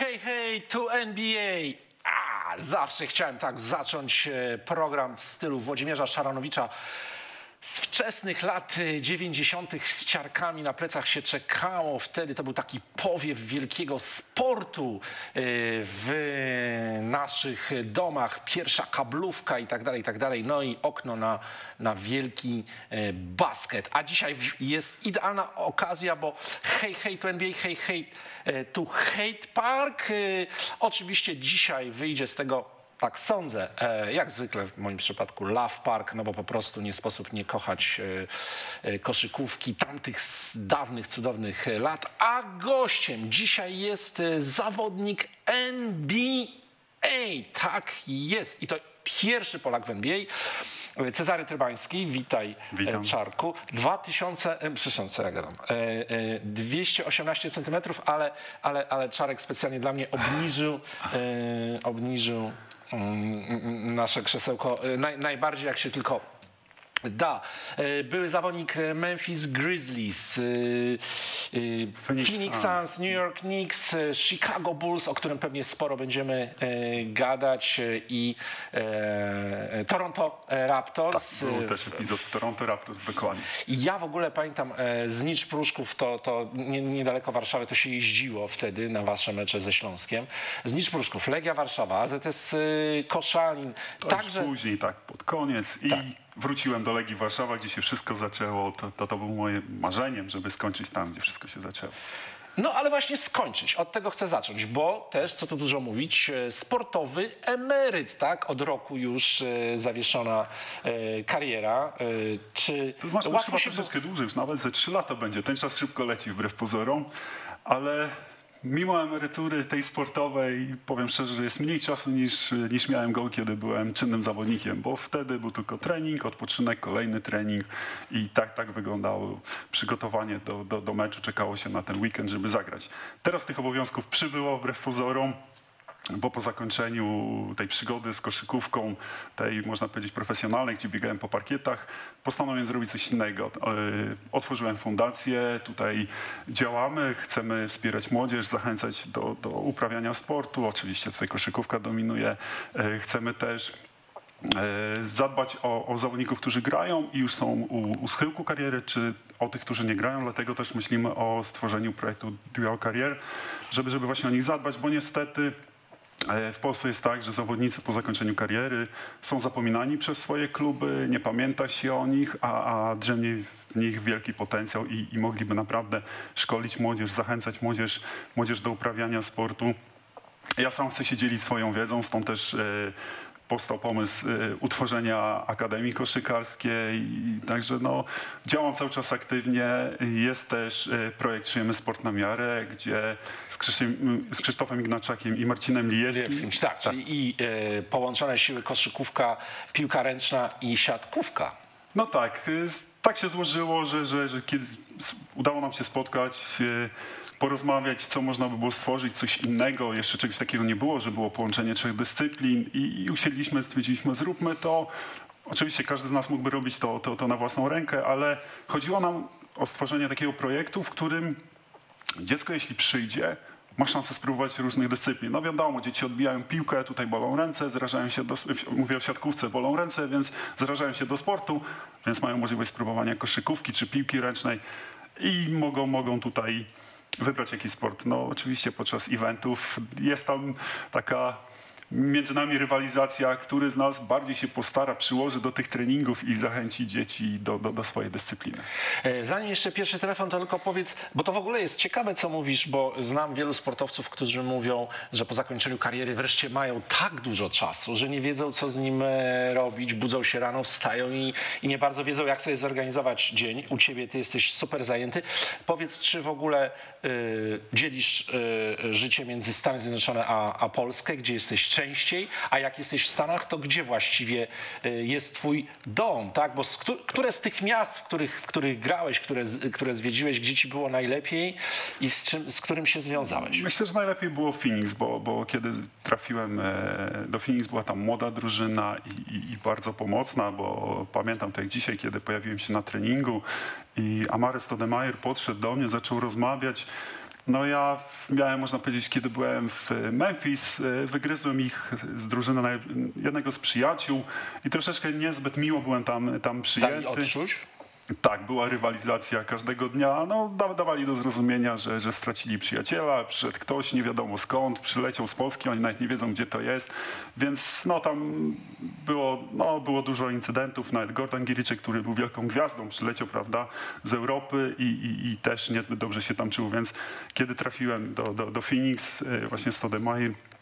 Hej, hej, tu NBA. A, zawsze chciałem tak zacząć e, program w stylu Włodzimierza Szaranowicza z wczesnych lat e, 90. z ciarkami na plecach się czekało. Wtedy to był taki powiew wielkiego sportu e, w naszych domach. Pierwsza kablówka i tak dalej, i tak dalej. No i okno na, na wielki e, basket. A dzisiaj jest idealna okazja, bo hej, hej, tu NBA, hej, hej, tu Hate Park. Oczywiście dzisiaj wyjdzie z tego tak sądzę, e, jak zwykle w moim przypadku Love Park, no bo po prostu nie sposób nie kochać e, e, koszykówki tamtych dawnych, cudownych lat. A gościem dzisiaj jest zawodnik NBA. Tak jest. I to pierwszy Polak w NBA. Cezary Trybański, witaj Witam. Czarku. 2000, e, przepraszam, co ja gadam, e, e, 218 centymetrów, ale, ale, ale Czarek specjalnie dla mnie obniżył, obniżył nasze krzesełko e, naj, najbardziej jak się tylko da. E, Były zawodnik Memphis Grizzlies, e, e, Phoenix Suns. New York Knicks, Chicago Bulls, o którym pewnie sporo będziemy gadać i Toronto Raptors. Był E, też epizod Toronto Raptors, dokładnie. i ja w ogóle pamiętam z Nicz Pruszków, to, to nie, niedaleko Warszawy, to się jeździło wtedy na wasze mecze ze Śląskiem. Z Nicz Pruszków, Legia Warszawa, AZS Koszalin. To Także później, tak, pod koniec. I Tak. Wróciłem do Legii Warszawa, gdzie się wszystko zaczęło. To, to, to było moje marzeniem, żeby skończyć tam, gdzie wszystko się zaczęło. No ale właśnie skończyć. Od tego chcę zacząć, bo też, co tu dużo mówić, e, sportowy emeryt, tak? Od roku już e, zawieszona e, kariera. Czy To znaczy, to łatwo chyba się... troszeczkę dłużej, już nawet ze trzy lata będzie. Ten czas szybko leci wbrew pozorom, ale mimo emerytury tej sportowej powiem szczerze, że jest mniej czasu niż, niż miałem go, kiedy byłem czynnym zawodnikiem, bo wtedy był tylko trening, odpoczynek, kolejny trening i tak, tak wyglądało przygotowanie do, do, do meczu. Czekało się na ten weekend, żeby zagrać. Teraz tych obowiązków przybyło wbrew pozorom. Bo po zakończeniu tej przygody z koszykówką, tej można powiedzieć profesjonalnej, gdzie biegałem po parkietach, postanowiłem zrobić coś innego. E, Otworzyłem fundację, tutaj działamy, chcemy wspierać młodzież, zachęcać do, do uprawiania sportu. Oczywiście tutaj koszykówka dominuje. E, Chcemy też e, zadbać o, o zawodników, którzy grają i już są u, u schyłku kariery, czy o tych, którzy nie grają. Dlatego też myślimy o stworzeniu projektu Dual Career, żeby, żeby właśnie o nich zadbać, bo niestety w Polsce jest tak, że zawodnicy po zakończeniu kariery są zapominani przez swoje kluby, nie pamięta się o nich, a, a drzemie w nich wielki potencjał i, i mogliby naprawdę szkolić młodzież, zachęcać młodzież, młodzież do uprawiania sportu. Ja sam chcę się dzielić swoją wiedzą, stąd też e, powstał pomysł e, utworzenia Akademii Koszykarskiej. Także no, działam cały czas aktywnie. Jest też e, projekt Szyjemy Sport na Miarę, gdzie z, Krzyszym, z Krzysztofem Ignaczakiem i Marcinem Lijewskim. Tak, czyli i e, połączone siły koszykówka, piłka ręczna i siatkówka. No tak, y, tak się złożyło, że, że, że kiedy udało nam się spotkać, y, porozmawiać, co można by było stworzyć, coś innego. Jeszcze czegoś takiego nie było, że było połączenie trzech dyscyplin i, i usiedliśmy, stwierdziliśmy, zróbmy to. Oczywiście każdy z nas mógłby robić to, to, to na własną rękę, ale chodziło nam o stworzenie takiego projektu, w którym dziecko, jeśli przyjdzie, ma szansę spróbować różnych dyscyplin. No wiadomo, dzieci odbijają piłkę, tutaj bolą ręce, zarażają się do, mówię o siatkówce, bolą ręce, więc zarażają się do sportu, więc mają możliwość spróbowania koszykówki czy piłki ręcznej i mogą, mogą tutaj wybrać jakiś sport. No oczywiście podczas eventów jest tam taka między nami rywalizacja, który z nas bardziej się postara, przyłoży do tych treningów i zachęci dzieci do, do, do swojej dyscypliny. E, Zanim jeszcze pierwszy telefon, to tylko powiedz, bo to w ogóle jest ciekawe, co mówisz, bo znam wielu sportowców, którzy mówią, że po zakończeniu kariery wreszcie mają tak dużo czasu, że nie wiedzą, co z nim e, robić, budzą się rano, wstają i, i nie bardzo wiedzą, jak sobie zorganizować dzień. U ciebie ty jesteś super zajęty. Powiedz, czy w ogóle dzielisz y, życie między Stany Zjednoczone a, a Polskę, gdzie jesteś częściej, a jak jesteś w Stanach, to gdzie właściwie y, jest twój dom, tak? Bo z, któ- które z tych miast, w których, w których grałeś, które, które zwiedziłeś, gdzie ci było najlepiej i z, czym, z którym się związałeś? Myślę, że najlepiej było Phoenix, bo, bo kiedy trafiłem e, do Phoenix, była tam młoda drużyna i, i, i bardzo pomocna, bo pamiętam tak dzisiaj, kiedy pojawiłem się na treningu i Amare Stodemeyer podszedł do mnie, zaczął rozmawiać. No ja miałem, można powiedzieć, kiedy byłem w Memphis, e, wygryzłem ich z drużyny jednego z przyjaciół i troszeczkę niezbyt miło byłem tam, tam Dali przyjęty. odczuć? Tak, była rywalizacja każdego dnia. No, da, dawali do zrozumienia, że, że stracili przyjaciela, przyszedł ktoś nie wiadomo skąd, przyleciał z Polski, oni nawet nie wiedzą, gdzie to jest. Więc no, tam było, no, było dużo incydentów. Nawet Gordon Giriczek, który był wielką gwiazdą, przyleciał prawda, z Europy i, i, i też niezbyt dobrze się tam czuł. Więc kiedy trafiłem do, do, do Phoenix, e, właśnie Stodemaier, E,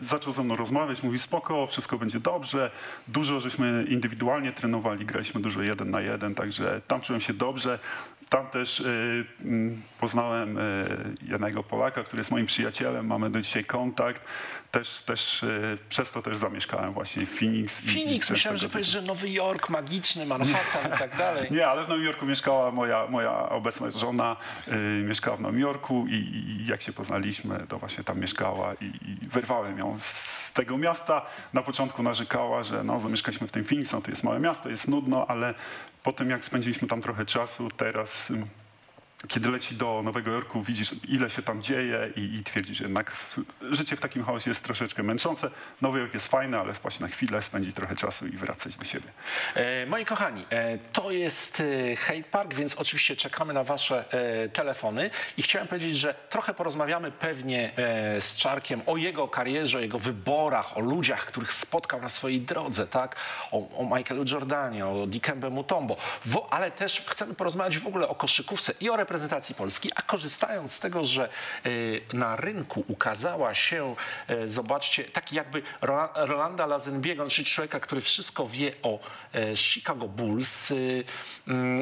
Zaczął ze mną rozmawiać, mówi spoko, wszystko będzie dobrze. Dużo żeśmy indywidualnie trenowali, graliśmy dużo jeden na jeden, także tam czułem się dobrze. Tam też e, poznałem e, jednego Polaka, który jest moim przyjacielem, mamy do dzisiaj kontakt. Też, też e, przez to też zamieszkałem właśnie w Phoenix. i- i Phoenix, też myślałem, że powiesz, że Nowy Jork, magiczny, Manhattan i tak dalej. nie, ale w Nowym Jorku mieszkała moja, moja obecna żona, y, mieszkała w Nowym Jorku i, i jak się poznaliśmy, to właśnie tam mieszkała i, i wyrwałem ją z, z tego miasta. Na początku narzekała, że no, zamieszkaliśmy w tym Phoenix, no to jest małe miasto, jest nudno, ale po tym jak spędziliśmy tam trochę czasu, teraz kiedy leci do Nowego Jorku, widzisz ile się tam dzieje i, i twierdzisz, że jednak w, życie w takim chaosie jest troszeczkę męczące. Nowy Jork jest fajny, ale wpaść na chwilę, spędzić trochę czasu i wracać do siebie. E, moi kochani, e, to jest e, Hate Park, więc oczywiście czekamy na wasze e, telefony i chciałem powiedzieć, że trochę porozmawiamy pewnie e, z Czarkiem o jego karierze, o jego wyborach, o ludziach, których spotkał na swojej drodze, tak? O, o Michaelu Jordanie, o Dikembe Mutombo, Wo, ale też chcemy porozmawiać w ogóle o koszykówce i o reprezentacji Polski, a korzystając z tego, że e, na rynku ukazała się, e, zobaczcie, taki jakby Rola- Rolanda Lazenbiego, czyli człowieka, który wszystko wie o e, Chicago Bulls, y, mm,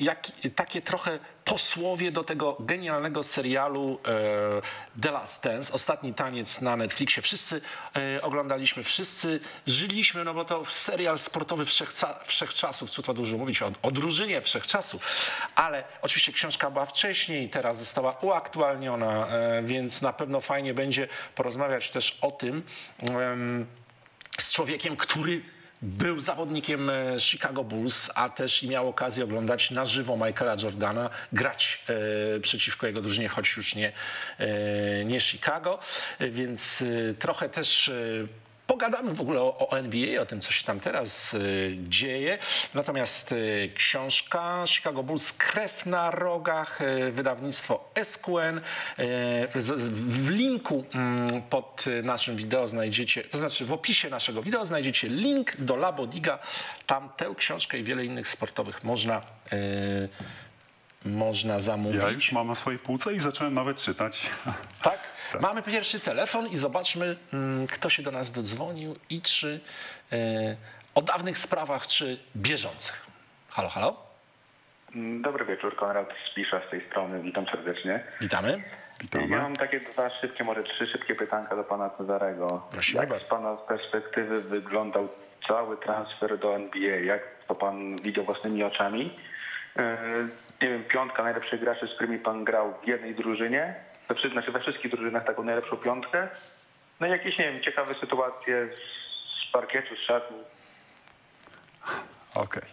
jak, takie trochę posłowie do tego genialnego serialu e, The Last Dance, ostatni taniec na Netflixie. Wszyscy e, oglądaliśmy, wszyscy żyliśmy, no bo to serial sportowy wszechca, wszechczasów, co tu dużo mówić, o, o drużynie wszechczasów. Ale oczywiście książka była wcześniej, teraz została uaktualniona, e, więc na pewno fajnie będzie porozmawiać też o tym z człowiekiem, który był zawodnikiem e, Chicago Bulls, a też i miał okazję oglądać na żywo Michaela Jordana, grać e, przeciwko jego drużynie, choć już nie, e, nie Chicago, E, więc e, trochę też Pogadamy w ogóle o, o NBA, o tym, co się tam teraz e, dzieje. Natomiast e, książka Chicago Bulls Krew na rogach, e, wydawnictwo SQN. E, z, z, w linku mm, pod naszym wideo znajdziecie, to znaczy w opisie naszego wideo znajdziecie link do Labodiga. Tam tę książkę i wiele innych sportowych można, e, można zamówić. Ja już mam na swojej półce i zacząłem nawet czytać. Tak? Mamy pierwszy telefon i zobaczmy, mm, kto się do nas dodzwonił i czy e, o dawnych sprawach, czy bieżących. Halo, halo? Dobry wieczór, Konrad Spisza z tej strony, witam serdecznie. Witamy. Witamy. Ja mam takie dwa szybkie, może trzy szybkie pytanka do pana Cezarego. Prosimy Jak bardzo. z pana perspektywy wyglądał cały transfer do NBA? Jak to pan widział własnymi oczami? Yy, Nie wiem, piątka najlepszych graczy, z którymi pan grał w jednej drużynie, we, znaczy we wszystkich drużynach taką najlepszą piątkę. No i jakieś, nie wiem, ciekawe sytuacje z parkietu, z szatni. Okej. E,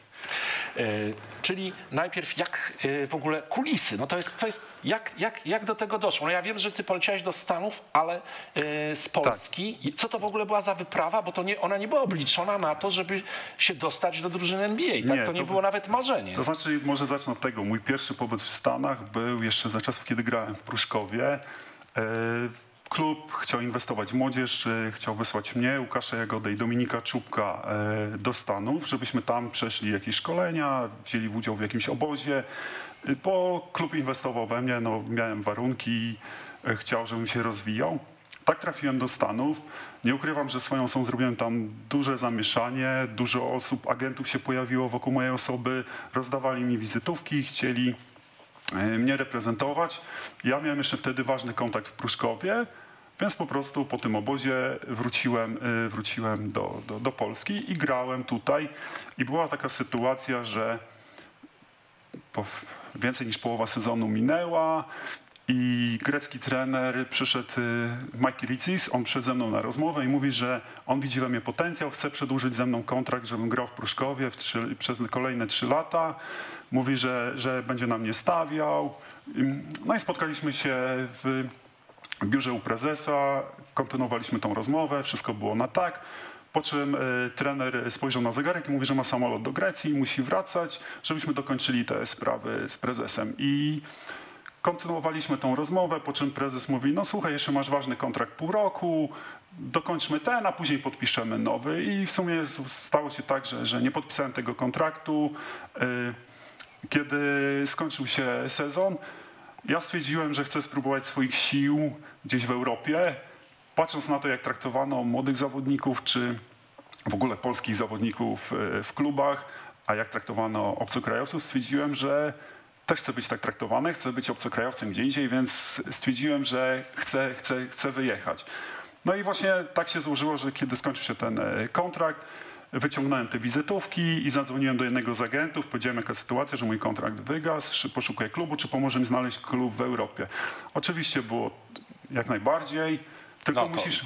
czyli najpierw jak e, w ogóle kulisy, no to jest, to jest jak, jak, jak do tego doszło? No ja wiem, że ty poleciałeś do Stanów, ale e, z Polski. I Co to w ogóle była za wyprawa? Bo to nie, ona nie była obliczona na to, żeby się dostać do drużyny NBA. Tak? Nie, to nie to- było nawet marzenie. To znaczy, może zacznę od tego. Mój pierwszy pobyt w Stanach był jeszcze za czasów, kiedy grałem w Pruszkowie. Klub chciał inwestować w młodzież, e, chciał wysłać mnie, Łukasza Jagodę i Dominika Czubka e, do Stanów, żebyśmy tam przeszli jakieś szkolenia, wzięli udział w jakimś obozie. E, Bo klub inwestował we mnie, no, miałem warunki, e, chciał, żebym się rozwijał. Tak trafiłem do Stanów. Nie ukrywam, że swoją są zrobiłem tam duże zamieszanie, dużo osób, agentów się pojawiło wokół mojej osoby, rozdawali mi wizytówki, chcieli mnie reprezentować. Ja miałem jeszcze wtedy ważny kontakt w Pruszkowie, więc po prostu po tym obozie wróciłem, e, wróciłem do, do, do Polski i grałem tutaj. I była taka sytuacja, że więcej niż połowa sezonu minęła. I grecki trener przyszedł, y, Mike Ricis, on przyszedł ze mną na rozmowę i mówi, że on widzi we mnie potencjał, chce przedłużyć ze mną kontrakt, żebym grał w Pruszkowie w przez kolejne trzy lata. Mówi, że, że będzie na mnie stawiał. No i spotkaliśmy się w biurze u prezesa, kontynuowaliśmy tą rozmowę, wszystko było na tak. Po czym y, trener spojrzał na zegarek i mówi, że ma samolot do Grecji, musi wracać, żebyśmy dokończyli te sprawy z prezesem. I kontynuowaliśmy tą rozmowę, po czym prezes mówi, no słuchaj, jeszcze masz ważny kontrakt pół roku, dokończmy ten, a później podpiszemy nowy. I w sumie stało się tak, że, że nie podpisałem tego kontraktu. Kiedy skończył się sezon, ja stwierdziłem, że chcę spróbować swoich sił gdzieś w Europie. Patrząc na to, jak traktowano młodych zawodników, czy w ogóle polskich zawodników e, w klubach, a jak traktowano obcokrajowców, stwierdziłem, że też chcę być tak traktowany, chcę być obcokrajowcem gdzie indziej, więc stwierdziłem, że chcę, chcę, chcę wyjechać. No i właśnie tak się złożyło, że kiedy skończył się ten e, kontrakt, wyciągnąłem te wizytówki i zadzwoniłem do jednego z agentów, powiedziałem jaka sytuacja, że mój kontrakt wygasł, poszukuję klubu, czy pomoże mi znaleźć klub w Europie. Oczywiście było jak najbardziej, tylko No musisz...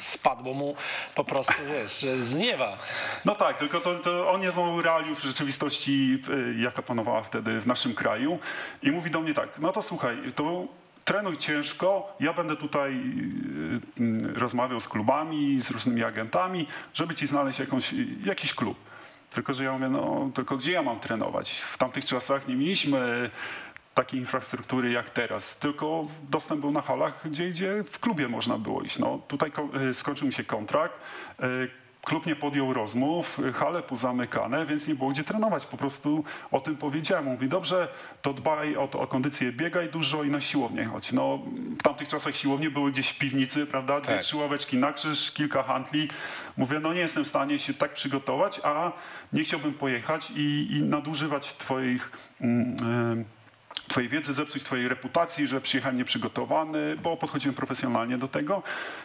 spadło mu po prostu, wiesz, z nieba. No tak, tylko to, to on nie znał realiów rzeczywistości, y, jaka panowała wtedy w naszym kraju. I mówi do mnie tak, no to słuchaj, to trenuj ciężko, ja będę tutaj y, y, rozmawiał z klubami, z różnymi agentami, żeby ci znaleźć jakąś, jakiś klub. Tylko, że ja mówię, no tylko gdzie ja mam trenować? W tamtych czasach nie mieliśmy takiej infrastruktury jak teraz, tylko dostęp był na halach, gdzie, gdzie w klubie można było iść. No, tutaj y, skończył mi się kontrakt, klub nie podjął rozmów, hale pozamykane, więc nie było gdzie trenować. Po prostu o tym powiedziałem. Mówi, dobrze, to dbaj o, to, o kondycję, biegaj dużo i na siłownię chodź. No, w tamtych czasach siłownie były gdzieś w piwnicy, prawda? Dwie, Tak. trzy ławeczki na krzyż, kilka handli. Mówię, no nie jestem w stanie się tak przygotować, a nie chciałbym pojechać i, i nadużywać twoich... Mm, y, Twojej wiedzy, zepsuć Twojej reputacji, że przyjechałem nieprzygotowany, bo podchodziłem profesjonalnie do tego.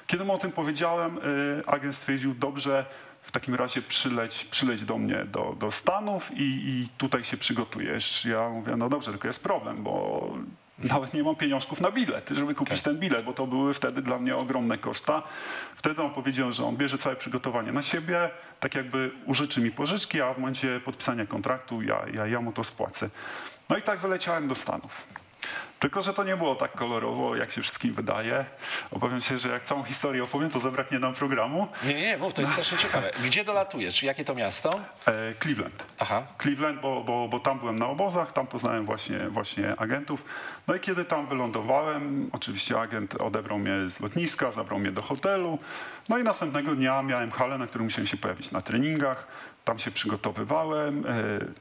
Kiedy mu o tym powiedziałem, y, agent stwierdził, dobrze, w takim razie przyleć, przyleć do mnie do, do Stanów i, i tutaj się przygotujesz. Ja mówię, no dobrze, tylko jest problem, bo nawet nie mam pieniążków na bilet, żeby kupić ten bilet, bo to były wtedy dla mnie ogromne koszta. Wtedy on powiedział, że on bierze całe przygotowanie na siebie, tak jakby użyczy mi pożyczki, a w momencie podpisania kontraktu ja, ja, ja mu to spłacę. No i tak wyleciałem do Stanów. Tylko, że to nie było tak kolorowo, jak się wszystkim wydaje. Obawiam się, że jak całą historię opowiem, to zabraknie nam programu. Nie, nie, nie, mów, to jest strasznie ciekawe. Gdzie dolatujesz? Jakie to miasto? E, Cleveland. Aha. Cleveland, bo, bo, bo tam byłem na obozach, tam poznałem właśnie, właśnie agentów. No i kiedy tam wylądowałem, oczywiście agent odebrał mnie z lotniska, zabrał mnie do hotelu. No i następnego dnia miałem halę, na którym musiałem się pojawić na treningach. Tam się przygotowywałem. E,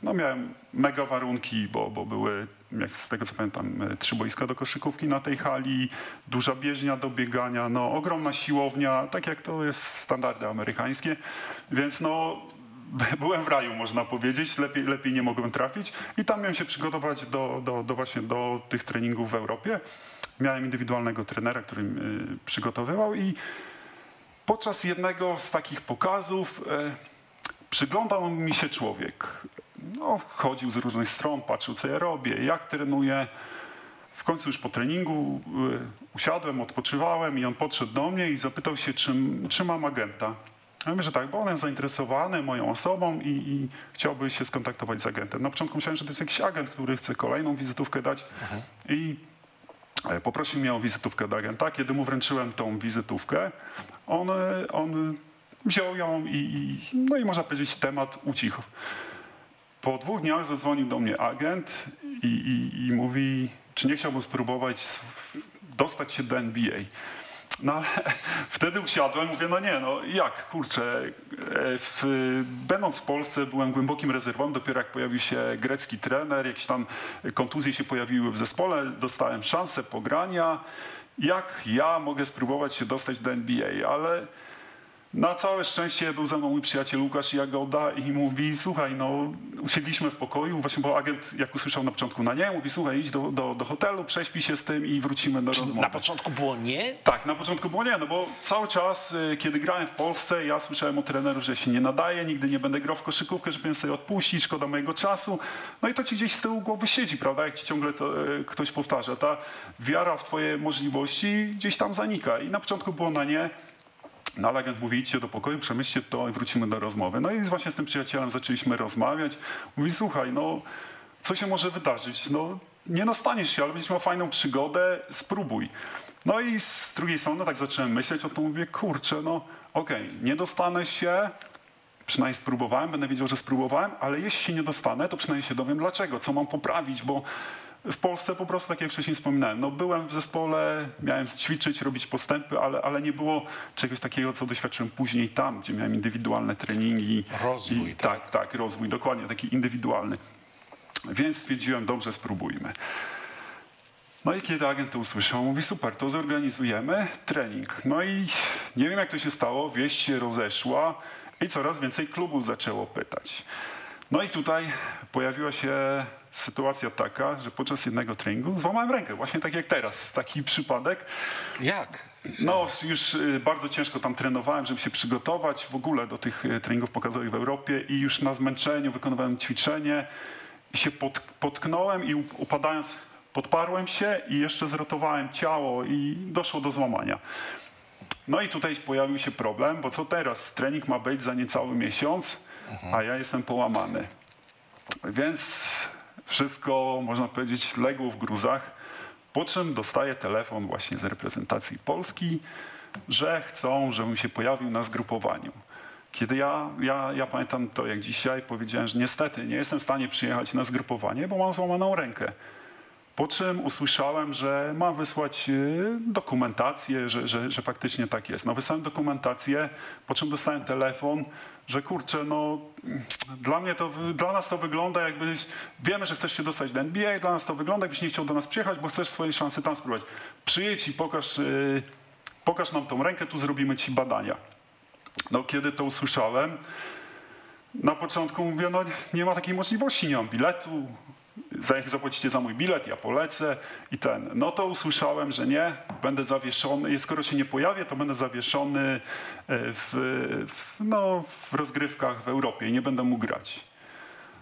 No miałem mega warunki, bo, bo były, jak z tego co pamiętam, e, trzy boiska do koszykówki na tej hali, duża bieżnia do biegania, no ogromna siłownia, tak jak to jest standardy amerykańskie. Więc no byłem w raju, można powiedzieć, lepiej, lepiej nie mogłem trafić i tam miałem się przygotować do, do, do właśnie do tych treningów w Europie. Miałem indywidualnego trenera, który y, przygotowywał i podczas jednego z takich pokazów e, przyglądał mi się człowiek. No, chodził z różnych stron, patrzył co ja robię, jak trenuję. W końcu już po treningu y, usiadłem, odpoczywałem i on podszedł do mnie i zapytał się, czy, czy mam agenta. Ja mówię, że tak, bo on jest zainteresowany moją osobą i, i chciałby się skontaktować z agentem. Na początku myślałem, że to jest jakiś agent, który chce kolejną wizytówkę dać i e, poprosił mnie o wizytówkę do agenta. Kiedy mu wręczyłem tą wizytówkę, on, e, on wziął ją i, i, no i można powiedzieć temat ucichł. Po dwóch dniach zadzwonił do mnie agent i, i, i mówi, czy nie chciałbym spróbować dostać się do NBA. No ale wtedy usiadłem, mówię, no nie, no jak, kurczę, e, w, będąc w Polsce byłem głębokim rezerwowym, dopiero jak pojawił się grecki trener, jakieś tam kontuzje się pojawiły w zespole, dostałem szansę pogrania, jak ja mogę spróbować się dostać do NBA, ale Na całe szczęście był ze mną mój przyjaciel Łukasz Jagoda i mówi, słuchaj, no usiedliśmy w pokoju, właśnie bo agent jak usłyszał na początku na nie, mówi, słuchaj, idź do, do, do hotelu, prześpij się z tym i wrócimy do rozmowy. Na początku było nie? Tak, na początku było nie, no bo cały czas, y, kiedy grałem w Polsce, ja słyszałem od trenerów, że się nie nadaje, nigdy nie będę grał w koszykówkę, że powinien sobie odpuścić, szkoda mojego czasu. No i to ci gdzieś z tyłu głowy siedzi, prawda, jak ci ciągle to y, ktoś powtarza. Ta wiara w twoje możliwości gdzieś tam zanika. I na początku było na nie, no ale agent mówi, idźcie do pokoju, przemyślcie to i wrócimy do rozmowy. No i właśnie z tym przyjacielem zaczęliśmy rozmawiać. Mówi, słuchaj, no co się może wydarzyć? No nie nastaniesz się, ale będziesz miał fajną przygodę, spróbuj. No i z drugiej strony tak zacząłem myśleć o tym, mówię, kurczę, no okej, nie dostanę się, przynajmniej spróbowałem, będę wiedział, że spróbowałem, ale jeśli się nie dostanę, to przynajmniej się dowiem dlaczego, co mam poprawić, bo w Polsce po prostu, tak jak wcześniej wspominałem, no byłem w zespole, miałem ćwiczyć, robić postępy, ale, ale nie było czegoś takiego, co doświadczyłem później tam, gdzie miałem indywidualne treningi. Rozwój, I, tak. tak, tak, rozwój, dokładnie, taki indywidualny. Więc stwierdziłem, dobrze, spróbujmy. No i kiedy agent to usłyszał, mówi super, to zorganizujemy trening. No i nie wiem jak to się stało, wieść się rozeszła i coraz więcej klubów zaczęło pytać. No i tutaj pojawiła się sytuacja taka, że podczas jednego treningu złamałem rękę, właśnie tak jak teraz, taki przypadek. Jak? No, już y, bardzo ciężko tam trenowałem, żeby się przygotować w ogóle do tych y, treningów pokazowych w Europie i już na zmęczeniu wykonywałem ćwiczenie i się pot, potknąłem i up- upadając podparłem się i jeszcze zrotowałem ciało i doszło do złamania. No i tutaj pojawił się problem, bo co teraz? Trening ma być za niecały miesiąc, a ja jestem połamany. Więc wszystko, można powiedzieć, legło w gruzach. Po czym dostaję telefon właśnie z reprezentacji Polski, że chcą, żebym się pojawił na zgrupowaniu. Kiedy ja, ja, ja pamiętam to jak dzisiaj, powiedziałem, że niestety nie jestem w stanie przyjechać na zgrupowanie, bo mam złamaną rękę. Po czym usłyszałem, że mam wysłać y, dokumentację, że, że, że faktycznie tak jest. No wysłałem dokumentację, po czym dostałem telefon, że kurczę, no dla mnie to, dla nas to wygląda jakbyś, wiemy, że chcesz się dostać do NBA, dla nas to wygląda jakbyś nie chciał do nas przyjechać, bo chcesz swoje szanse tam spróbować. Przyjedź i pokaż, y, pokaż nam tą rękę, tu zrobimy ci badania. No kiedy to usłyszałem, na początku mówię, no nie ma takiej możliwości, nie mam biletu, za jak zapłacicie za mój bilet, ja polecę i ten. No to usłyszałem, że nie, będę zawieszony, skoro się nie pojawię, to będę zawieszony e, w, w, no, w rozgrywkach w Europie i nie będę mógł grać.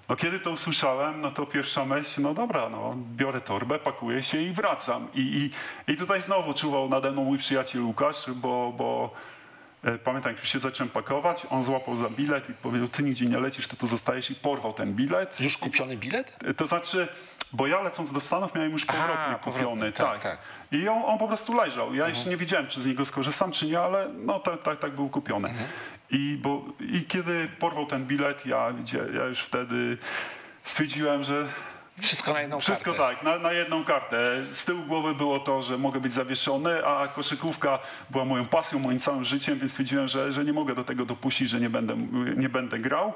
No kiedy to usłyszałem, no to pierwsza myśl, no dobra, no biorę torbę, pakuję się i wracam. I, i, i tutaj znowu czuwał nade mną mój przyjaciel Łukasz, bo, bo pamiętam, jak już się zacząłem pakować, on złapał za bilet i powiedział, ty nigdzie nie lecisz, ty tu zostajesz i porwał ten bilet. Już kupiony bilet? To znaczy, bo ja lecąc do Stanów miałem już powrotny kupiony. tak, Tak, tak. I on, on po prostu leżał. Ja jeszcze nie wiedziałem, czy z niego skorzystam, czy nie, ale no tak, tak, tak był kupiony. I, bo, I kiedy porwał ten bilet, ja, ja już wtedy stwierdziłem, że Wszystko na jedną wszystko kartę. tak, na, na jedną kartę. Z tyłu głowy było to, że mogę być zawieszony, a koszykówka była moją pasją, moim całym życiem, więc stwierdziłem, że, że nie mogę do tego dopuścić, że nie będę, nie będę grał.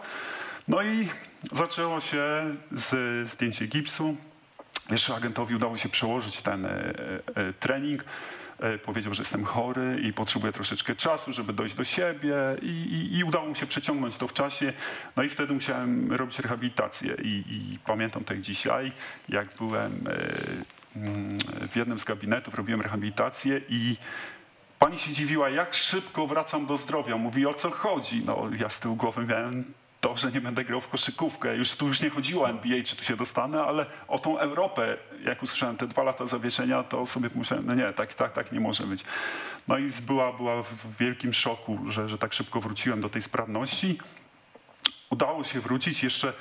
No i zaczęło się z zdjęcie gipsu. Jeszcze agentowi udało się przełożyć ten e, e, trening. E, powiedział, że jestem chory i potrzebuję troszeczkę czasu, żeby dojść do siebie i, i, i udało mu się przeciągnąć to w czasie. No i wtedy musiałem robić rehabilitację i, i pamiętam tak dzisiaj, jak byłem e, mm, w jednym z gabinetów, robiłem rehabilitację i Pani się dziwiła, jak szybko wracam do zdrowia. Mówi, o co chodzi? No, ja z tyłu głowy miałem to, że nie będę grał w koszykówkę. Już tu już nie chodziło o NBA, czy tu się dostanę, ale o tą Europę. Jak usłyszałem te dwa lata zawieszenia, to sobie pomyślałem, no nie, tak, tak, tak nie może być. No i była, była w wielkim szoku, że, że tak szybko wróciłem do tej sprawności. Udało się wrócić jeszcze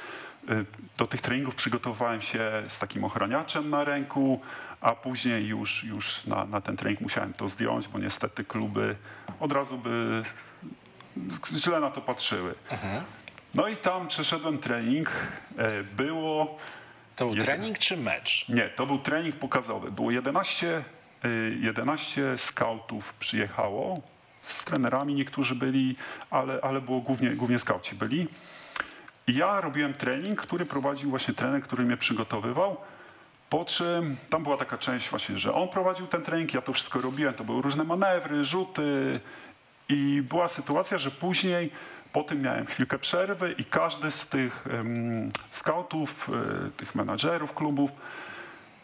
y, do tych treningów przygotowałem się z takim ochraniaczem na ręku, a później już, już na, na ten trening musiałem to zdjąć, bo niestety kluby od razu by źle na to patrzyły. No i tam przeszedłem trening. e, Było. To był Jeden. trening czy mecz? Nie, to był trening pokazowy. Było 11, y, 11 skautów przyjechało. Z trenerami niektórzy byli, ale, ale było głównie, głównie skauci byli. I ja robiłem trening, który prowadził właśnie trener, który mnie przygotowywał. Po czym tam była taka część właśnie, że on prowadził ten trening, ja to wszystko robiłem. To były różne manewry, rzuty. I była sytuacja, że później po tym miałem chwilkę przerwy i każdy z tych scoutów, y, tych menadżerów klubów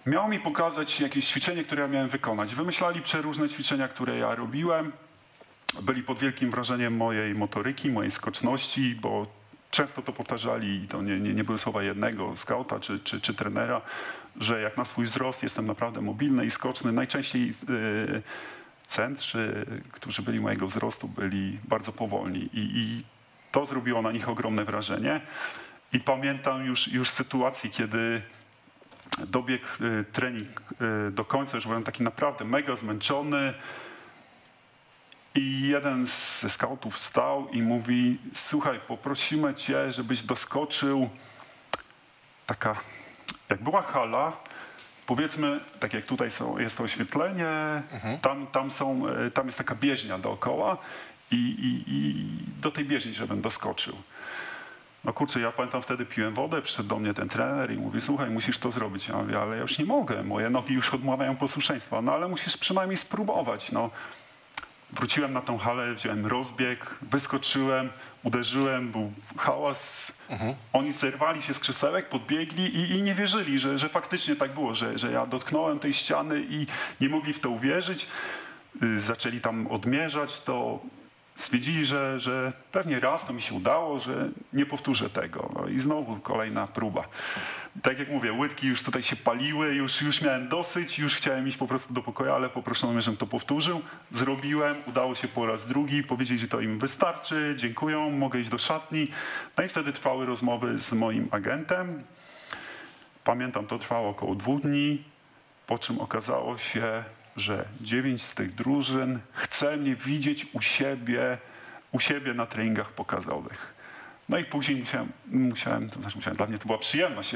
miał mi pokazać jakieś ćwiczenie, które ja miałem wykonać. Wymyślali przeróżne ćwiczenia, które ja robiłem. Byli pod wielkim wrażeniem mojej motoryki, mojej skoczności, bo często to powtarzali, i to nie, nie, nie były słowa jednego skauta czy, czy, czy trenera, że jak na swój wzrost jestem naprawdę mobilny i skoczny. Najczęściej yy, centrzy, którzy byli mojego wzrostu, byli bardzo powolni i, i to zrobiło na nich ogromne wrażenie. I pamiętam już, już sytuację, kiedy dobiegł y, trening y, do końca, już byłem taki naprawdę mega zmęczony. I jeden z skautów wstał i mówi: Słuchaj, poprosimy cię, żebyś doskoczył. Taka, jak była hala, powiedzmy, tak jak tutaj są, jest to oświetlenie, mhm. tam, tam, są, y, tam jest taka bieżnia dookoła i, i, i do tej bieżni, żebym doskoczył. No kurczę, ja pamiętam wtedy piłem wodę, przyszedł do mnie ten trener i mówi, słuchaj, musisz to zrobić. Ja mówię, ale ja już nie mogę, moje nogi już odmawiają posłuszeństwa. No ale musisz przynajmniej spróbować. No. Wróciłem na tą halę, wziąłem rozbieg, wyskoczyłem, uderzyłem, był hałas. Mhm. Oni zerwali się z krzesełek, podbiegli i, i nie wierzyli, że, że faktycznie tak było, że, że ja dotknąłem tej ściany i nie mogli w to uwierzyć. Y, zaczęli tam odmierzać to stwierdzili, że, że pewnie raz to mi się udało, że nie powtórzę tego. No i znowu kolejna próba. Tak jak mówię, łydki już tutaj się paliły, już, już miałem dosyć, już chciałem iść po prostu do pokoju, ale poproszono mnie, żebym to powtórzył. Zrobiłem, udało się po raz drugi, powiedzieli, że to im wystarczy, dziękują, mogę iść do szatni. No i wtedy trwały rozmowy z moim agentem. Pamiętam, to trwało około dwóch dni, po czym okazało się, że dziewięć z tych drużyn chce mnie widzieć u siebie, u siebie na treningach pokazowych. No i później musiałem, musiałem, to znaczy musiałem, dla mnie to była przyjemność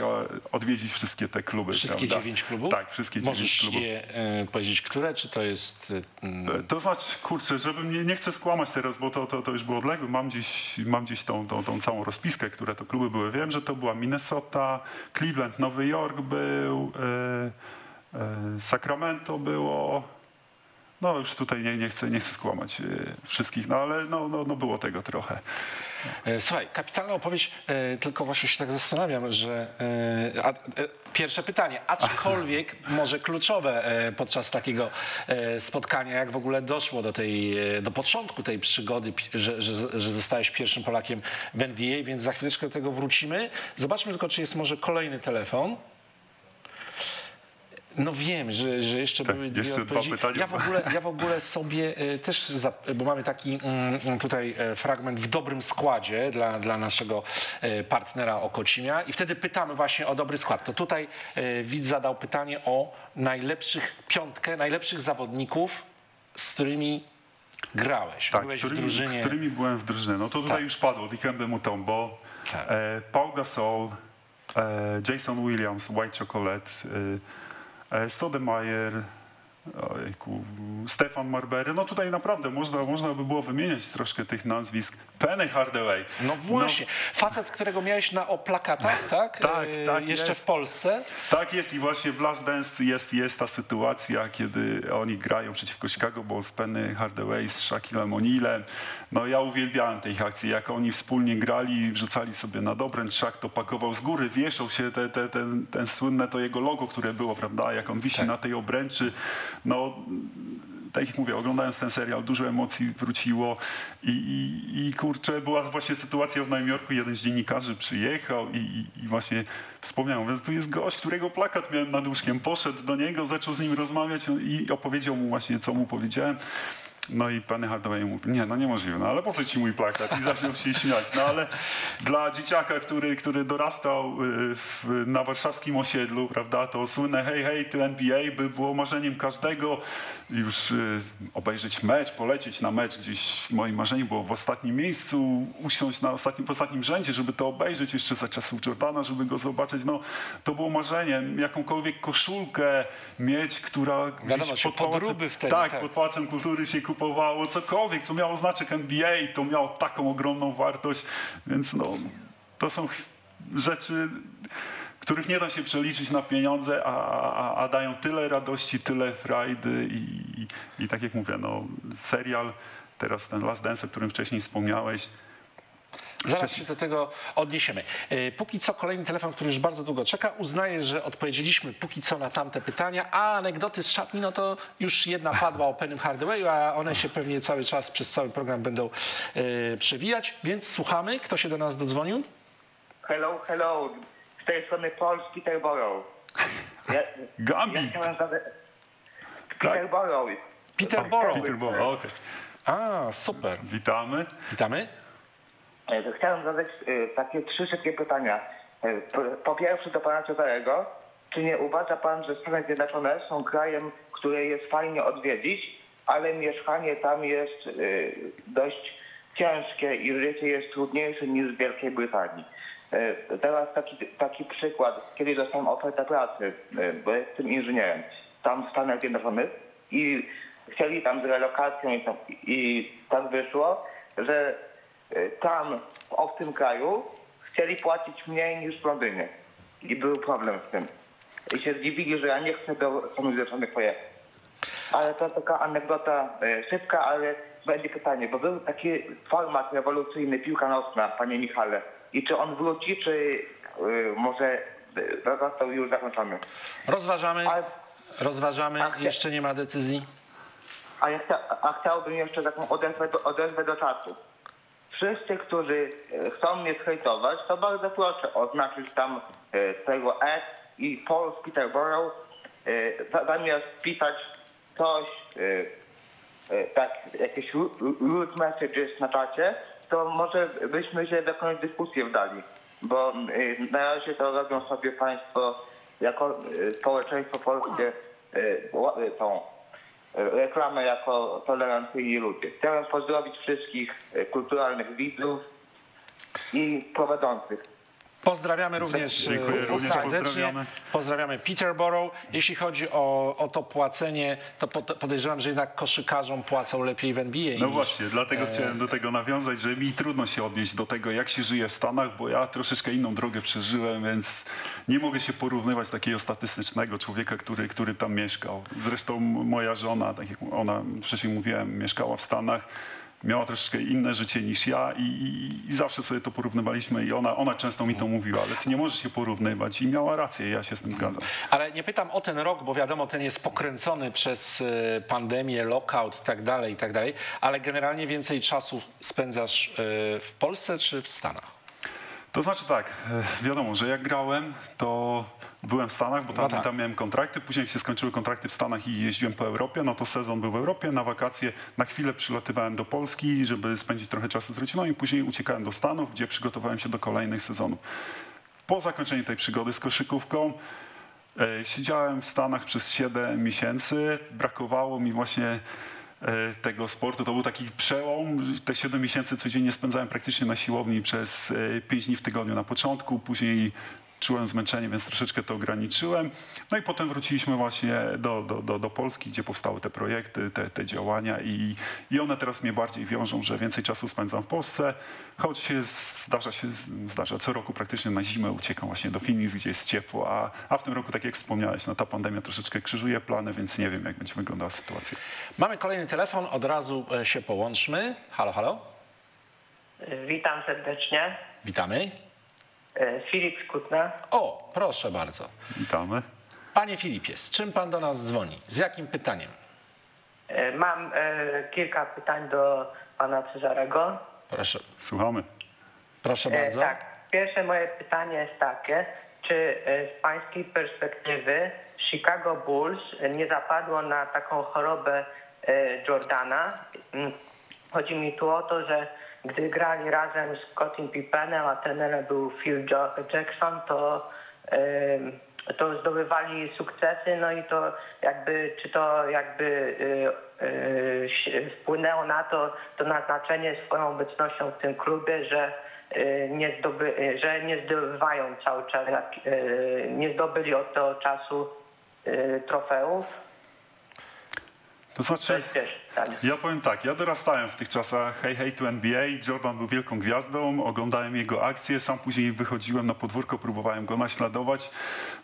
odwiedzić wszystkie te kluby. Wszystkie prawda? dziewięć klubów? Tak, wszystkie Możesz dziewięć klubów. je e, powiedzieć, które, czy to jest... E, to znaczy, kurczę, żebym nie, nie chcę skłamać teraz, bo to, to, to już było odległe. Mam gdzieś, mam gdzieś tą, tą, tą całą rozpiskę, które to kluby były. Wiem, że to była Minnesota, Cleveland, Nowy Jork był... E, Sacramento było, no już tutaj nie, nie, chcę, nie chcę skłamać e, wszystkich, no ale no, no, no było tego trochę. E, słuchaj, kapitalna opowieść, tylko właśnie się tak zastanawiam, że a, pierwsze pytanie, aczkolwiek może kluczowe podczas takiego spotkania, jak w ogóle doszło do tej, do początku tej przygody, że, że, że zostałeś pierwszym Polakiem w NBA, więc za chwileczkę do tego wrócimy. Zobaczmy tylko, czy jest może kolejny telefon. No wiem, że, że jeszcze tak, były dwie jeszcze odpowiedzi. Dwa pytania. Ja w ogóle, ja w ogóle sobie e, też, bo mamy taki mm, mm, tutaj e, fragment w dobrym składzie dla, dla naszego e, partnera Okocimia i wtedy pytamy właśnie o dobry skład. To tutaj widz zadał pytanie o najlepszych piątkę, najlepszych zawodników, z którymi grałeś. Tak, Byłeś z którymi, z którymi byłem w drużynie. No to tutaj tak. już padło. Dikembe Mutombo, tak. Paul Gasol, Jason Williams, White Chocolate, e, Ojejku, Stefan Marbery. No tutaj naprawdę można, można by było wymieniać troszkę tych nazwisk. Penny Hardaway. No właśnie. No. Facet, którego miałeś na oplakatach, tak? tak, e, tak. Jeszcze jest. w Polsce. Tak jest i właśnie w Last Dance jest, jest ta sytuacja, kiedy oni grają przeciwko Chicago Bulls, Penny Hardaway z Shaquillem O'Nealem. No ja uwielbiałem tej akcji, jak oni wspólnie grali, wrzucali sobie na dobręcz, Shaq to pakował z góry, wieszał się te, te, ten, ten słynne to jego logo, które było, prawda, jak on wisi tak. na tej obręczy. No tak jak mówię, oglądając ten serial, dużo emocji wróciło i, i, i kurczę, była właśnie sytuacja w Nowym Jorku, jeden z dziennikarzy przyjechał i, i, i właśnie wspomniał, mówiąc, tu jest gość, którego plakat miałem nad łóżkiem, poszedł do niego, zaczął z nim rozmawiać i opowiedział mu właśnie, co mu powiedziałem. No i pan Hardaway mówi, nie, no niemożliwe, no ale po co ci mój plakat? I zaczął się śmiać. No ale dla dzieciaka, który, który dorastał y, w, na warszawskim osiedlu, prawda, to słynne hej, hej, ty NBA by było marzeniem każdego. Już y, obejrzeć mecz, polecieć na mecz gdzieś, moim marzeniem było w ostatnim miejscu, usiąść na ostatnim, w ostatnim rzędzie, żeby to obejrzeć jeszcze za czasów Jordana, żeby go zobaczyć. No to było marzeniem. Jakąkolwiek koszulkę mieć, która gdzieś Wiadomo, pod pałacem, wtedy, tak, tak, pod Pałacem Kultury się kupowało cokolwiek, co miało znaczek NBA, to miało taką ogromną wartość, więc no, to są rzeczy, których nie da się przeliczyć na pieniądze, a, a, a dają tyle radości, tyle frajdy i, i, i tak jak mówię, no, serial, teraz ten Last Dance, o którym wcześniej wspomniałeś, Zaraz się do tego odniesiemy. E, Póki co kolejny telefon, który już bardzo długo czeka. Uznaję, że odpowiedzieliśmy póki co na tamte pytania, a anegdoty z szatni, no to już jedna padła o Pennym Hardwayu, a one się pewnie cały czas przez cały program będą e, przewijać, więc słuchamy. Kto się do nas dodzwonił? Hello, hello. Z tej strony Paul z Peterborough. Ja, Gambit. ja zadać... Tak. Peterborough. Peterborough. Peterborough, okej. A, super. Witamy. Witamy. E, Chciałem zadać e, takie trzy szybkie pytania. E, Po, pierwsze do pana Cezarego. Czy nie uważa pan, że Stany Zjednoczone są krajem, który jest fajnie odwiedzić, ale mieszkanie tam jest dość ciężkie i życie jest trudniejsze niż w Wielkiej Brytanii? Teraz taki, taki przykład, kiedy dostałem ofertę pracy, bo jestem inżynierem, tam w Stanach Zjednoczonych i chcieli tam z relokacją i, tam, i tak wyszło, że tam w obcym kraju chcieli płacić mniej niż w Londynie. I był problem z tym. I się zdziwili, że ja nie chcę do Stanów Zjednoczonych pojechać. Ale to taka anegdota e, szybka, ale będzie pytanie, bo był taki format rewolucyjny piłka nocna, panie Michale. I czy on wróci, czy e, może został już zakończony? Rozważamy. Ale- Rozważamy. A Jeszcze nie ma decyzji. A, ja chcia, a chciałbym jeszcze taką odezwę do, odezwę do czatu. Wszyscy, którzy e, chcą mnie zhejtować, to bardzo proszę oznaczyć tam e, tego S i Paul z Peterborough, e, za- zamiast pisać coś, tak, jakieś ru- ru- rude messages na czacie, to może byśmy się w jakąś dyskusję wdali. Bo na razie to robią sobie państwo jako społeczeństwo polskie tą reklamę jako tolerancyjni ludzie. Chciałem pozdrowić wszystkich e, kulturalnych widzów i prowadzących. Pozdrawiamy również Dziękuję, e, również serdecznie. pozdrawiamy. Pozdrawiamy Peterborough. Jeśli chodzi o, o to płacenie, to pod- podejrzewam, że jednak koszykarzom płacą lepiej w NBA. No niż- właśnie, dlatego chciałem do tego nawiązać, że mi trudno się odnieść do tego, jak się żyje w Stanach, bo ja troszeczkę inną drogę przeżyłem, więc nie mogę się porównywać takiego statystycznego człowieka, który, który tam mieszkał. Zresztą moja żona, tak jak ona wcześniej mówiłem, mieszkała w Stanach. Miała troszeczkę inne życie niż ja i, i, i zawsze sobie to porównywaliśmy i ona, ona często mi to mówiła, ale ty nie możesz się porównywać i miała rację, ja się z tym zgadzam. Ale nie pytam o ten rok, bo wiadomo, ten jest pokręcony przez e, pandemię, lockout i tak dalej, i tak dalej, ale generalnie więcej czasu spędzasz e, w Polsce czy w Stanach? To znaczy tak, e, wiadomo, że jak grałem, to byłem w Stanach, bo tam, No tak. tam miałem kontrakty. Później jak się skończyły kontrakty w Stanach i jeździłem po Europie, no to sezon był w Europie. Na wakacje na chwilę przylatywałem do Polski, żeby spędzić trochę czasu z rodziną i później uciekałem do Stanów, gdzie przygotowałem się do kolejnych sezonów. Po zakończeniu tej przygody z koszykówką e, siedziałem w Stanach przez 7 miesięcy. Brakowało mi właśnie tego sportu. To był taki przełom. Te 7 miesięcy codziennie spędzałem praktycznie na siłowni przez 5 dni w tygodniu na początku, później czułem zmęczenie, więc troszeczkę to ograniczyłem. No i potem wróciliśmy właśnie do, do, do, do Polski, gdzie powstały te projekty, te, te działania i, i one teraz mnie bardziej wiążą, że więcej czasu spędzam w Polsce, choć się zdarza się, zdarza co roku praktycznie na zimę uciekam właśnie do Phoenix, gdzie jest ciepło, a, a w tym roku, tak jak wspomniałeś, no ta pandemia troszeczkę krzyżuje plany, więc nie wiem, jak będzie wyglądała sytuacja. Mamy kolejny telefon, od razu e, się połączmy. Halo, halo, Witam serdecznie. witamy. E, Filip Skutna. O, proszę bardzo. Witamy. Panie Filipie, z czym pan do nas dzwoni? Z jakim pytaniem? E, Mam e, kilka pytań do pana Cezarego. Proszę, Słuchamy. proszę E, bardzo. Tak, pierwsze moje pytanie jest takie, czy z pańskiej perspektywy Chicago Bulls nie zapadło na taką chorobę Jordana? Chodzi mi tu o to, że gdy grali razem z Scottie Pippenem, a trenerem był Phil Jackson, to to zdobywali sukcesy, no i to jakby, czy to jakby y, y, wpłynęło na to, to naznaczenie swoją obecnością w tym klubie, że y, nie, zdoby, że nie zdobywają cały czas, nie zdobyli od tego czasu trofeów. To znaczy, pytanie. ja powiem tak, ja dorastałem w tych czasach Hey Hey to NBA, Jordan był wielką gwiazdą, oglądałem jego akcje, sam później wychodziłem na podwórko, próbowałem go naśladować,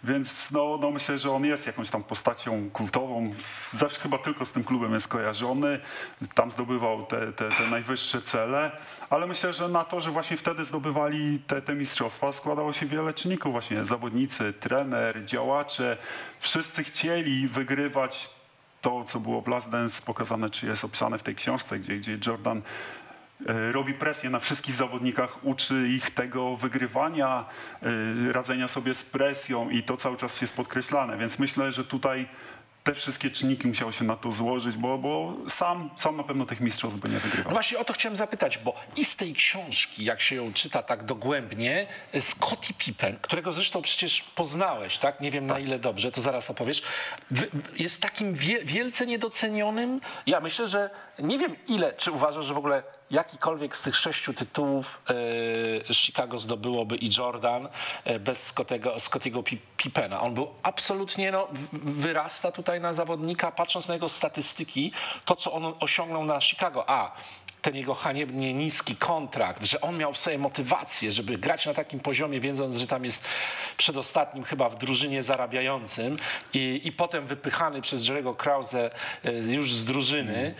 więc no, no myślę, że on jest jakąś tam postacią kultową, zawsze chyba tylko z tym klubem jest kojarzony, tam zdobywał te, te, te najwyższe cele, ale myślę, że na to, że właśnie wtedy zdobywali te, te mistrzostwa, składało się wiele czynników właśnie, zawodnicy, trener, działacze, wszyscy chcieli wygrywać to, co było w Last Dance pokazane, czy jest opisane w tej książce, gdzie, gdzie Jordan e, robi presję na wszystkich zawodnikach, uczy ich tego wygrywania, e, radzenia sobie z presją i to cały czas jest podkreślane. Więc myślę, że tutaj te wszystkie czynniki musiały się na to złożyć, bo, bo sam, sam na pewno tych mistrzostw by nie No wygrywał. właśnie o to chciałem zapytać, bo i z tej książki, jak się ją czyta tak dogłębnie, Scottie Pippen, którego zresztą przecież poznałeś, tak? Nie wiem na ile dobrze, to zaraz opowiesz, jest takim wie, wielce niedocenionym. Ja myślę, że nie wiem ile, czy uważasz, że w ogóle jakikolwiek z tych sześciu tytułów e, Chicago zdobyłoby i Jordan e, bez Scottiego, Scottiego Pi- Pippena. On był absolutnie, no, wyrasta tutaj na zawodnika, patrząc na jego statystyki, to co on osiągnął na Chicago. A, ten jego haniebnie niski kontrakt, że on miał w sobie motywację, żeby grać na takim poziomie, wiedząc, że tam jest przedostatnim chyba w drużynie zarabiającym i, i potem wypychany przez Jerego Krause e, już z drużyny.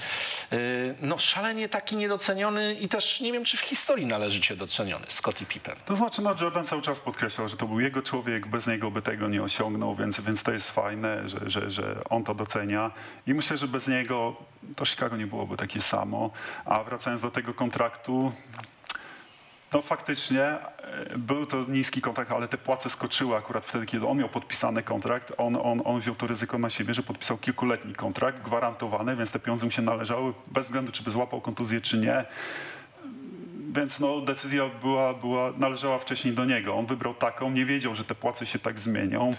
E, No szalenie taki niedoceniony i też nie wiem, czy w historii należycie doceniony Scottie Pippen. To znaczy, no Jordan cały czas podkreślał, że to był jego człowiek, bez niego by tego nie osiągnął, więc, więc to jest fajne, że, że, że on to docenia. I myślę, że bez niego to Chicago nie byłoby takie samo. A wracając do tego kontraktu, no faktycznie e, był to niski kontrakt, ale te płace skoczyły akurat wtedy, kiedy on miał podpisany kontrakt. On, on, on wziął to ryzyko na siebie, że podpisał kilkuletni kontrakt, gwarantowany, więc te pieniądze mu się należały, bez względu czy by złapał kontuzję, czy nie. Więc no, decyzja była, była, należała wcześniej do niego. On wybrał taką, nie wiedział, że te płace się tak zmienią.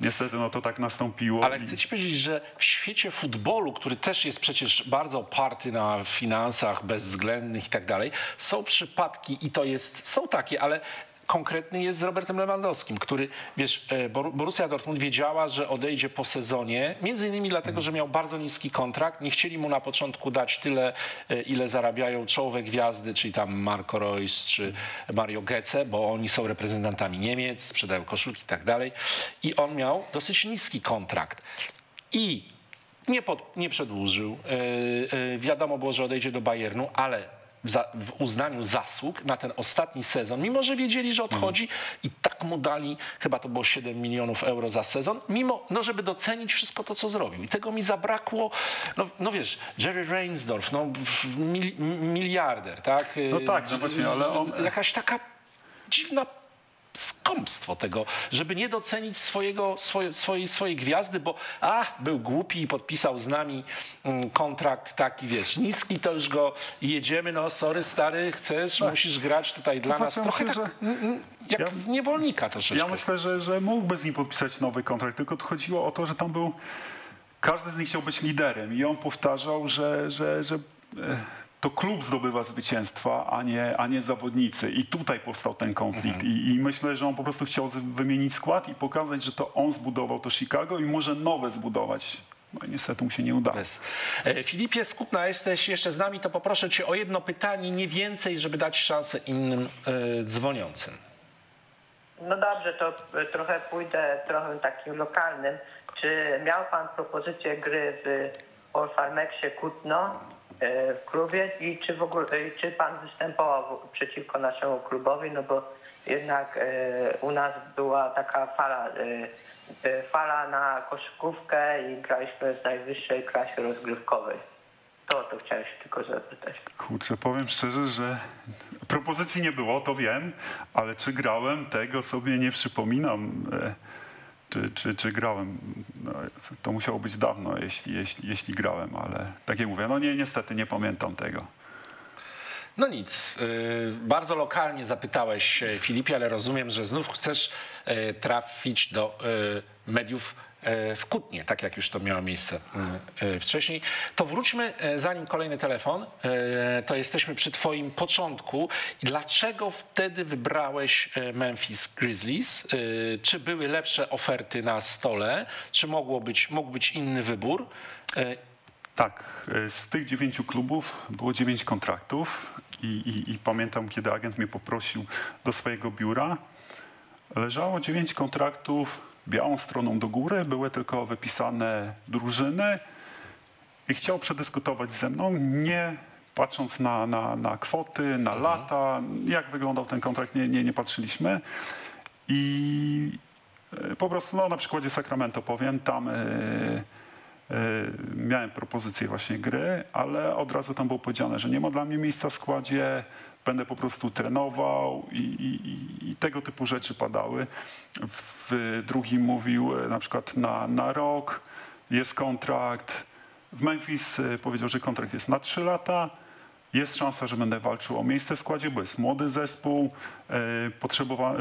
Niestety no, to tak nastąpiło. Ale chcę ci powiedzieć, że w świecie futbolu, który też jest przecież bardzo oparty na finansach bezwzględnych i tak dalej, są przypadki i to jest, są takie, ale konkretny jest z Robertem Lewandowskim, który, wiesz, e, Bor- Borussia Dortmund wiedziała, że odejdzie po sezonie, między innymi dlatego, że miał bardzo niski kontrakt, nie chcieli mu na początku dać tyle, e, ile zarabiają czołowe gwiazdy, czyli tam Marco Reus czy Mario Götze, bo oni są reprezentantami Niemiec, sprzedają koszulki i tak dalej i on miał dosyć niski kontrakt. I nie, pod, nie przedłużył. Yy, yy, wiadomo było, że odejdzie do Bayernu, ale w, za, w uznaniu zasług na ten ostatni sezon, mimo że wiedzieli, że odchodzi i tak mu dali, chyba to było 7 milionów euro za sezon, mimo, no żeby docenić wszystko to, co zrobił. I tego mi zabrakło, no, no wiesz, Jerry Reinsdorf, no mil, miliarder, tak? No tak, no właśnie, ale on- Jakaś taka dziwna skąpstwo tego, żeby nie docenić swojego, swoje, swojej, swojej gwiazdy, bo a, był głupi i podpisał z nami mm, kontrakt taki, wiesz, niski, to już go jedziemy, no sorry stary, chcesz, musisz grać tutaj dla nas. znaczy, Trochę myślę, tak, mm, jak Ja- z niewolnika troszeczkę. Ja myślę, że, że mógłby z nim podpisać nowy kontrakt, tylko tu chodziło o to, że tam był. Każdy z nich chciał być liderem i on powtarzał, że, że, że e, to klub zdobywa zwycięstwa, a nie, a nie zawodnicy. I tutaj powstał ten konflikt. I, I myślę, że on po prostu chciał wymienić skład i pokazać, że to on zbudował to Chicago i może nowe zbudować. No i niestety mu się nie udało. Bez. E, Filipie Skutna, jesteś jeszcze z nami, to poproszę cię o jedno pytanie, nie więcej, żeby dać szansę innym e, dzwoniącym. No dobrze, to e, trochę pójdę trochę takim lokalnym. Czy miał pan propozycję gry w Orfarmexie Kutno w klubie i czy w ogóle, e, czy pan występował przeciwko naszemu klubowi, no bo jednak e, u nas była taka fala, e, e, fala na koszykówkę i graliśmy w najwyższej klasie rozgrywkowej. To, to chciałem się tylko zapytać. Kurczę, powiem szczerze, że propozycji nie było, to wiem, ale czy grałem, tego sobie nie przypominam. Czy, czy, czy grałem? No, to musiało być dawno, jeśli, jeśli, jeśli grałem, ale tak jak mówię, no nie, niestety nie pamiętam tego. No nic, y, bardzo lokalnie zapytałeś e, Filipie, ale rozumiem, że znów chcesz e, trafić do mediów w Kutnie, tak jak już to miało miejsce y, y, wcześniej. To wróćmy, e, zanim kolejny telefon, e, to jesteśmy przy twoim początku. Dlaczego wtedy wybrałeś e, Memphis Grizzlies? Czy były lepsze oferty na stole? Czy mogło być, mógł być inny wybór? E, Tak, e, z tych dziewięciu klubów było dziewięć kontraktów i, i, i pamiętam, kiedy agent mnie poprosił do swojego biura, leżało dziewięć kontraktów białą stroną do góry, były tylko wypisane drużyny i chciał przedyskutować ze mną, nie patrząc na, na, na kwoty, na lata, jak wyglądał ten kontrakt, nie, nie, nie patrzyliśmy. I e, po prostu, no na przykładzie Sacramento powiem, tam e, e, miałem propozycję właśnie gry, ale od razu tam było powiedziane, że nie ma dla mnie miejsca w składzie, będę po prostu trenował i, i, i- tego typu rzeczy padały. W drugim mówił e, na przykład na, na rok, jest kontrakt. W Memphis e, powiedział, że kontrakt jest na 3 lata. Jest szansa, że będę walczył o miejsce w składzie, bo jest młody zespół. E,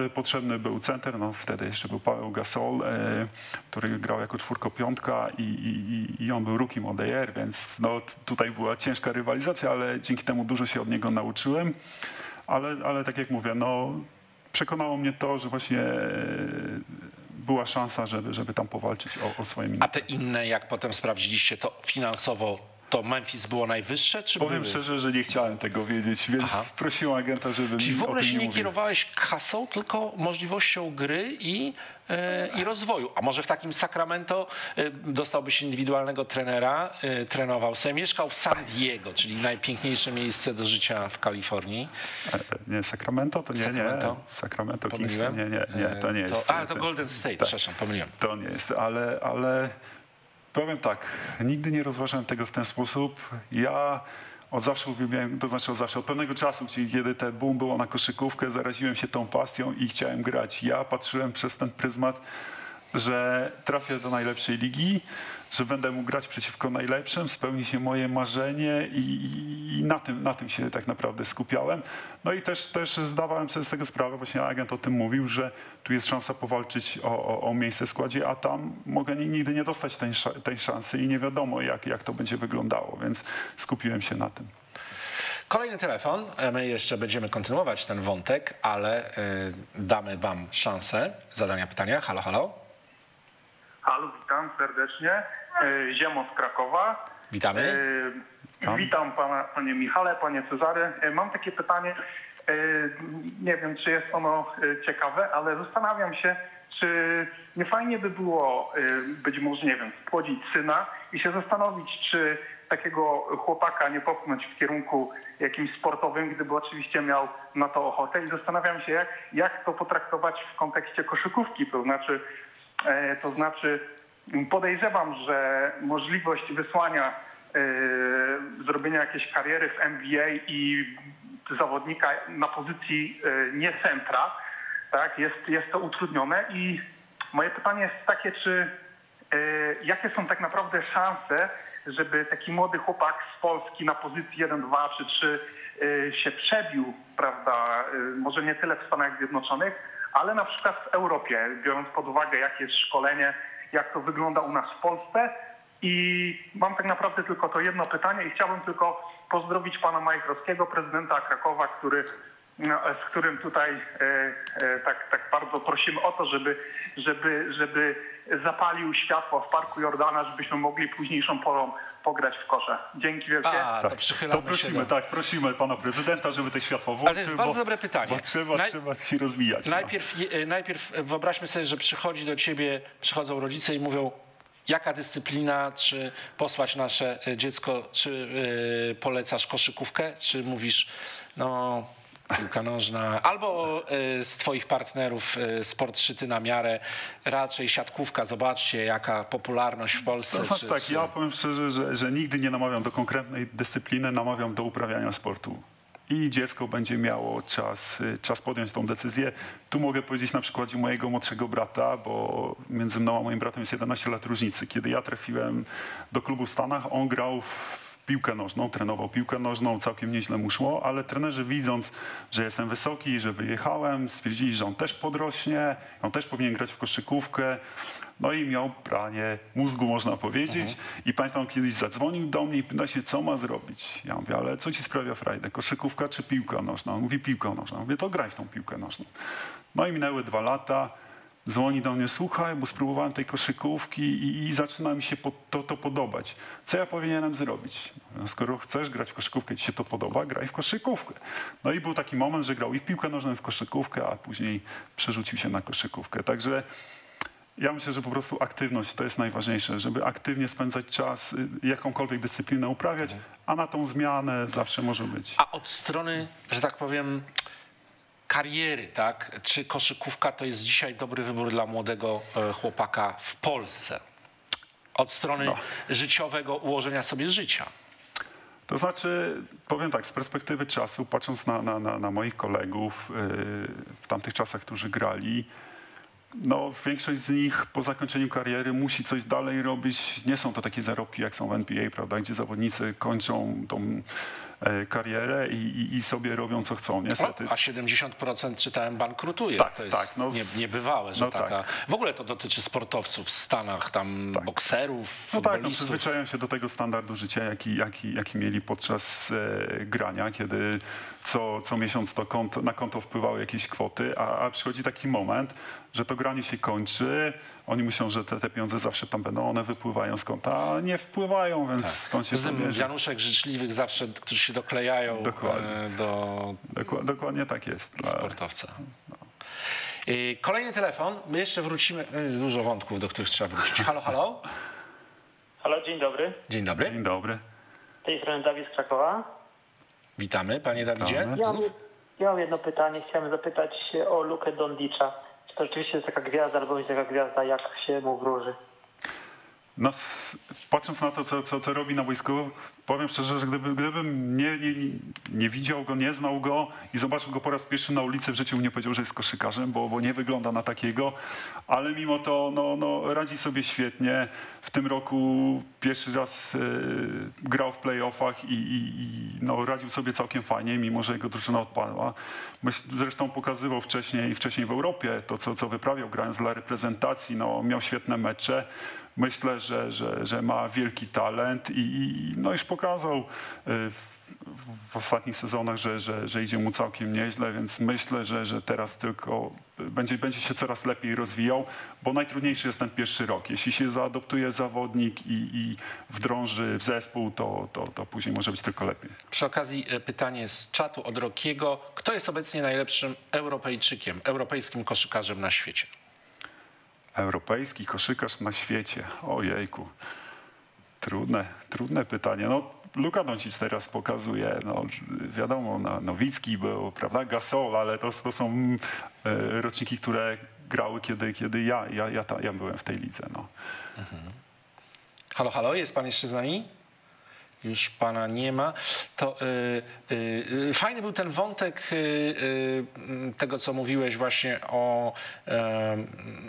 e, potrzebny był center, no wtedy jeszcze był Paweł Gasol, e, który grał jako czwórko-piątka i, i, i- on był rookiem od więc no, tutaj była ciężka rywalizacja, ale dzięki temu dużo się od niego nauczyłem. Ale, ale tak jak mówię, no, przekonało mnie to, że właśnie była szansa, żeby, żeby tam powalczyć o, o swoje A minuty. te inne, jak potem sprawdziliście to finansowo, to Memphis było najwyższe, czy Powiem były? szczerze, że nie chciałem tego wiedzieć, więc Aha. prosiłem agenta, żeby Czyli mi w ogóle się nie mówił. kierowałeś kasą, tylko możliwością gry i, e, i rozwoju. A może w takim Sacramento e, dostałbyś indywidualnego trenera, e, trenował sobie, mieszkał w San Diego, czyli najpiękniejsze miejsce do życia w Kalifornii. E, Nie, Sacramento to nie, Sacramento? nie. Sacramento? Kingston, nie, nie, nie, to nie E, jest. A, to Golden State, tak. przepraszam, pomyliłem. To nie jest, ale, ale powiem tak, nigdy nie rozważałem tego w ten sposób. Ja od zawsze uwielbiałem, to znaczy od zawsze, od pewnego czasu, czyli kiedy te boom było na koszykówkę, zaraziłem się tą pasją i chciałem grać. Ja patrzyłem przez ten pryzmat, że trafię do najlepszej ligi, że będę mógł grać przeciwko najlepszym, spełni się moje marzenie i, i, na, tym, na tym się tak naprawdę skupiałem. No i też, też zdawałem sobie z tego sprawę, właśnie agent o tym mówił, że tu jest szansa powalczyć o, o, o miejsce w składzie, a tam mogę ni- nigdy nie dostać tej, tej szansy i nie wiadomo jak, jak to będzie wyglądało, więc skupiłem się na tym. Kolejny telefon. My jeszcze będziemy kontynuować ten wątek, ale e, damy wam szansę zadania pytania. Halo, halo. Halo, witam serdecznie. E, Ziemo z Krakowa. Witamy. E, Witam pana, panie Michale, panie Cezary. E, Mam takie pytanie. Nie wiem, czy jest ono ciekawe, ale zastanawiam się, czy nie fajnie by było być może, nie wiem, spłodzić syna i się zastanowić, czy takiego chłopaka nie popchnąć w kierunku jakimś sportowym, gdyby oczywiście miał na to ochotę. I zastanawiam się, jak, jak to potraktować w kontekście koszykówki, to znaczy To znaczy, podejrzewam, że możliwość wysłania, e, zrobienia jakiejś kariery w NBA i zawodnika na pozycji e, nie centra, tak, jest, jest to utrudnione. I moje pytanie jest takie, czy e, jakie są tak naprawdę szanse, żeby taki młody chłopak z Polski na pozycji 1, 2 czy 3 e, się przebił, prawda, e, może nie tyle w Stanach Zjednoczonych, ale na przykład w Europie, biorąc pod uwagę, jakie jest szkolenie, jak to wygląda u nas w Polsce. I mam tak naprawdę tylko to jedno pytanie i chciałbym tylko pozdrowić pana Majchrowskiego, prezydenta Krakowa, który, no, z którym tutaj e, e, tak, tak bardzo prosimy o to, żeby, żeby, żeby zapalił światło w Parku Jordana, żebyśmy mogli późniejszą porą pograć w kosze. Dzięki wielkie. A, to Tak, przychylamy to prosimy, się do... tak, prosimy pana prezydenta, żeby te światło włączył. Ale to jest bardzo bo, dobre pytanie. Bo trzeba, Naj- trzeba się rozwijać. no. Najpierw, je- najpierw wyobraźmy sobie, że przychodzi do ciebie, przychodzą rodzice i mówią, jaka dyscyplina, czy posłać nasze e, dziecko, czy y, polecasz koszykówkę, czy mówisz, no piłka nożna, albo y, z twoich partnerów y, sport szyty na miarę, raczej siatkówka, zobaczcie jaka popularność w Polsce. To znaczy czy- tak, czy- ja powiem szczerze, że, że nigdy nie namawiam do konkretnej dyscypliny, namawiam do uprawiania sportu. I dziecko będzie miało czas, y, czas podjąć tą decyzję. Tu mogę powiedzieć na przykładzie mojego młodszego brata, bo między mną a moim bratem jest 11 lat różnicy. Kiedy ja trafiłem do klubu w Stanach, on grał w piłkę nożną, trenował piłkę nożną, całkiem nieźle mu szło, ale trenerzy widząc, że jestem wysoki, że wyjechałem, stwierdzili, że on też podrośnie, on też powinien grać w koszykówkę. No i miał pranie mózgu, można powiedzieć. I pamiętam, kiedyś zadzwonił do mnie i pyta się, co ma zrobić. Ja mówię, ale co ci sprawia frajdę, koszykówka czy piłka nożna? On mówi, piłka nożna. Mówię, to graj w tą piłkę nożną. No i minęły dwa lata. Dzwoni do mnie, słuchaj, bo spróbowałem tej koszykówki i, i zaczyna mi się to, to podobać. Co ja powinienem zrobić? No, skoro chcesz grać w koszykówkę, ci się to podoba, graj w koszykówkę. No i był taki moment, że grał i w piłkę nożną, i w koszykówkę, a później przerzucił się na koszykówkę. Także ja myślę, że po prostu aktywność to jest najważniejsze, żeby aktywnie spędzać czas, y, jakąkolwiek dyscyplinę uprawiać, a na tą zmianę zawsze może być. A od strony, że tak powiem, kariery, tak? Czy koszykówka to jest dzisiaj dobry wybór dla młodego e, chłopaka w Polsce? Od strony No. życiowego ułożenia sobie życia. To znaczy, powiem tak, z perspektywy czasu, patrząc na, na, na, na moich kolegów yy, w tamtych czasach, którzy grali, no większość z nich po zakończeniu kariery musi coś dalej robić. Nie są to takie zarobki, jak są w NBA, prawda, gdzie zawodnicy kończą tą e, karierę i, i, i sobie robią, co chcą. Niestety. A 70% czytałem bankrutuje. Tak, to jest tak, no nie, niebywałe, że no tak. taka... W ogóle to dotyczy sportowców w Stanach, tam bokserów, No tak, no przyzwyczajają się do tego standardu życia, jaki, jaki, jaki mieli podczas e, grania, kiedy co, co miesiąc to konto, na konto wpływały jakieś kwoty, a, a przychodzi taki moment, że to granie się kończy, oni myślą, że te, te pieniądze zawsze tam będą, one wypływają z konta, a nie wpływają, więc stąd się Z to tym bierze. Januszek życzliwych zawsze, którzy się doklejają Dokładnie. e, do Dokła- dokładnie tak jest. Dla- sportowca. Y, Kolejny telefon. My jeszcze wrócimy. Jest dużo wątków, do których trzeba wrócić. Halo, halo. Halo, dzień dobry. Dzień dobry. Dzień dobry. Z tej strony Dawid z Krakowa. Witamy, panie Dawidzie. Ja ja mam jedno pytanie. Chciałem zapytać się o Lukę Dondicza. To rzeczywiście jest taka gwiazda, albo jest taka gwiazda, jak się mu wróży? No, patrząc na to, co, co, co robi na boisku, powiem szczerze, że gdyby, gdybym nie, nie, nie, widział go, nie znał go i zobaczył go po raz pierwszy na ulicy, w życiu bym nie powiedział, że jest koszykarzem, bo, bo nie wygląda na takiego, ale mimo to no, no, radzi sobie świetnie. W tym roku pierwszy raz e, grał w playoffach i, i, i no, radził sobie całkiem fajnie, mimo że jego drużyna odpadła. Zresztą pokazywał wcześniej, wcześniej w Europie to, co, co wyprawiał, grając dla reprezentacji. No, miał świetne mecze. Myślę, że, że, że ma wielki talent i, i no już pokazał y, w, ostatnich sezonach, że, że, że idzie mu całkiem nieźle, więc myślę, że, że teraz tylko będzie, będzie się coraz lepiej rozwijał, bo najtrudniejszy jest ten pierwszy rok. Jeśli się zaadoptuje zawodnik i, i wdrąży w zespół, to, to, to później może być tylko lepiej. Przy okazji e, pytanie z czatu od Rokiego. Kto jest obecnie najlepszym Europejczykiem, europejskim koszykarzem na świecie? Europejski koszykarz na świecie. Ojejku. Trudne, trudne pytanie. No, Luka Doncic teraz pokazuje, no, wiadomo, no, Nowicki był, prawda, Gasol, ale to, to są e, roczniki, które grały, kiedy, kiedy ja, ja, ja, ta, ja byłem w tej lidze. No. Halo, halo, jest pan jeszcze z nami? Już pana nie ma. To y, y, y, fajny był ten wątek y, y, tego, co mówiłeś właśnie o.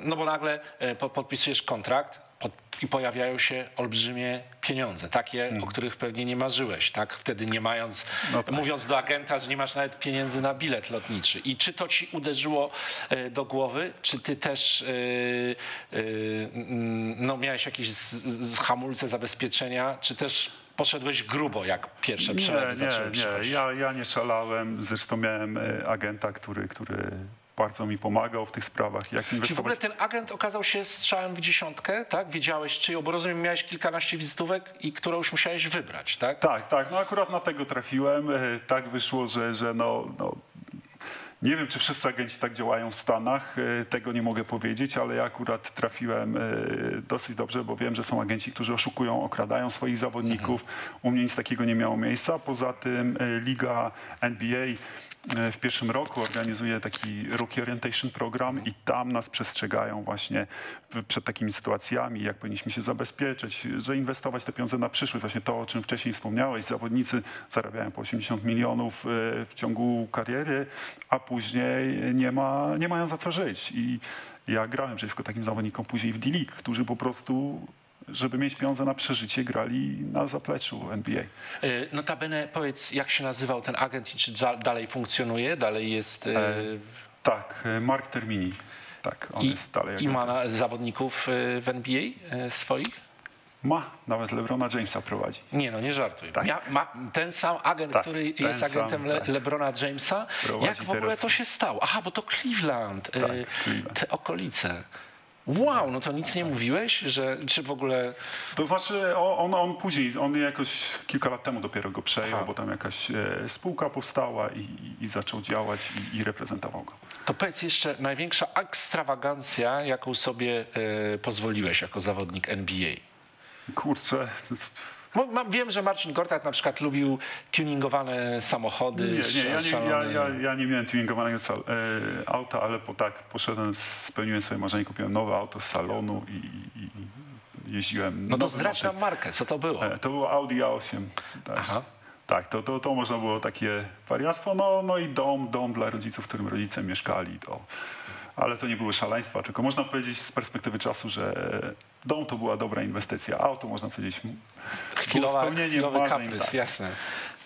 no bo nagle po- podpisujesz kontrakt pod, i pojawiają się olbrzymie pieniądze, takie, o których pewnie nie marzyłeś, tak? Wtedy nie mając, No tak. mówiąc do agenta, że nie masz nawet pieniędzy na bilet lotniczy. I czy to ci uderzyło y, do głowy? Czy ty też mm, no, miałeś jakieś z, z hamulce zabezpieczenia? Czy też poszedłeś grubo, jak pierwsze przelewy Nie, zaczęły nie, przychodzić? nie. Ja, ja nie szalałem. Zresztą miałem e, agenta, który, który bardzo mi pomagał w tych sprawach. Jak Czy w inwestować ogóle ten agent okazał się strzałem w dziesiątkę, tak? Wiedziałeś czyją, bo rozumiem, miałeś kilkanaście wizytówek i którą już musiałeś wybrać, tak? Tak, tak. No akurat na tego trafiłem. E, Tak wyszło, że, że no, no, nie wiem, czy wszyscy agenci tak działają w Stanach. E, Tego nie mogę powiedzieć, ale ja akurat trafiłem e, dosyć dobrze, bo wiem, że są agenci, którzy oszukują, okradają swoich zawodników. U mnie nic takiego nie miało miejsca. Poza tym e, Liga NBA w pierwszym roku organizuje taki Rookie Orientation Program i tam nas przestrzegają właśnie przed takimi sytuacjami, jak powinniśmy się zabezpieczyć, że inwestować te pieniądze na przyszłość. Właśnie to, o czym wcześniej wspomniałeś, zawodnicy zarabiają po 80 milionów e, w ciągu kariery, a później nie, ma, nie mają za co żyć. I ja grałem przeciwko takim zawodnikom później w D-League, którzy po prostu żeby mieć pieniądze na przeżycie, grali na zapleczu NBA. Y, Notabene powiedz, jak się nazywał ten agent i czy dalej funkcjonuje, dalej jest... y, Tak, e, Mark Termini. Tak, on I, jest dalej. I ma agentem. na, zawodników w NBA swoich? Ma, nawet LeBrona Jamesa prowadzi. Nie no, nie żartuj. Tak. Ma, ten sam agent, Tak, który jest agentem sam, Le, tak. LeBrona Jamesa. Prowadzi Jak w ogóle teraz- to się stało? Aha, bo to Cleveland, Tak, Cleveland. te okolice. Wow, no to nic nie mówiłeś, że czy w ogóle... To znaczy on, on później, on jakoś kilka lat temu dopiero go przejął, Aha. bo tam jakaś e, spółka powstała i, i, zaczął działać i, i reprezentował go. To powiedz jeszcze, największa ekstrawagancja, jaką sobie y, pozwoliłeś jako zawodnik NBA? Kurczę, wiem, że Marcin Gortat na przykład lubił tuningowane samochody. nie, nie, ja, nie, ja, ja, ja nie miałem tuningowanego sal, e, auta, ale po tak poszedłem, spełniłem swoje marzenie, kupiłem nowe auto z salonu i, i, i jeździłem. No to zdradź nam markę, co to było? E, To było Audi A8. Tak, Aha. tak to, to, to można było takie wariactwo. No, no i dom, dom dla rodziców, w którym rodzice mieszkali. To, ale to nie były szaleństwa, tylko można powiedzieć z perspektywy czasu, że dom to była dobra inwestycja. Auto można powiedzieć było Chwilowa, spełnienie chwilowy marzeń, kaprys, tak. jasne.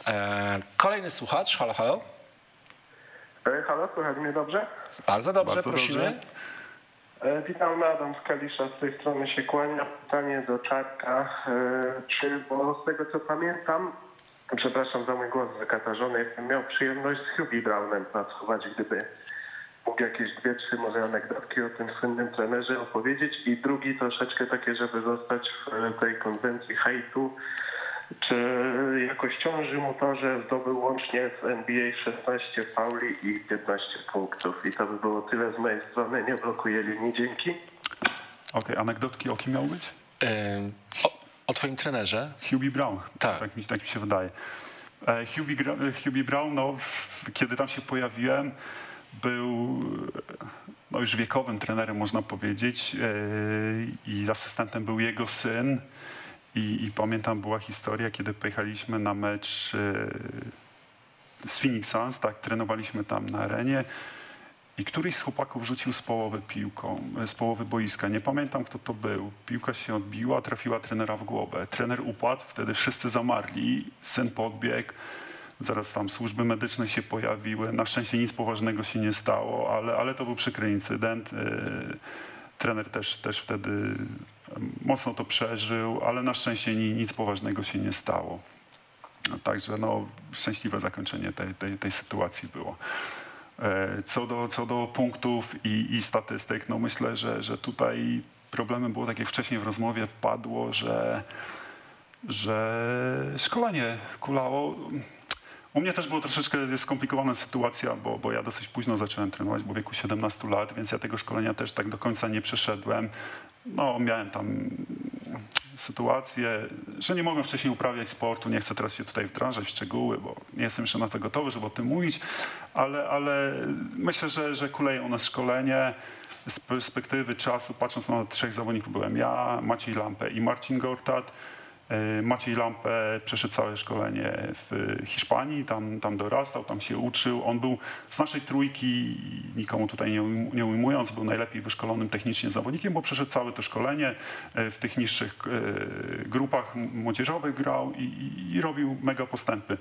E, kolejny słuchacz, halo, halo. E, Halo, słychać mnie dobrze? Bardzo dobrze, Bardzo prosimy. dobrze. Witam, Adam z Kalisza, z tej strony się kłania. Pytanie do Czarka. E, Czy, bo z tego co pamiętam, przepraszam za mój głos zakatarzony, miał przyjemność z Hubie Brownem pracować, gdyby mógł jakieś dwie, trzy może anegdotki o tym słynnym trenerze opowiedzieć. I drugi troszeczkę takie, żeby zostać w tej konwencji hejtu. Czy jakoś ciąży mu to, że zdobył łącznie w NBA 16 fauli i 15 punktów? I to by było tyle z mojej strony. Nie blokuję linii. Dzięki. Okej, anegdotki o kim miał być? E, o, o twoim trenerze. Hubie Brown. Tak. Tak mi, tak mi się wydaje. E, Hubie, e, Hubie Brown, no, kiedy tam się pojawiłem, był e, no, już wiekowym trenerem, można powiedzieć. e, I asystentem był jego syn. I, I pamiętam, była historia, kiedy pojechaliśmy na mecz e, z Phoenix Suns, tak, trenowaliśmy tam na arenie. I któryś z chłopaków rzucił z połowy piłką, z połowy boiska. Nie pamiętam, kto to był. Piłka się odbiła, trafiła trenera w głowę. Trener upadł, wtedy wszyscy zamarli. Syn podbiegł. Zaraz tam służby medyczne się pojawiły. Na szczęście nic poważnego się nie stało, ale, ale to był przykry incydent. Yy, Trener też, też wtedy mocno to przeżył, ale na szczęście ni- nic poważnego się nie stało. Także no, szczęśliwe zakończenie tej, tej, tej sytuacji było. E, Co do, co do punktów i, i statystyk, no myślę, że, że tutaj problemem było, tak jak wcześniej w rozmowie padło, że, że szkolenie kulało. U mnie też była troszeczkę skomplikowana sytuacja, bo, bo ja dosyć późno zacząłem trenować, bo w wieku 17 lat, więc ja tego szkolenia też tak do końca nie przeszedłem. No, miałem tam sytuację, że nie mogłem wcześniej uprawiać sportu. Nie chcę teraz się tutaj wdrażać w szczegóły, bo nie jestem jeszcze na to gotowy, żeby o tym mówić, ale, ale myślę, że, że kuleje u nas szkolenie. Z perspektywy czasu, patrząc na trzech zawodników, byłem ja, Maciej Lampę i Marcin Gortat. E, Maciej Lampę przeszedł całe szkolenie w Hiszpanii, tam, tam dorastał, tam się uczył. On był z naszej trójki, nikomu tutaj nie, nie ujmując, był najlepiej wyszkolonym technicznie zawodnikiem, bo przeszedł całe to szkolenie e, w tych niższych e, grupach młodzieżowych grał i, i, i robił mega postępy.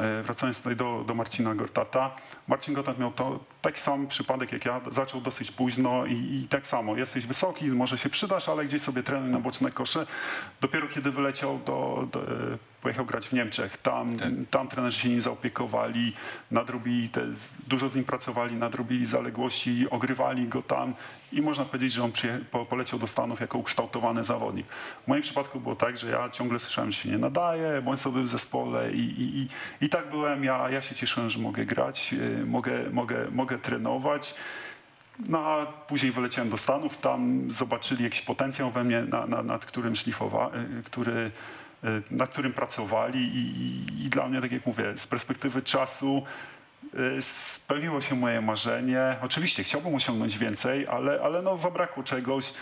E, Wracając tutaj do, do Marcina Gortata. Marcin Gortat miał to taki sam przypadek jak ja. Zaczął dosyć późno i, i tak samo. Jesteś wysoki, może się przydasz, ale gdzieś sobie trenuj na boczne kosze. Dopiero kiedy wyleciał do, do e, pojechał grać w Niemczech. Tam, Tak. tam trenerzy się nim zaopiekowali, nadrobili te, dużo z nim pracowali, nadrobili zaległości, ogrywali go tam i można powiedzieć, że on po, poleciał do Stanów jako ukształtowany zawodnik. W moim przypadku było tak, że ja ciągle słyszałem, że się nie nadaje, bądź sobie w zespole i, i, i, i tak byłem. Ja, ja się cieszyłem, że mogę grać, yy, mogę, mogę, mogę trenować. No a później wyleciałem do Stanów, tam zobaczyli jakiś potencjał we mnie, na, na, nad którym szlifowa, y, który, y, nad którym pracowali i, i, i dla mnie, tak jak mówię, z perspektywy czasu y, spełniło się moje marzenie. Oczywiście chciałbym osiągnąć więcej, ale, ale no zabrakło czegoś.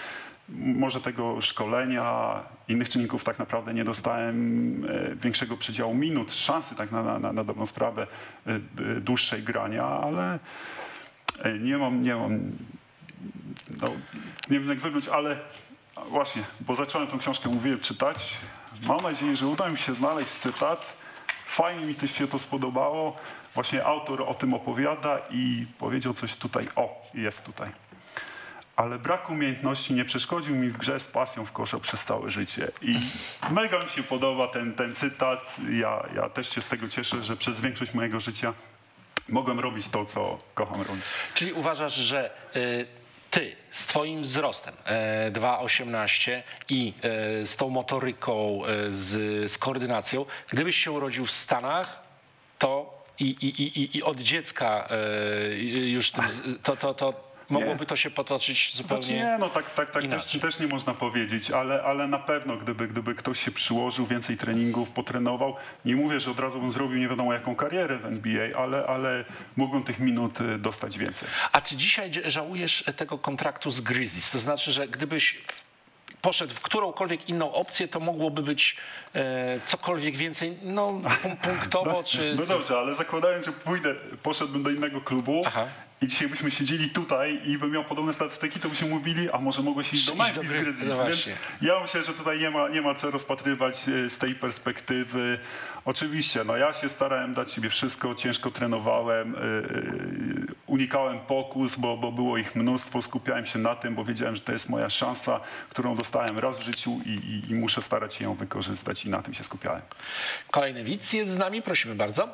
Może tego szkolenia, innych czynników tak naprawdę nie dostałem e, większego przedziału minut, szansy tak na, na, na dobrą sprawę dłuższej grania, ale nie mam, nie mam, no, nie wiem jak wybrać, ale właśnie, bo zacząłem tą książkę, mówiłem, czytać. Mam nadzieję, że uda mi się znaleźć cytat. Fajnie mi też się to spodobało. Właśnie autor o tym opowiada i powiedział coś tutaj, o, jest tutaj. ale brak umiejętności nie przeszkodził mi w grze z pasją w kosza przez całe życie. I mega mi się podoba ten, ten cytat. Ja, ja też się z tego cieszę, że przez większość mojego życia mogłem robić to, co kocham robić. Czyli uważasz, że y, ty z twoim wzrostem e, 2,18 i e, z tą motoryką, e, z, z koordynacją, gdybyś się urodził w Stanach, to i, i, i, i- od dziecka e, już tym, to, to, to mogłoby to się potoczyć zupełnie... Znaczy nie, no tak, tak, tak też, inaczej. też nie można powiedzieć, ale, ale na pewno gdyby, gdyby ktoś się przyłożył, więcej treningów, potrenował, nie mówię, że od razu bym zrobił nie wiadomo jaką karierę w NBA, ale, ale mógłbym tych minut y, dostać więcej. A czy dzisiaj żałujesz tego kontraktu z Grizzlies? To znaczy, że gdybyś poszedł w którąkolwiek inną opcję, to mogłoby być e, cokolwiek więcej, no pun- punktowo, czy... No dobrze, ale zakładając, że pójdę, poszedłbym do innego klubu Aha. I dzisiaj byśmy siedzieli tutaj i bym miał podobne statystyki, to byśmy mówili, a może mogłeś iść do Memphis Grizzlies. no Więc ja myślę, że tutaj nie ma, nie ma co rozpatrywać e, z tej perspektywy. Oczywiście, no ja się starałem dać siebie wszystko, ciężko trenowałem, e, e, unikałem pokus, bo, bo było ich mnóstwo, skupiałem się na tym, bo wiedziałem, że to jest moja szansa, którą dostałem raz w życiu i, i, i muszę starać się ją wykorzystać i na tym się skupiałem. Kolejny widz jest z nami, prosimy bardzo.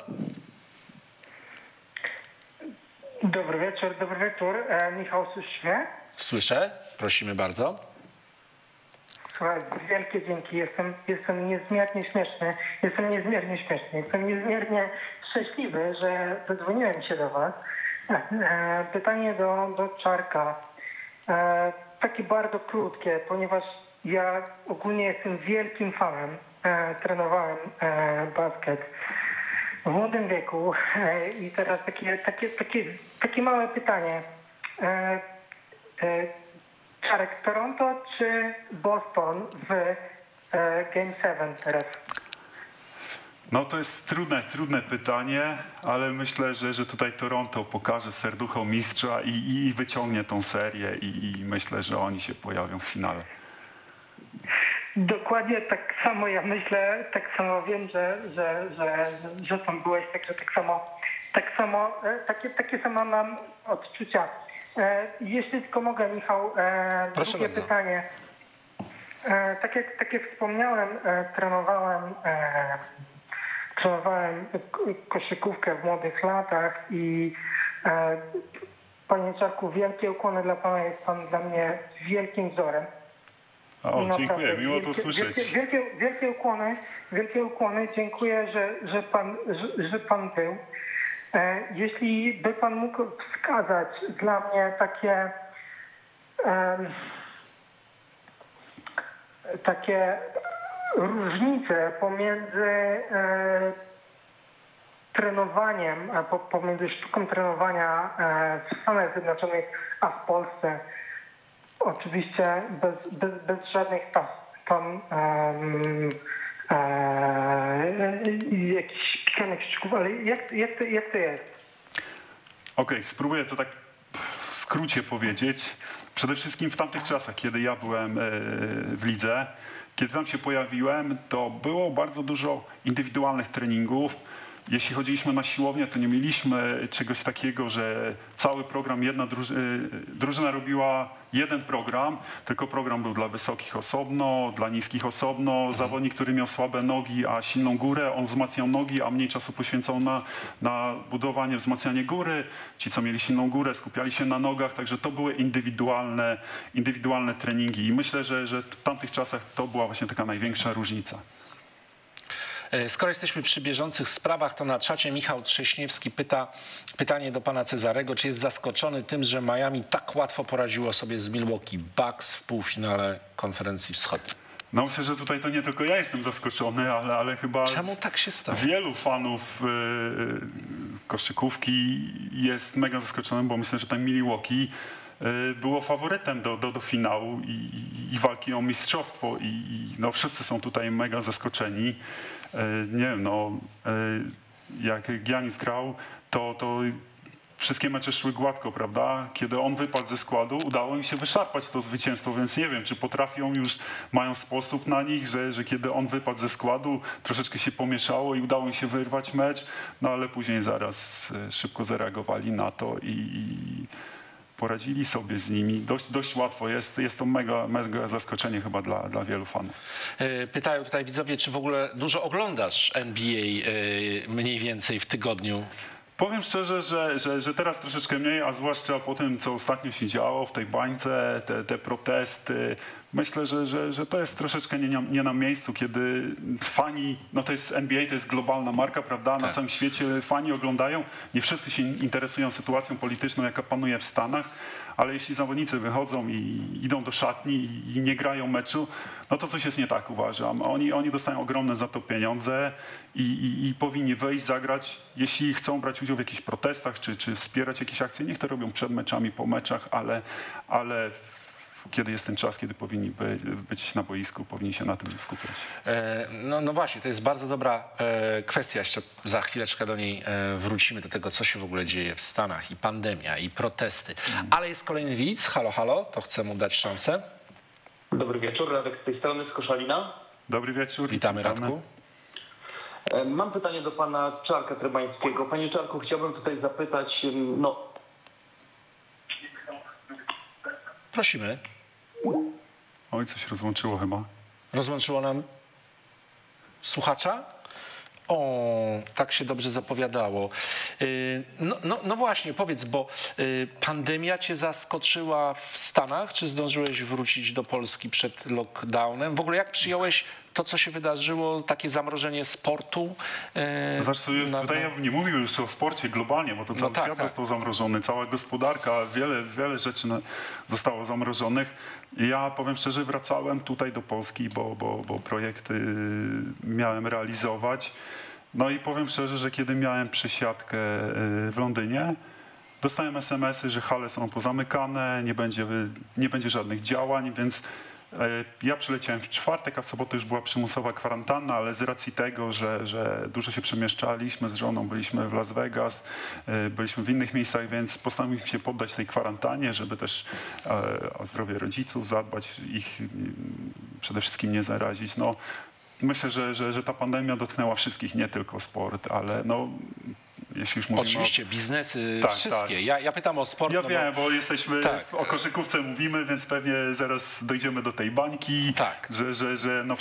Dobry wieczór, dobry wieczór. E, Michał słyszy mnie? Słyszę, prosimy bardzo. Słuchaj, wielkie dzięki. Jestem, jestem niezmiernie śmieszny. Jestem niezmiernie śmieszny. Jestem niezmiernie szczęśliwy, że zadzwoniłem się do Was. E, pytanie do, do Czarka. E, takie bardzo krótkie, ponieważ ja ogólnie jestem wielkim fanem. E, trenowałem e, basket w młodym wieku e, i teraz takie, takie, takie, takie małe pytanie. E, e, Czarek, Toronto czy Boston w Game 7 teraz? No to jest trudne, trudne pytanie, ale myślę, że, że tutaj Toronto pokaże serducho mistrza i, i wyciągnie tą serię i, i myślę, że oni się pojawią w finale. Dokładnie tak samo ja myślę, tak samo wiem, że, że, że, że tam byłeś, także tak samo, tak samo e, takie, takie samo mam odczucia. E, Jeśli tylko mogę, Michał, e, Proszę drugie bardzo. pytanie. Tak jak, tak jak wspomniałem, trenowałem, trenowałem koszykówkę w młodych latach i Panie Czarku, wielkie ukłony dla Pana, jest Pan dla mnie wielkim wzorem. O, Naprawdę, dziękuję, miło to słyszeć. Wielkie, wielkie, wielkie ukłony, wielkie ukłony. Dziękuję, że, że, pan, że, że pan był. E, jeśli by pan mógł wskazać dla mnie takie em, takie różnice pomiędzy e, trenowaniem, pomiędzy sztuką trenowania e, w Stanach Zjednoczonych, a w Polsce, Oczywiście bez, bez, bez żadnych tam, um, e, jakichś pikanych ale jak, jak, to, jak to jest? Okej, spróbuję to tak w skrócie powiedzieć. Przede wszystkim w tamtych czasach, kiedy ja byłem e, w lidze, kiedy tam się pojawiłem, to było bardzo dużo indywidualnych treningów. Jeśli chodziliśmy na siłownię, to nie mieliśmy czegoś takiego, że cały program, jedna e, drużyna robiła jeden program, tylko program był dla wysokich osobno, dla niskich osobno. Zawodnik, który miał słabe nogi, a silną górę, on wzmacniał nogi, a mniej czasu poświęcał na, na budowanie, wzmacnianie góry. Ci, co mieli silną górę, skupiali się na nogach, także to były indywidualne, indywidualne treningi. I myślę, że, że w tamtych czasach to była właśnie taka największa różnica. E, Skoro jesteśmy przy bieżących sprawach, to na czacie Michał Trześniewski pyta pytanie do pana Cezarego, czy jest zaskoczony tym, że Miami tak łatwo poradziło sobie z Milwaukee Bucks w półfinale konferencji wschodniej? No myślę, że tutaj to nie tylko ja jestem zaskoczony, ale, ale chyba Czemu tak się stało? wielu fanów y, koszykówki jest mega zaskoczonym, bo myślę, że ten Milwaukee y, było faworytem do, do, do finału i, i, i walki o mistrzostwo i, i no, wszyscy są tutaj mega zaskoczeni. Y, nie wiem, no, y, jak Giannis grał, to, to wszystkie mecze szły gładko, prawda? Kiedy on wypadł ze składu, udało im się wyszarpać to zwycięstwo, więc nie wiem, czy potrafią już, mają sposób na nich, że, że kiedy on wypadł ze składu, troszeczkę się pomieszało i udało im się wyrwać mecz, no ale później zaraz e, szybko zareagowali na to i, i poradzili sobie z nimi dość, dość łatwo. Jest, jest to mega, mega zaskoczenie chyba dla, dla wielu fanów. E, Pytają tutaj widzowie, czy w ogóle dużo oglądasz NBA e, mniej więcej w tygodniu? Powiem szczerze, że, że, że teraz troszeczkę mniej, a zwłaszcza po tym, co ostatnio się działo w tej bańce, te, te protesty. Myślę, że, że, że to jest troszeczkę nie, nie na miejscu, kiedy fani, no to jest NBA, to jest globalna marka, prawda? Na Tak. całym świecie fani oglądają. Nie wszyscy się interesują sytuacją polityczną, jaka panuje w Stanach, ale jeśli zawodnicy wychodzą i idą do szatni i, nie grają meczu, no to coś jest nie tak, uważam. Oni, oni dostają ogromne za to pieniądze i, i, i powinni wejść, zagrać. Jeśli chcą brać udział w jakichś protestach czy, czy wspierać jakieś akcje, niech to robią przed meczami, po meczach, ale, ale kiedy jest ten czas, kiedy powinni by, być na boisku, powinni się na tym skupiać. E, No, no właśnie, to jest bardzo dobra e, kwestia. Jeszcze za chwileczkę do niej e, wrócimy, do tego, co się w ogóle dzieje w Stanach i pandemia, i protesty. Ale jest kolejny widz. Halo, halo, to chcę mu dać szansę. Dobry wieczór, Radek z tej strony, z Koszalina. Dobry wieczór. Witamy, Radku. Mam pytanie do pana Czarka Trebańskiego. Panie Czarku, chciałbym tutaj zapytać, no Prosimy. Oj, coś rozłączyło chyba. Rozłączyło nam słuchacza? O, tak się dobrze zapowiadało. Y, No, no, no właśnie, powiedz, bo y, pandemia cię zaskoczyła w Stanach? Czy zdążyłeś wrócić do Polski przed lockdownem? W ogóle jak przyjąłeś to, co się wydarzyło, takie zamrożenie sportu? y, Zresztą na- tutaj ja bym nie mówił już o sporcie globalnie, bo to cały tak, świat tak. został zamrożony, cała gospodarka, wiele, wiele rzeczy zostało zamrożonych. Ja powiem szczerze, wracałem tutaj do Polski, bo, bo, bo projekty miałem realizować. No i powiem szczerze, że kiedy miałem przesiadkę y, w Londynie, dostałem SMS-y, że hale są pozamykane, nie będzie, nie będzie żadnych działań, więc ja przyleciałem w czwartek, a w sobotę już była przymusowa kwarantanna, ale z racji tego, że, że dużo się przemieszczaliśmy z żoną, byliśmy w Las Vegas, e, byliśmy w innych miejscach, więc postanowiliśmy się poddać tej kwarantannie, żeby też e, o zdrowie rodziców zadbać, ich mm, przede wszystkim nie zarazić. No, myślę, że, że, że ta pandemia dotknęła wszystkich, nie tylko sport, ale no, jeśli już mówimy Oczywiście, biznesy, Tak, wszystkie. tak. Ja, ja pytam o sport. ja no wiem, bo jesteśmy Tak. o koszykówce mówimy, więc pewnie zaraz dojdziemy do tej bańki, Tak. że, że, że no,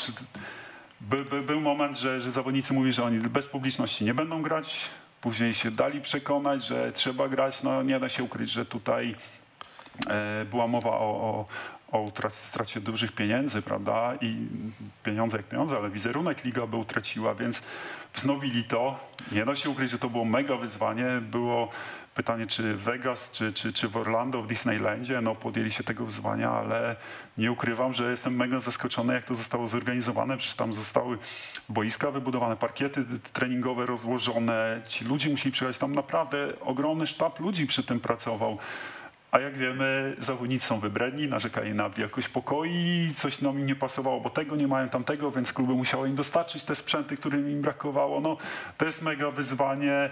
by, by, był moment, że, że zawodnicy mówili, że oni bez publiczności nie będą grać, później się dali przekonać, że trzeba grać, no nie da się ukryć, że tutaj e, była mowa o, o, o utracie, stracie dużych pieniędzy, prawda? I pieniądze jak pieniądze, ale wizerunek liga by utraciła, więc wznowili to. Nie da się ukryć, że to było mega wyzwanie. Było pytanie, czy Vegas, czy, czy, czy w Orlando, w Disneylandzie, no podjęli się tego wyzwania, ale nie ukrywam, że jestem mega zaskoczony, jak to zostało zorganizowane. Przecież tam zostały boiska wybudowane, parkiety treningowe rozłożone. Ci ludzie musieli przyjechać. Tam naprawdę ogromny sztab ludzi przy tym pracował. A jak wiemy, zawodnicy są wybredni, narzekali na wielkość pokoi, coś nam nie pasowało, bo tego nie mają tamtego, więc kluby musiały im dostarczyć te sprzęty, którym im brakowało. No, to jest mega wyzwanie.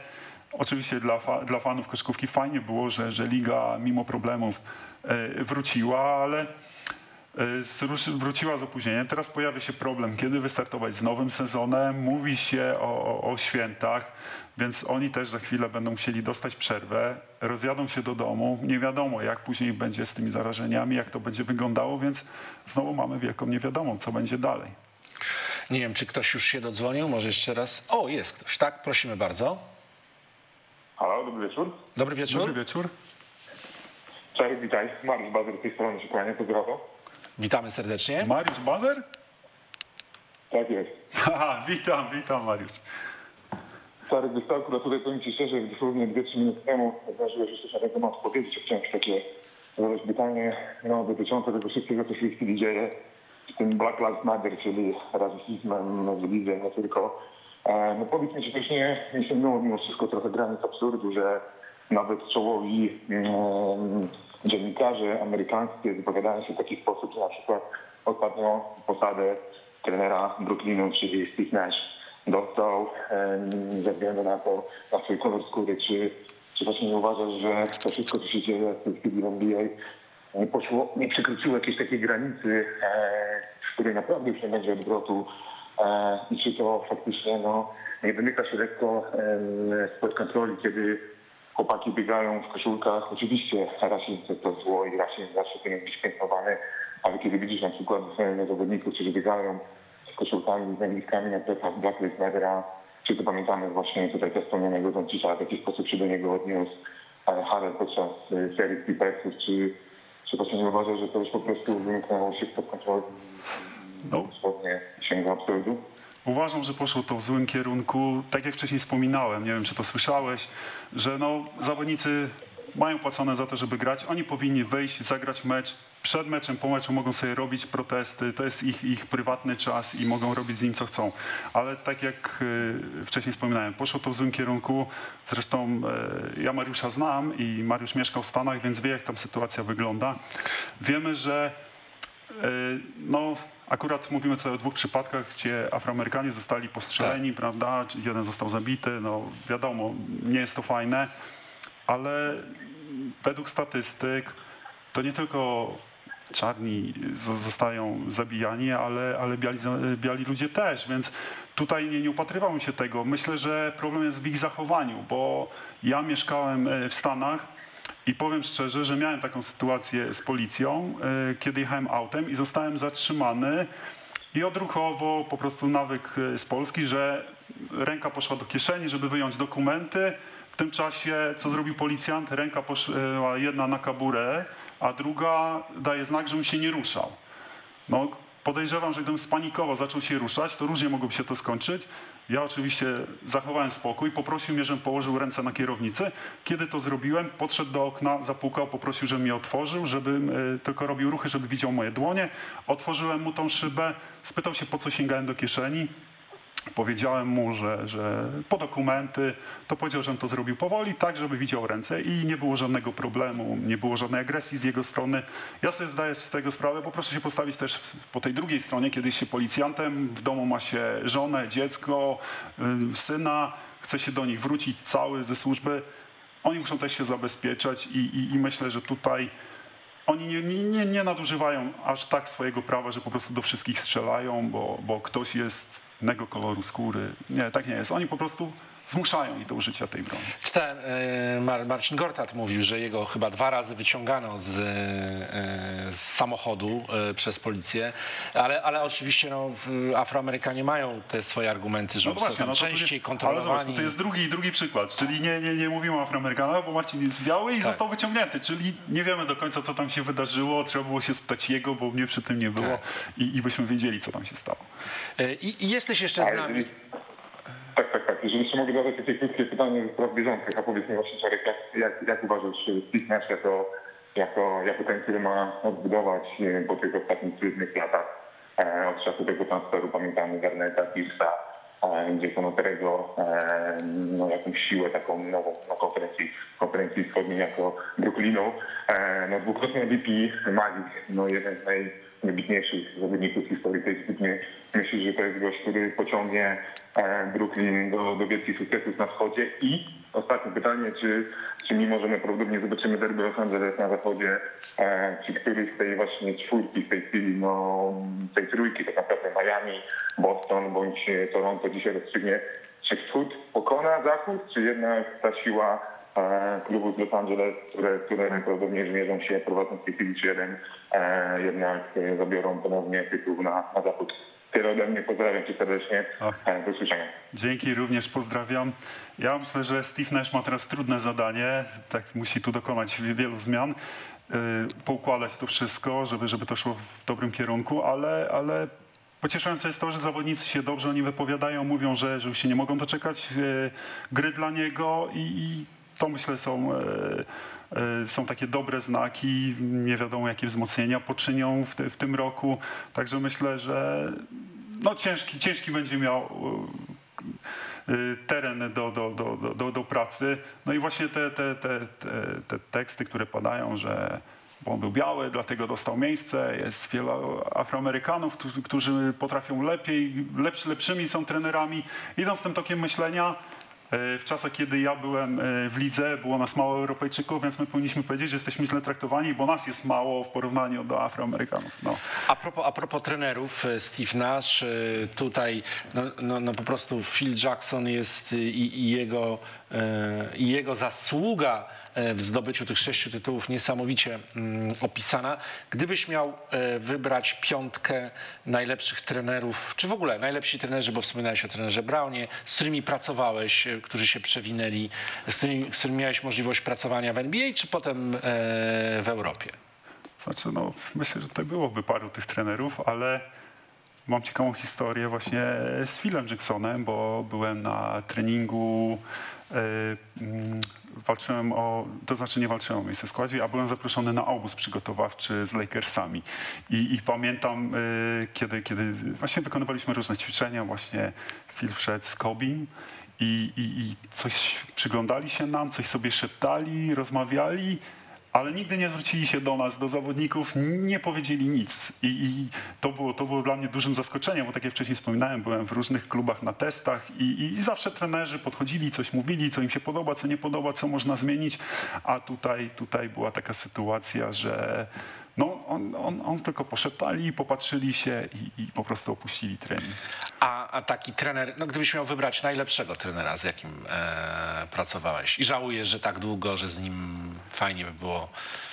Oczywiście dla, fa- dla fanów koszykówki fajnie było, że, że liga mimo problemów e, wróciła, ale e, wróciła z opóźnieniem. Teraz pojawia się problem, kiedy wystartować z nowym sezonem. Mówi się o, o, o świętach, więc oni też za chwilę będą musieli dostać przerwę, rozjadą się do domu. Nie wiadomo, jak później będzie z tymi zarażeniami, jak to będzie wyglądało, więc znowu mamy wielką niewiadomą, co będzie dalej. Nie wiem, czy ktoś już się dodzwonił, może jeszcze raz. O, jest ktoś, tak? Prosimy bardzo. Halo, dobry wieczór. Dobry wieczór. Dobry wieczór. Cześć, witaj. Mariusz Bazer z tej strony się kłania, pozdrawiam. Witamy serdecznie. Mariusz Bazer? Tak jest. Haha, witam, witam Mariusz. Stary, co, akurat tutaj powiem Ci szczerze, dosłownie 2-3 minuty temu już coś na temat powiedzieć. Chciałem Ci takie zadać pytanie no, dotyczące tego wszystkiego, co się w chwili dzieje z tym Black Lives Matter, czyli rasizmem lidze, nie tylko. E, No powiedz mi, czy też nie, nie sięgnęło mimo wszystko trochę granic absurdu, że nawet czołowi mm, dziennikarze amerykańscy wypowiadają się w taki sposób, że na przykład ostatnio posadę trenera Brooklynu, czyli Steve Nash, dostał ze względu na to, na swój kolor skóry. Czy, czy właśnie nie uważasz, że to wszystko, co się dzieje w tej chwili w NBA, nie poszło, nie przekroczyło jakiejś takiej granicy, e, w której naprawdę już nie będzie odwrotu e, i czy to faktycznie no, nie wymyka się lekko spod kontroli, kiedy chłopaki biegają w koszulkach. Oczywiście rasizm to, zło i rasizm zawsze powinien być piętnowany, ale kiedy widzisz na przykład e, zawodników, którzy biegają koszulkami, z nazwiskami na plecach Black Lives Mattera, czy to pamiętamy właśnie tutaj też wspomnianego Doncicza, w jaki sposób się do niego odniósł Harel podczas e, serii Clippersów, czy, czy właśnie nie uważa, że to już po prostu wymknęło się spod kontroli No. dosłownie sięga absurdu? Uważam, że poszło to w złym kierunku. Tak jak wcześniej wspominałem, nie wiem czy to słyszałeś, że no, zawodnicy mają płacone za to, żeby grać. Oni powinni wyjść, zagrać mecz. Przed meczem, po meczu mogą sobie robić protesty. To jest ich, ich prywatny czas i mogą robić z nim co chcą. Ale tak jak y, wcześniej wspominałem, poszło to w złym kierunku. Zresztą y, ja Mariusza znam i Mariusz mieszkał w Stanach, więc wie jak tam sytuacja wygląda. Wiemy, że E, No, akurat mówimy tutaj o dwóch przypadkach, gdzie Afroamerykanie zostali postrzeleni, prawda? Czy Jeden został zabity, no wiadomo, nie jest to fajne, ale według statystyk to nie tylko czarni zostają zabijani, ale, ale biali, biali ludzie też, więc tutaj nie, nie upatrywałem się tego. Myślę, że problem jest w ich zachowaniu, bo ja mieszkałem e, w Stanach i powiem szczerze, że miałem taką sytuację z policją, e, kiedy jechałem autem i zostałem zatrzymany i odruchowo po prostu nawyk e, z Polski, że ręka poszła do kieszeni, żeby wyjąć dokumenty. W tym czasie, co zrobił policjant? Ręka poszła jedna na kaburę, a druga daje znak, żebym się nie ruszał. No, podejrzewam, że gdybym spanikował, zaczął się ruszać, to różnie mogłoby się to skończyć. Ja oczywiście zachowałem spokój, poprosił mnie, żebym położył ręce na kierownicy. Kiedy to zrobiłem, podszedł do okna, zapukał, poprosił, żebym je otworzył, żebym e, tylko robił ruchy, żeby widział moje dłonie. Otworzyłem mu tą szybę, spytał się, po co sięgałem do kieszeni. Powiedziałem mu, że, że po dokumenty, to powiedział, żebym to zrobił powoli, tak, żeby widział ręce i nie było żadnego problemu, nie było żadnej agresji z jego strony. Ja sobie zdaję z tego sprawę, bo proszę się postawić też po tej drugiej stronie, kiedy się policjantem, w domu ma się żonę, dziecko, y, syna, chce się do nich wrócić cały ze służby. Oni muszą też się zabezpieczać i, i, i myślę, że tutaj oni nie, nie, nie nadużywają aż tak swojego prawa, że po prostu do wszystkich strzelają, bo, bo ktoś jest innego koloru skóry. Nie, tak nie jest. Oni po prostu zmuszają ich do użycia tej broni. Czytałem, e, Mar- Marcin Gortat mówił, że jego chyba dwa razy wyciągano z, e, z samochodu e, przez policję, ale, ale oczywiście no, Afroamerykanie mają te swoje argumenty, że No są właśnie, tam no częściej jest- Ale zobacz, kontrolowani. to jest drugi, drugi przykład, czyli nie, nie, nie mówimy o Afroamerykanach, bo Marcin jest biały i Tak. został wyciągnięty, czyli nie wiemy do końca, co tam się wydarzyło, trzeba było się spytać jego, bo mnie przy tym nie było Tak. i, i byśmy wiedzieli, co tam się stało. I, I jesteś jeszcze z nami. Tak, tak, tak. Jeżeli jeszcze mogę zadać takie krótkie pytanie ze spraw bieżących, a powiedz mi właśnie, Czarek, jak, jak, jak uważasz Nash jako, jako, jako ten, który ma odbudować po tych ostatnich trudnych latach e, od czasu tego transferu, pamiętamy Garneta, Pierce'a, e, Jasona Terego, e, no, jakąś siłę taką nową na konferencji, konferencji wschodniej jako Brooklynu. E, no, dwukrotnie MVP Malik, no, jeden z najwybitniejszych zawodników historii tej dyscypliny. Myślę, że to jest gość, który pociągnie e, Brooklyn do, do wielkich sukcesów na wschodzie. I ostatnie pytanie, czy, czy mimo, że my prawdopodobnie zobaczymy derby Los Angeles na zachodzie, e, czy któryś z tej właśnie czwórki w tej chwili, no tej trójki, tak naprawdę Miami, Boston bądź Toronto dzisiaj rozstrzygnie, czy wschód pokona zachód, czy jednak ta siła e, klubu z Los Angeles, które, które najprawdopodobniej zmierzą się prowadząc chwili 3-1, e, jednak e, zabiorą ponownie tytuł na, na zachód. Tyle ode mnie, pozdrawiam cię serdecznie, e, do usłyszenia. Dzięki, również pozdrawiam. Ja myślę, że Steve Nash ma teraz trudne zadanie, tak musi tu dokonać wi- wielu zmian, poukładać to wszystko, żeby, żeby to szło w dobrym kierunku, ale, ale pocieszające jest to, że zawodnicy się dobrze o nim wypowiadają, mówią, że, że już się nie mogą doczekać gry dla niego i, i to myślę są, yy, yy, są takie dobre znaki, nie wiadomo jakie wzmocnienia poczynią w, te, w tym roku, także myślę, że no ciężki, ciężki będzie miał y, teren do, do, do, do- do, pracy. No i właśnie te, te, te, te, te teksty, które padają, że on był biały, dlatego dostał miejsce. Jest wielu Afroamerykanów, którzy, potrafią lepiej, lepszy, lepszymi są trenerami. Idąc tym tokiem myślenia, E, W czasach, kiedy ja byłem e, w lidze, było nas mało Europejczyków, więc my powinniśmy powiedzieć, że jesteśmy źle traktowani, bo nas jest mało w porównaniu do Afroamerykanów. No. A propos, a propos trenerów, e, Steve Nash, e, tutaj no, no, no po prostu Phil Jackson jest e, i, i, jego, e, i jego zasługa e, w zdobyciu tych sześciu tytułów niesamowicie mm, opisana. Gdybyś miał e, wybrać piątkę najlepszych trenerów, czy w ogóle najlepsi trenerzy, bo wspominałeś o trenerze Brownie, z którymi pracowałeś, e, którzy się przewinęli, z którymi, z którymi miałeś możliwość pracowania w NBA, czy potem e, w Europie? Znaczy, no, myślę, że tutaj byłoby paru tych trenerów, ale mam ciekawą historię właśnie z Philem Jacksonem, bo byłem na treningu, e, walczyłem o, to znaczy nie walczyłem o miejsce w składzie, a byłem zaproszony na obóz przygotowawczy z Lakersami. I, i pamiętam, e, kiedy, kiedy właśnie wykonywaliśmy różne ćwiczenia, właśnie Phil wszedł z Kobim i, i, i coś przyglądali się nam, coś sobie szeptali, rozmawiali ale nigdy nie zwrócili się do nas, do zawodników, nie powiedzieli nic. I, i to, było, to było dla mnie dużym zaskoczeniem, bo tak jak wcześniej wspominałem, byłem w różnych klubach na testach i, i zawsze trenerzy podchodzili, coś mówili, co im się podoba, co nie podoba, co można zmienić, a tutaj, tutaj była taka sytuacja, że no, on, on, on tylko poszeptali, popatrzyli się i, i po prostu opuścili trening. A, a taki trener, no gdybyś miał wybrać najlepszego trenera, z jakim e, pracowałeś i żałujesz, że tak długo, że z nim fajnie by było.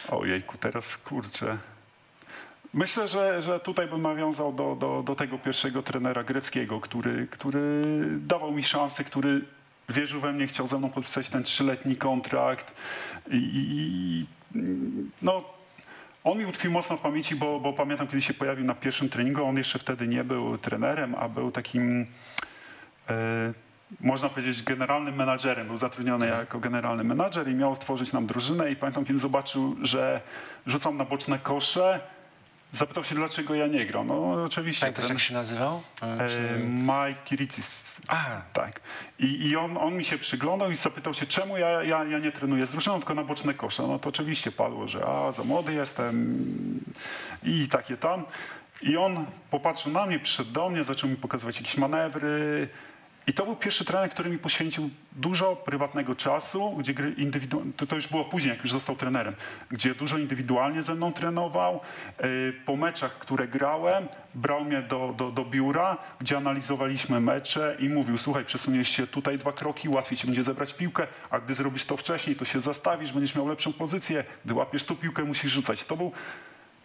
Ojejku, teraz kurczę. Myślę, że, że tutaj bym nawiązał do, do, do tego pierwszego trenera greckiego, który, który dawał mi szansę, który wierzył we mnie, chciał ze mną podpisać ten trzyletni kontrakt i, i no, on mi utkwił mocno w pamięci, bo, bo pamiętam, kiedy się pojawił na pierwszym treningu, on jeszcze wtedy nie był trenerem, a był takim, e, można powiedzieć, generalnym menadżerem. Był zatrudniony jako generalny menadżer i miał stworzyć nam drużynę. I pamiętam, kiedy zobaczył, że rzucam na boczne kosze, zapytał się, dlaczego ja nie gram. No oczywiście. Pamiętasz, jak się nazywał? E, Mike Kiricis. A. Tak. I, i on, on mi się przyglądał i zapytał się, czemu ja, ja, ja nie trenuję z drużyną, tylko na boczne kosze. No to oczywiście padło, że a, za młody jestem i takie tam. I on popatrzył na mnie, przyszedł do mnie, zaczął mi pokazywać jakieś manewry. I to był pierwszy trener, który mi poświęcił dużo prywatnego czasu, gdzie gry to, to już było później, jak już został trenerem, gdzie dużo indywidualnie ze mną trenował. Yy, Po meczach, które grałem, brał mnie do, do, do biura, gdzie analizowaliśmy mecze i mówił, słuchaj, przesuniesz się tutaj dwa kroki, łatwiej ci będzie zebrać piłkę, a gdy zrobisz to wcześniej, to się zastawisz, będziesz miał lepszą pozycję, gdy łapiesz tu piłkę, musisz rzucać. To był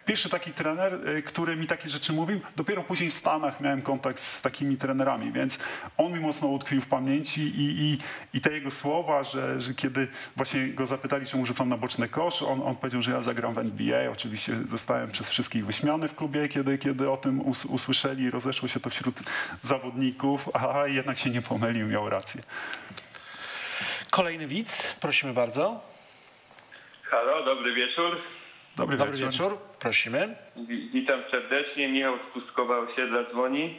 Pierwszy taki trener, y, który mi takie rzeczy mówił, dopiero później w Stanach miałem kontakt z takimi trenerami, więc on mi mocno utkwił w pamięci i, i, i te jego słowa, że, że kiedy właśnie go zapytali, czemu rzucam na boczny kosz, on, on powiedział, że ja zagram w NBA. Oczywiście zostałem przez wszystkich wyśmiany w klubie, kiedy, kiedy o tym us, usłyszeli, rozeszło się to wśród zawodników, a jednak się nie pomylił, miał rację. Kolejny widz, prosimy bardzo. Halo, dobry wieczór. Dobry, Dobry wieczór. wieczór, prosimy. Wi- Witam serdecznie. Michał z Pustkowa Osiedla dzwoni.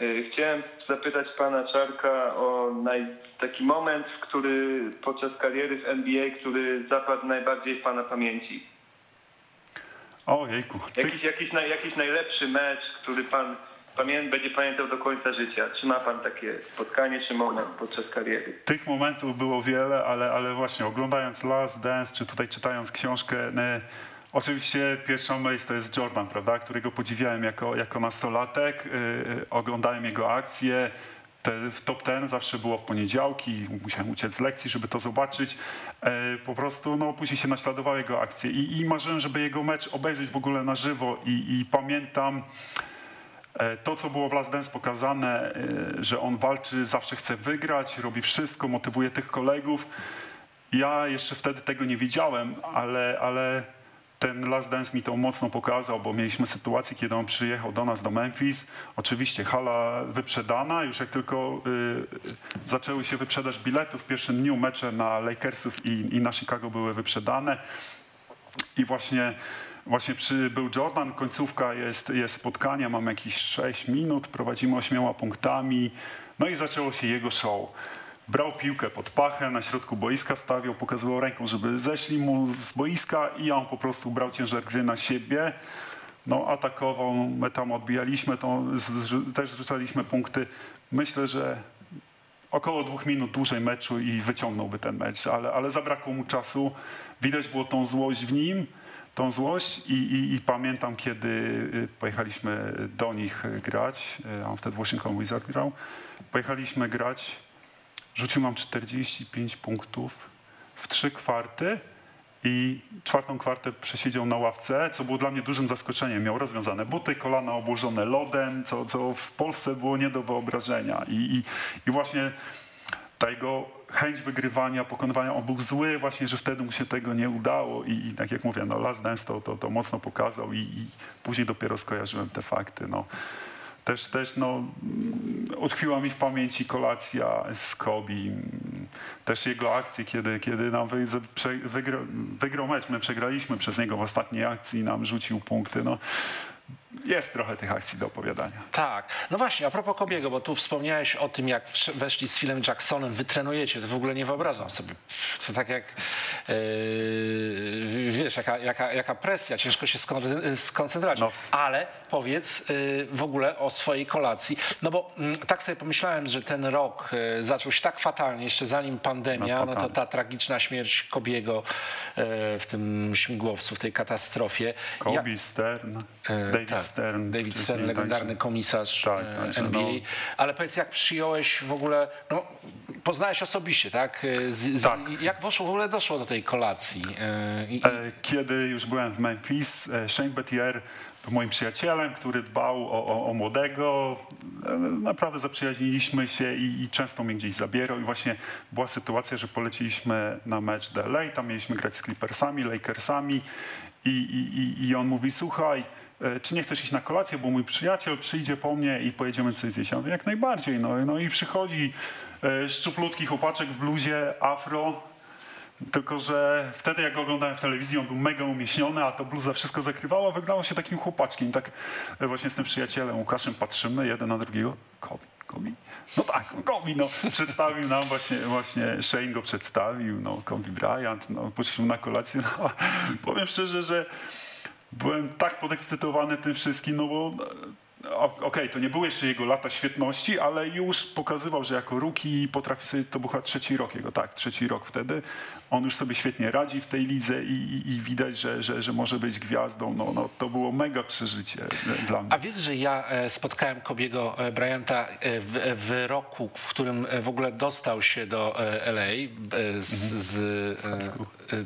Y, Chciałem zapytać pana Czarka o naj, taki moment, który podczas kariery w NBA, który zapadł najbardziej w pana pamięci. O jejku, Ty, Jakiś, jakiś, naj, jakiś najlepszy mecz, który pan pamię, będzie pamiętał do końca życia. Czy ma pan takie spotkanie czy moment podczas kariery? Tych momentów było wiele, ale, ale właśnie oglądając Last Dance, czy tutaj czytając książkę, ne, oczywiście pierwsza myśl to jest Jordan, prawda, którego podziwiałem jako, jako nastolatek. Yy, oglądałem jego akcje. Te, w top ten zawsze było w poniedziałki, musiałem uciec z lekcji, żeby to zobaczyć. E, po prostu no, później się naśladowały jego akcje i, i marzyłem, żeby jego mecz obejrzeć w ogóle na żywo i, i pamiętam E, To, co było w Last Dance pokazane, e, że on walczy, zawsze chce wygrać, robi wszystko, motywuje tych kolegów. Ja jeszcze wtedy tego nie widziałem, ale, ale ten Last Dance mi to mocno pokazał, bo mieliśmy sytuację, kiedy on przyjechał do nas do Memphis. Oczywiście hala wyprzedana, już jak tylko y, zaczęły się wyprzedaż biletów, w pierwszym dniu mecze na Lakersów i, i na Chicago były wyprzedane. I właśnie, właśnie przy, był Jordan, końcówka jest, jest spotkania, mam jakieś 6 minut, prowadzimy ośmioma punktami, no i zaczęło się jego show. Brał piłkę pod pachę, na środku boiska stawiał, pokazywał ręką, żeby zeszli mu z boiska i on po prostu brał ciężar gry na siebie. No atakował, my tam odbijaliśmy, to też zrzucaliśmy punkty. Myślę, że około dwóch minut dłużej meczu i wyciągnąłby ten mecz, ale, ale zabrakło mu czasu. Widać było tą złość w nim, tą złość i, i, i pamiętam, kiedy y, pojechaliśmy do nich grać, y, on wtedy Washington Wizard grał, pojechaliśmy grać, rzucił nam 45 punktów w trzy kwarty i czwartą kwartę przesiedział na ławce, co było dla mnie dużym zaskoczeniem. Miał rozwiązane buty, kolana obłożone lodem, co, co w Polsce było nie do wyobrażenia. I, i, i właśnie ta jego chęć wygrywania, pokonywania, on był zły właśnie, że wtedy mu się tego nie udało i, i tak jak mówię, no Last Dance to, to, to mocno pokazał i, i później dopiero skojarzyłem te fakty. No. Też, też no, utkwiła mi w pamięci kolacja z Kobi, też jego akcje, kiedy, kiedy nam wy, wygrał mecz, my przegraliśmy przez niego w ostatniej akcji, nam rzucił punkty. No, jest trochę tych akcji do opowiadania. Tak. No właśnie, a propos Kobiego, bo tu wspomniałeś o tym, jak weszli z Philem Jacksonem, wy trenujecie, to w ogóle nie wyobrażam sobie. To tak jak, yy, wiesz, jaka, jaka, jaka presja, ciężko się skon- skoncentrować. Ale powiedz yy, w ogóle o swojej kolacji, no bo mm, tak sobie pomyślałem, że ten rok yy, zaczął się tak fatalnie, jeszcze zanim pandemia, No, no to ta tragiczna śmierć Kobiego yy, w tym śmigłowcu, w tej katastrofie. Kobe, Stern, E, David tak. Stern. David Stern, legendarny także- komisarz Tak, e, także NBA. no- Ale powiedz, jak przyjąłeś w ogóle, no, poznałeś osobiście, tak? E, Z, z, Jak doszło, w ogóle doszło do tej kolacji? E, i- E, Kiedy już byłem w Memphis, e, Shane Bettier był moim przyjacielem, który dbał o, o, o młodego. E, Naprawdę zaprzyjaźniliśmy się i, i często mnie gdzieś zabierał. I właśnie była sytuacja, że poleciliśmy na mecz do LA, tam mieliśmy grać z Clippersami, Lakersami i, i, i- on mówi, słuchaj, e, czy nie chcesz iść na kolację, bo mój przyjaciel przyjdzie po mnie i pojedziemy coś zjeść. Ja mówię, jak najbardziej. No, no i przychodzi e, szczuplutki chłopaczek w bluzie, afro, tylko, że wtedy jak go oglądałem w telewizji, on był mega umieśniony, a to bluza wszystko zakrywała, wyglądał się takim chłopaczkiem. Tak e, właśnie z tym przyjacielem Łukaszem patrzymy jeden na drugiego. Kobi, Kobi. No tak, no Kobi, no. Przedstawił nam właśnie, właśnie Shane go przedstawił, no Kobe Bryant, no poszliśmy na kolację. No, powiem szczerze, że byłem tak podekscytowany tym wszystkim, no bo o- Okej, to nie były jeszcze jego lata świetności, ale już pokazywał, że jako rookie potrafi sobie, to był chyba trzeci rok jego, tak, trzeci rok wtedy. On już sobie świetnie radzi w tej lidze i, i, i widać, że, że, że może być gwiazdą. No, no, to było mega przeżycie e, dla mnie. A wiesz, że ja e, spotkałem Kobiego e, Bryanta e, w, w roku, w którym e, w ogóle dostał się do e, LA e, z, z, e,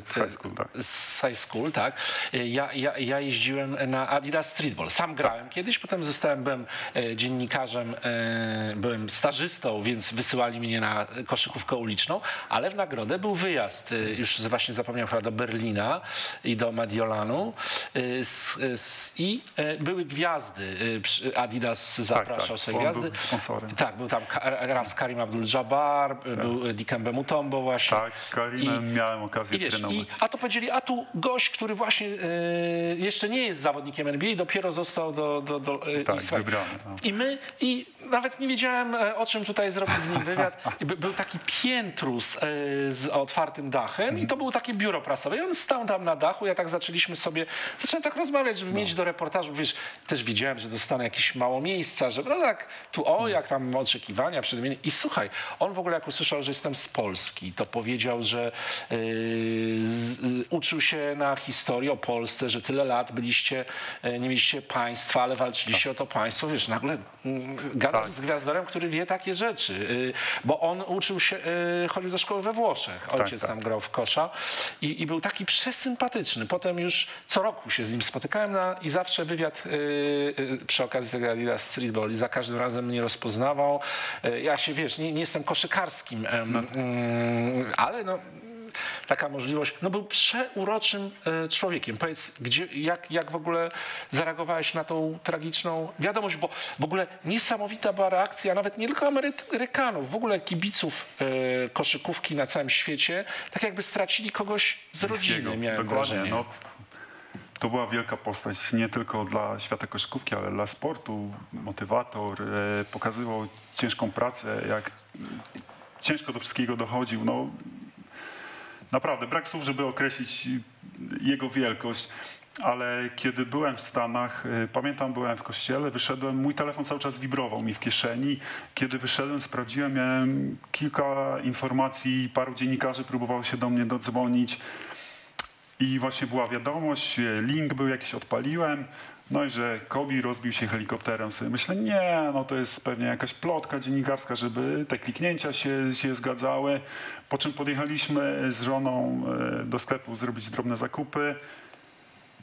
Z high school, tak. z high school, tak. Ja, ja, ja jeździłem na Adidas Streetball. Sam grałem kiedyś, potem zostałem, byłem e, dziennikarzem, e, byłem stażystą, więc wysyłali mnie na koszykówkę uliczną, ale w nagrodę był wyjazd, e, już właśnie zapomniałem chyba do Berlina i do Mediolanu i były gwiazdy. Adidas zapraszał tak, swoje gwiazdy. był sponsorem. Tak, był tam raz Karim Abdul-Jabbar, był Dikembe Mutombo właśnie. Tak, z Karimem miałem okazję I wiesz, trenować. i, a to powiedzieli, a tu gość, który właśnie e, jeszcze nie jest zawodnikiem NBA, dopiero został do... do, do e, Tak, i, słuchaj, wybrany, no. I my, i nawet nie wiedziałem, e, o czym tutaj zrobić z nim wywiad. Był taki piętrus e, z otwartym dachem i to było takie biuro prasowe. I on stał tam na dachu, ja tak zaczęliśmy sobie, zacząłem tak rozmawiać, żeby mieć do reportażu, wiesz, też widziałem, że dostanę jakieś mało miejsca, żeby no tak, tu o, jak tam oczekiwania, przedmienie. I słuchaj, on w ogóle jak usłyszał, że jestem z Polski, to powiedział, że e, z, uczył się na historii o Polsce, że tyle lat byliście, nie mieliście państwa, ale walczyliście o to państwo, wiesz, nagle mm, Tak. z gwiazdorem, który wie takie rzeczy, y, bo on uczył się, y, chodził do szkoły we Włoszech, ojciec tak. tam grał w kosza i, i był taki przesympatyczny. Potem już co roku się z nim spotykałem na, i zawsze wywiad y, przy okazji tego Adidas Streetball i za każdym razem mnie rozpoznawał. Ja się, wiesz, nie, nie jestem koszykarskim, em, mm, ale no taka możliwość. No był przeuroczym e, człowiekiem. Powiedz, gdzie, jak, jak w ogóle zareagowałeś na tą tragiczną wiadomość, bo w ogóle niesamowita była reakcja nawet nie tylko Amerykanów, w ogóle kibiców e, koszykówki na całym świecie, tak jakby stracili kogoś z rodziny, miałem wrażenie. no, to była wielka postać, nie tylko dla świata koszykówki, ale dla sportu, motywator, e, pokazywał ciężką pracę, jak ciężko do wszystkiego dochodził. No, naprawdę, brak słów, żeby określić jego wielkość. Ale kiedy byłem w Stanach, y, pamiętam, byłem w kościele, wyszedłem, mój telefon cały czas wibrował mi w kieszeni. Kiedy wyszedłem, sprawdziłem, miałem kilka informacji, paru dziennikarzy próbowało się do mnie dodzwonić. I właśnie była wiadomość, e, link był jakiś, odpaliłem. No i że Kobi rozbił się helikopterem. Sobie myślę, nie, no to jest pewnie jakaś plotka dziennikarska, żeby te kliknięcia się, się zgadzały. Po czym podjechaliśmy z żoną e, do sklepu zrobić drobne zakupy.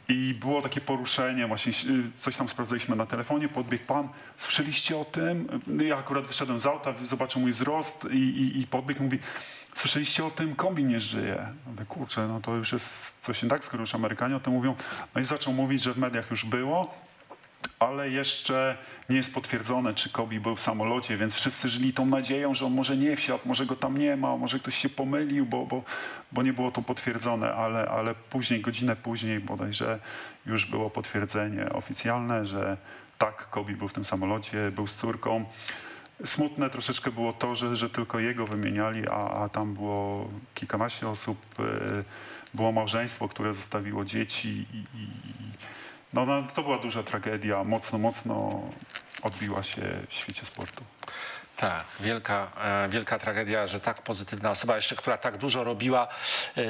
I było takie poruszenie, właśnie y, coś tam sprawdzaliśmy na telefonie, podbiegł pan, słyszeliście o tym? Ja akurat wyszedłem z auta, zobaczył mój wzrost i, i, i podbiegł mówi, słyszeliście o tym, kombi nie żyje. Mówię, kurczę, no to już jest coś nie tak, skoro już Amerykanie o tym mówią. No i zaczął mówić, że w mediach już było, ale jeszcze nie jest potwierdzone, czy Kobi był w samolocie, więc wszyscy żyli tą nadzieją, że on może nie wsiadł, może go tam nie ma, może ktoś się pomylił, bo, bo, bo nie było to potwierdzone, ale, ale później, godzinę później bodajże już było potwierdzenie oficjalne, że tak, Kobi był w tym samolocie, był z córką. Smutne troszeczkę było to, że, że tylko jego wymieniali, a, a tam było kilkanaście osób, y, było małżeństwo, które zostawiło dzieci i, i no, no, to była duża tragedia, mocno, mocno odbiła się w świecie sportu. Tak, wielka, e, wielka tragedia, że tak pozytywna osoba, jeszcze która tak dużo robiła e,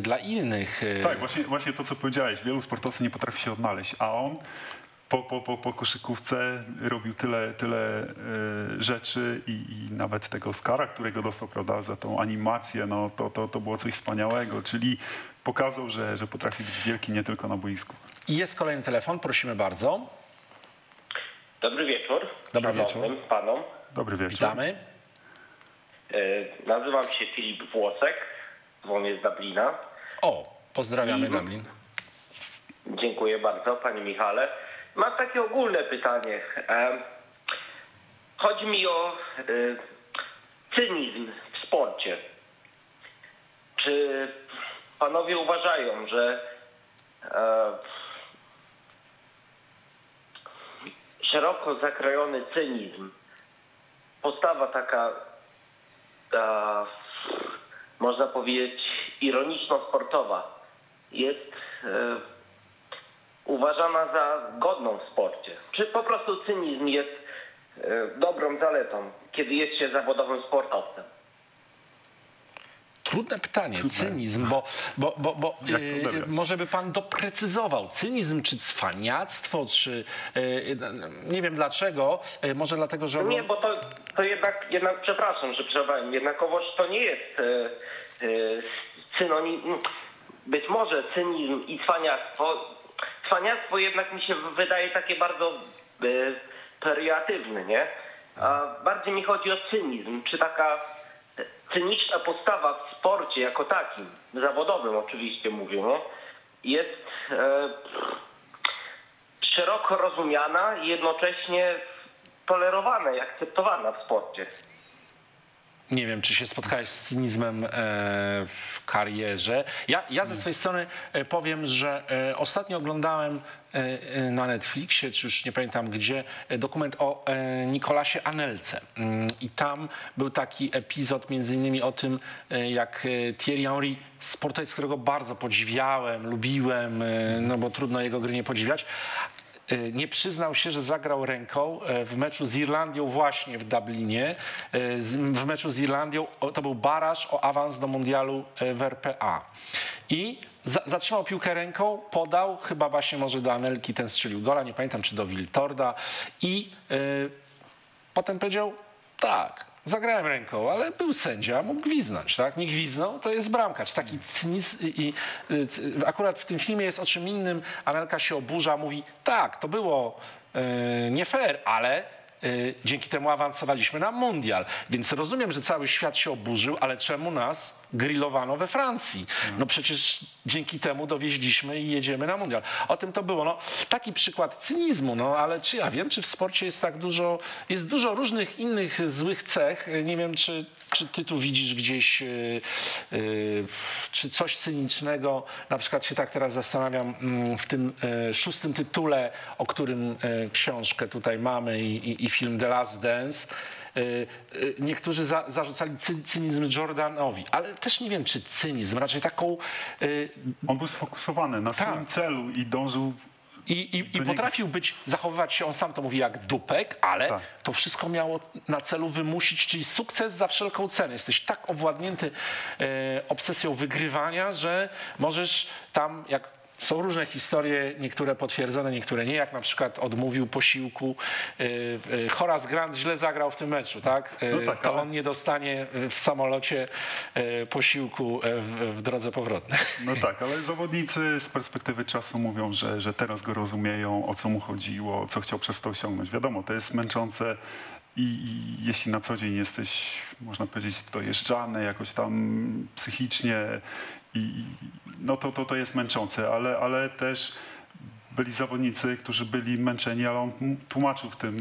dla innych. e, Tak, właśnie, właśnie to, co powiedziałeś, wielu sportowców nie potrafi się odnaleźć, a on po, po, po, po koszykówce robił tyle, tyle e, rzeczy i, i nawet tego Oscara, którego dostał prawda, za tą animację, no, to, to, to było coś wspaniałego, czyli pokazał, że, że potrafi być wielki nie tylko na boisku. I jest kolejny telefon, prosimy bardzo. Dobry wieczór. Dobry wieczór. panom. Dobry wieczór. Witamy. E, nazywam się Filip Włosek. Dzwonię z Dublina. O, pozdrawiamy I- Dublin. Dziękuję bardzo, panie Michale. Mam takie ogólne pytanie. Chodzi mi o e, cynizm w sporcie. Czy panowie uważają, że e, szeroko zakrojony cynizm, postawa taka, e, można powiedzieć, ironiczno-sportowa, jest e, uważana za godną w sporcie? Czy po prostu cynizm jest e, dobrą zaletą, kiedy jest się zawodowym sportowcem? Trudne pytanie, cynizm, bo, bo, bo, bo yy, może by pan doprecyzował, cynizm czy cwaniactwo, czy yy, nie wiem dlaczego, yy, może dlatego, że... Nie, bo to, to jednak, jednak, przepraszam, że przerwałem, jednakowoż to nie jest synonim, być może cynizm i cwaniactwo. Cwaniactwo jednak mi się wydaje takie bardzo e, periatywne, nie? A bardziej mi chodzi o cynizm, czy taka cyniczna postawa w sporcie jako takim, zawodowym oczywiście mówię, no, jest e, szeroko rozumiana i jednocześnie tolerowana i akceptowana w sporcie. Nie wiem, czy się spotkałeś z cynizmem e, w karierze. Ja, ja ze swojej strony e, powiem, że e, ostatnio oglądałem na Netflixie, czy już nie pamiętam gdzie, dokument o Nikolasie Anelce. Mm, I tam był taki epizod między innymi o tym, jak Thierry Henry, sportowiec, którego bardzo podziwiałem, lubiłem, no bo trudno jego gry nie podziwiać, nie przyznał się, że zagrał ręką e, w meczu z Irlandią właśnie w Dublinie. E, W meczu z Irlandią to był baraż o awans do mundialu e, w RPA. I za, zatrzymał piłkę ręką, podał, chyba właśnie może do Anelki ten strzelił gola, nie pamiętam czy do Wiltorda i e, potem powiedział tak, zagrałem ręką, ale był sędzia, mógł gwiznąć, tak? Nie gwiznął, to jest bramkarz. Taki cynizm i, y, akurat w tym filmie jest o czym innym. Anelka się oburza, mówi tak, to było y, nie fair, ale y, dzięki temu awansowaliśmy na mundial. Więc rozumiem, że cały świat się oburzył, ale czemu nas grillowano we Francji? No przecież dzięki temu dowieźliśmy i jedziemy na mundial. O tym to było. No, taki przykład cynizmu, no ale czy ja wiem, czy w sporcie jest tak dużo, jest dużo różnych innych złych cech. Nie wiem, czy, czy ty tu widzisz gdzieś, yy, yy, czy coś cynicznego. Na przykład się tak teraz zastanawiam mm, w tym e, szóstym tytule, o którym e, książkę tutaj mamy i, i, i film The Last Dance. Y, y, niektórzy za, zarzucali cy, cynizm Jordanowi, ale też nie wiem, czy cynizm, raczej taką... y, On był sfokusowany na Tak. swoim celu i dążył I, i, i potrafił być, zachowywać się, on sam to mówi, jak dupek, ale Tak. to wszystko miało na celu wymusić, czyli sukces za wszelką cenę. Jesteś tak owładnięty e, obsesją wygrywania, że możesz tam, jak są różne historie, niektóre potwierdzone, niektóre nie, jak na przykład odmówił posiłku. e, e, Horace Grant źle zagrał w tym meczu, tak? E, No tak, to ale- on nie dostanie w samolocie posiłku w, w drodze powrotnej. No tak, ale zawodnicy z perspektywy czasu mówią, że, że teraz go rozumieją, o co mu chodziło, co chciał przez to osiągnąć. Wiadomo, to jest męczące i, i jeśli na co dzień jesteś, można powiedzieć, dojeżdżany jakoś tam psychicznie, i, i- no to, to, to jest męczące, ale, ale też byli zawodnicy, którzy byli męczeni, ale on tłumaczył w tym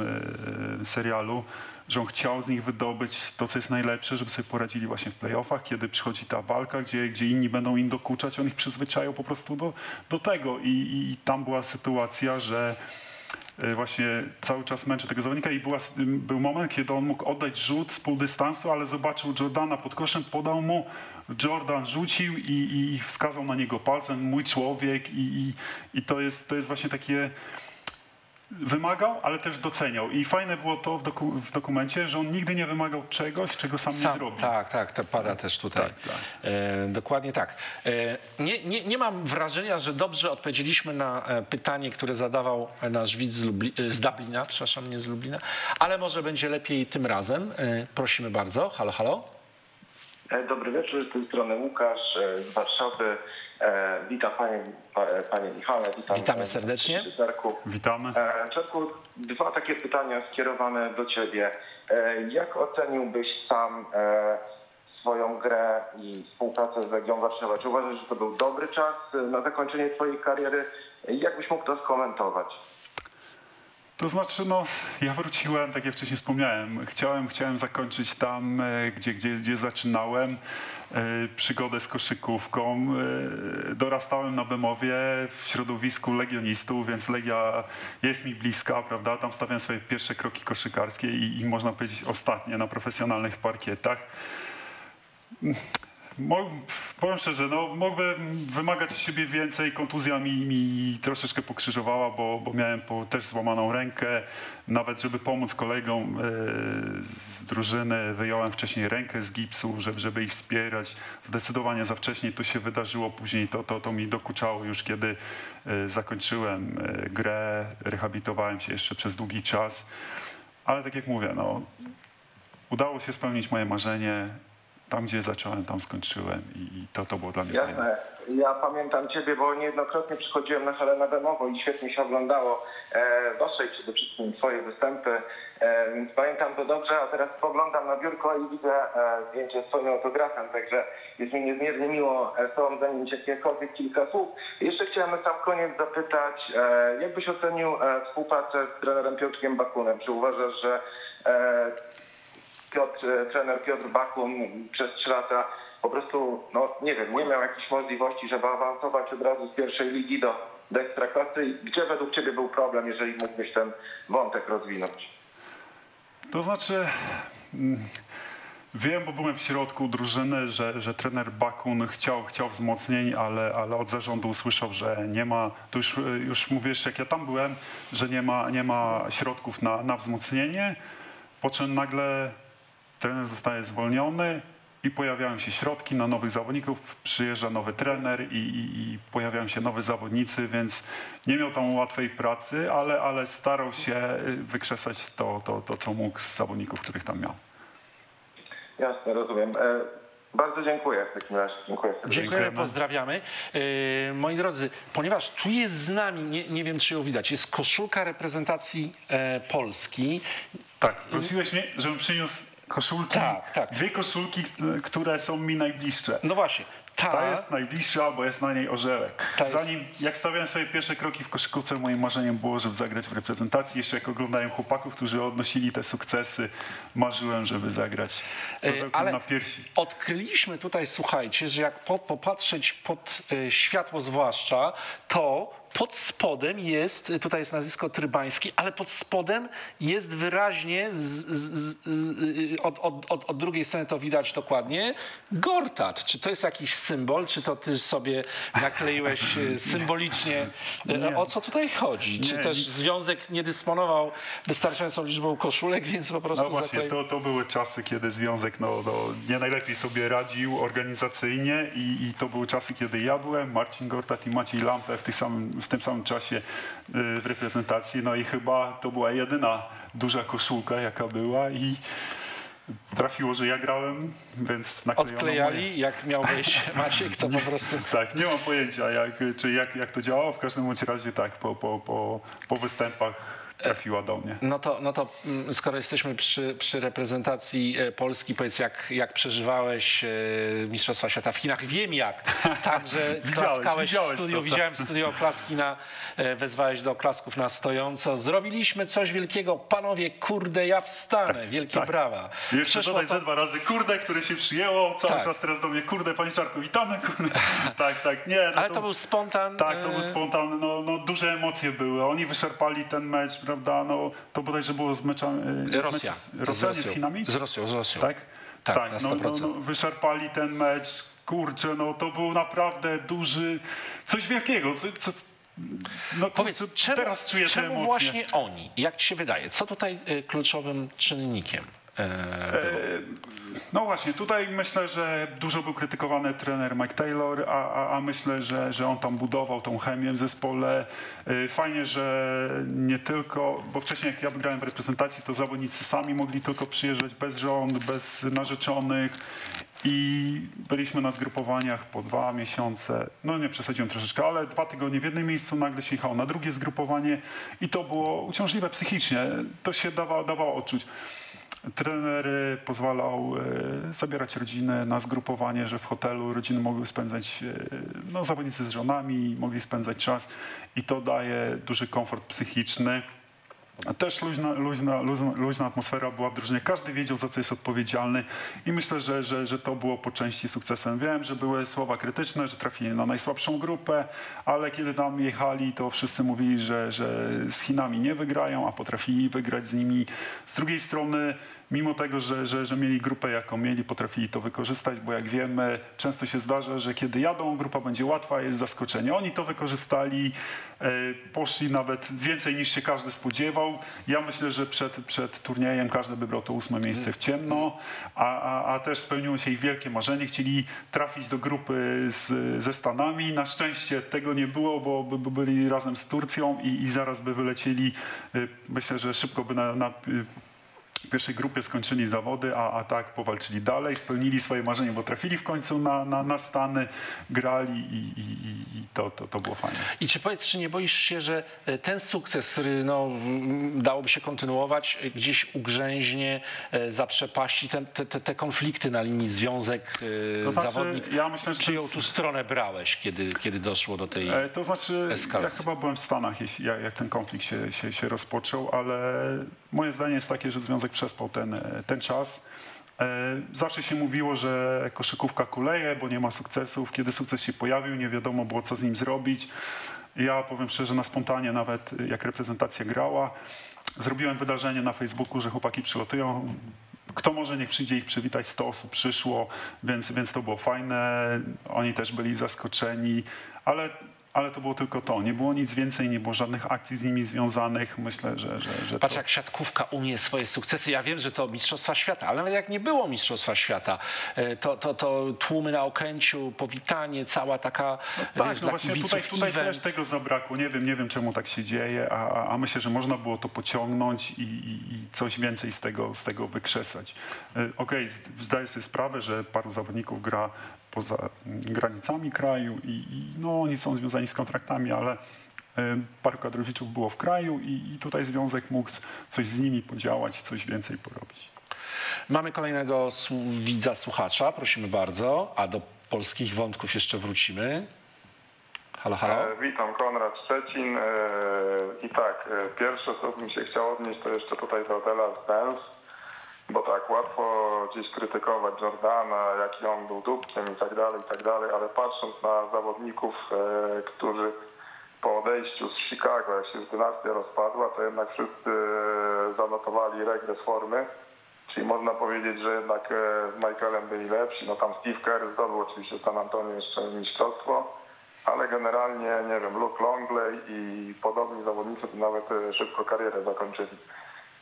e, serialu, że on chciał z nich wydobyć to, co jest najlepsze, żeby sobie poradzili właśnie w playoffach, kiedy przychodzi ta walka, gdzie, gdzie inni będą im dokuczać, on ich przyzwyczaił po prostu do, do tego. I, I tam była sytuacja, że e, właśnie cały czas męczył tego zawodnika i była, był moment, kiedy on mógł oddać rzut z pół dystansu, ale zobaczył Jordana pod koszem, podał mu, Jordan rzucił i, i wskazał na niego palcem, mój człowiek i, i, i to, jest, to jest właśnie takie wymagał, ale też doceniał. I fajne było to w, doku, w dokumencie, że on nigdy nie wymagał czegoś, czego sam, nie zrobił. Tak, tak, to pada też tutaj. Tak, tak. E, dokładnie tak. E, nie, nie, nie mam wrażenia, że dobrze odpowiedzieliśmy na e, pytanie, które zadawał nasz widz z, Lubli, e, z Dublina, przepraszam, nie z Lublina, ale może będzie lepiej tym razem. E, prosimy bardzo. Halo, halo. E, Dobry wieczór, z tej strony Łukasz e, z Warszawy. E, Witam panie, pa- panie Michale. Witam Witamy serdecznie. Czarku. Witamy. Czarku, dwa takie pytania skierowane do ciebie. Jak oceniłbyś sam swoją grę i współpracę z Legią Warszawa? Czy uważasz, że to był dobry czas na zakończenie twojej kariery? Jak byś mógł to skomentować? To znaczy, no, ja wróciłem, tak jak wcześniej wspomniałem, chciałem, chciałem zakończyć tam, e, gdzie, gdzie, gdzie zaczynałem e, przygodę z koszykówką. E, Dorastałem na Bemowie w środowisku legionistów, więc Legia jest mi bliska, prawda? Tam stawiam swoje pierwsze kroki koszykarskie i, i można powiedzieć ostatnie na profesjonalnych parkietach. Powiem szczerze, no, mógłbym wymagać od siebie więcej. Kontuzja mi, mi troszeczkę pokrzyżowała, bo, bo miałem po, też złamaną rękę. Nawet żeby pomóc kolegom e, z drużyny, wyjąłem wcześniej rękę z gipsu, żeby, żeby ich wspierać. Zdecydowanie za wcześnie to się wydarzyło. Później to, to, to mi dokuczało już, kiedy e, zakończyłem e, grę. Rehabilitowałem się jeszcze przez długi czas. Ale tak jak mówię, no, udało się spełnić moje marzenie. Tam, gdzie zacząłem, tam skończyłem i, to, to było dla mnie fajne. Jasne. Ja pamiętam Ciebie, bo niejednokrotnie przychodziłem na Helenę Bemowo i świetnie się oglądało e, Wasze i przede wszystkim Twoje występy, e, więc pamiętam to dobrze, a teraz spoglądam na biurko i widzę e, zdjęcie z Twoim autografem, także jest mi niezmiernie miło e, z Tobą zamienić jakiekolwiek kilka słów. Jeszcze chciałem na sam koniec zapytać, e, jak byś ocenił e, współpracę z trenerem Piotrkiem Bakunem? Czy uważasz, że e, Piotr, e, trener Piotr Bakun przez trzy lata po prostu, no nie wiem, nie miał jakichś możliwości, żeby awansować od razu z pierwszej ligi do, do ekstraklasy. Gdzie według Ciebie był problem, jeżeli mógłbyś ten wątek rozwinąć? To znaczy, mm, wiem, bo byłem w środku drużyny, że, że trener Bakun chciał, chciał wzmocnień, ale, ale od zarządu usłyszał, że nie ma, to już, już mówisz, jak ja tam byłem, że nie ma, nie ma środków na, na wzmocnienie, po czym nagle trener zostaje zwolniony i pojawiają się środki na nowych zawodników, przyjeżdża nowy trener i, i, i pojawiają się nowi zawodnicy, więc nie miał tam łatwej pracy, ale, ale starał się y, wykrzesać to, to, to, co mógł z zawodników, których tam miał. Jasne, rozumiem. E, bardzo dziękuję w takim razie. Dziękuję. Dziękujemy, pozdrawiamy. Yy, moi drodzy, ponieważ tu jest z nami, nie, nie wiem czy ją widać, jest koszulka reprezentacji e, Polski. Tak, prosiłeś mnie, żebym przyniósł koszulki, Tak, tak. dwie koszulki, które są mi najbliższe. No właśnie, ta, Ta jest najbliższa, bo jest na niej orzełek. Ta jest- Zanim, jak stawiałem swoje pierwsze kroki w koszykówce, moim marzeniem było, żeby zagrać w reprezentacji. Jeszcze jak oglądałem chłopaków, którzy odnosili te sukcesy, marzyłem, żeby zagrać z E, orzełkiem na piersi. odkryliśmy tutaj, słuchajcie, że jak po, popatrzeć pod e, światło zwłaszcza, to pod spodem jest, tutaj jest nazwisko Trybański, ale pod spodem jest wyraźnie z, z, z, y, od, od, od, od drugiej strony to widać dokładnie Gortat. Czy to jest jakiś symbol, czy to ty sobie nakleiłeś y, symbolicznie? Y, Nie. O co tutaj chodzi? Czy Nie, też nic. związek nie dysponował wystarczającą liczbą koszulek, więc po prostu No właśnie, zakleił? to, to były czasy, kiedy związek no, no, nie najlepiej sobie radził organizacyjnie i, i to były czasy, kiedy ja byłem, Marcin Gortat i Maciej Lampę w, tych samym, w tym samym czasie y, w reprezentacji. No i chyba to była jedyna duża koszulka, jaka była i trafiło, że ja grałem, więc naklejono Odklejali, moje. jak miał wejść Maciek, to po prostu... Tak, nie mam pojęcia, jak, czy jak, jak to działało. W każdym bądź razie tak, po, po, po, po występach trafiła do mnie. No to, no to mm, skoro jesteśmy przy, przy reprezentacji e, Polski, powiedz jak, jak przeżywałeś e, Mistrzostwa Świata w Chinach? Wiem jak. Także Widziałeś, klaskałeś w widziałeś studiu, to, tak. widziałem w studiu oklaski na, e, wezwałeś do oklasków na stojąco. Zrobiliśmy coś wielkiego. Panowie, kurde, ja wstanę. Wielkie tak. brawa. Jeszcze Przeszło dodaj to- ze dwa razy kurde, które się przyjęło, cały Tak. czas teraz do mnie kurde, panie Czarku, witamy, kurde. Tak, tak, nie. No Ale to był spontan. Tak, to był spontan, no, no duże emocje były. Oni wyszarpali ten mecz, prawda, no to bodajże było z meczami... Rosja. Mecz z, Rosja, nie z Rosją. Chinami? Z Rosją, z Rosją. Tak? Tak, na no, no, 100%. no, wyszarpali ten mecz, kurczę, no to był naprawdę duży, coś wielkiego, co, co, no Powiedz, kurczę, czemu, teraz czuję czemu właśnie oni? Jak ci się wydaje? Co tutaj e, kluczowym czynnikiem e? No właśnie, tutaj myślę, że dużo był krytykowany trener Mike Taylor, a, a, a myślę, że, że on tam budował tą chemię w zespole. Y, Fajnie, że nie tylko, bo wcześniej jak ja grałem w reprezentacji, to zawodnicy sami mogli tylko przyjeżdżać bez żon, bez narzeczonych i byliśmy na zgrupowaniach po dwa miesiące, no nie przesadziłem troszeczkę, ale dwa tygodnie w jednym miejscu, nagle się jechało na drugie zgrupowanie i to było uciążliwe psychicznie, to się dawało, dawało odczuć. Trener y, pozwalał y, zabierać rodziny na zgrupowanie, że w hotelu rodziny mogły spędzać, y, no zawodnicy z żonami mogli spędzać czas i to daje duży komfort psychiczny. Też luźna, luźna, luźna, luźna atmosfera była w drużynie. Każdy wiedział, za co jest odpowiedzialny i myślę, że, że, że to było po części sukcesem. Wiem, że były słowa krytyczne, że trafili na najsłabszą grupę, ale kiedy tam jechali, to wszyscy mówili, że, że z Chinami nie wygrają, a potrafili wygrać z nimi. Z drugiej strony, mimo tego, że, że, że mieli grupę jaką mieli, potrafili to wykorzystać, bo jak wiemy, często się zdarza, że kiedy jadą, grupa będzie łatwa, jest zaskoczenie. Oni to wykorzystali, e, poszli nawet więcej niż się każdy spodziewał. Ja myślę, że przed, przed turniejem każdy wybrał to ósme miejsce w ciemno, a, a, a też spełniło się ich wielkie marzenie. Chcieli trafić do grupy z, ze Stanami. Na szczęście tego nie było, bo by, by byli razem z Turcją i, i zaraz by wylecieli. e, Myślę, że szybko by na, na w pierwszej grupie skończyli zawody, a, a tak powalczyli dalej, spełnili swoje marzenie, bo trafili w końcu na, na, na Stany, grali i, i, i- to, to, to było fajne. I czy powiedz, czy nie boisz się, że e, ten sukces, który no, dałoby się kontynuować, gdzieś ugrzęźnie, e, zaprzepaści te, te, te, konflikty na linii związek, e, To znaczy, zawodnik? ja myślę, Czyją jest- tu stronę brałeś, kiedy, kiedy doszło do tej To znaczy, ja eskalacji? chyba byłem w Stanach, jak ten konflikt się, się, się rozpoczął, ale moje zdanie jest takie, że związek przespał ten, e, ten czas. E, Zawsze się mówiło, że koszykówka kuleje, bo nie ma sukcesów. Kiedy sukces się pojawił, nie wiadomo było, co z nim zrobić. Ja powiem szczerze, na spontanie nawet e, jak reprezentacja grała, zrobiłem wydarzenie na Facebooku, że chłopaki przylotują. Kto może, niech przyjdzie ich przywitać. 100 osób przyszło, więc, więc to było fajne. Oni też byli zaskoczeni, ale, ale to było tylko to. Nie było nic więcej, nie było żadnych akcji z nimi związanych. Myślę, że, że, że Patrz, to... jak siatkówka umie swoje sukcesy. Ja wiem, że to Mistrzostwa Świata, ale nawet jak nie było Mistrzostwa Świata, e, to, to, to tłumy na Okęciu, powitanie, cała taka Tak, wiesz, no właśnie tutaj, tutaj event. też tego zabrakło. Nie wiem, nie wiem czemu tak się dzieje, a, a- myślę, że można było to pociągnąć i, i, i coś więcej z tego, z tego wykrzesać. E, Okej, z- zdaję sobie sprawę, że paru zawodników gra poza mm, granicami kraju i, i no, oni są związani z kontraktami, ale e, paru kadrowiczów było w kraju i, i tutaj związek mógł coś z nimi podziałać, coś więcej porobić. Mamy kolejnego widza, słuchacza, prosimy bardzo, a do polskich wątków jeszcze wrócimy. Halo, halo. E, witam, Konrad Szczecin. E, I tak, e, pierwsze co bym się chciał odnieść to jeszcze tutaj do The Last Dance, bo tak łatwo gdzieś krytykować Jordana, jaki on był dupkiem i tak dalej, i tak dalej, ale patrząc na zawodników, e, którzy po odejściu z Chicago, jak się dynastia rozpadła, to jednak wszyscy e, zanotowali regres formy. Czyli można powiedzieć, że jednak e, z Michaelem byli lepsi. No tam Steve Kerr zdobył oczywiście San Antonio jeszcze mistrzostwo, ale generalnie, nie wiem, Luke Longley i podobni zawodnicy to nawet szybko karierę zakończyli.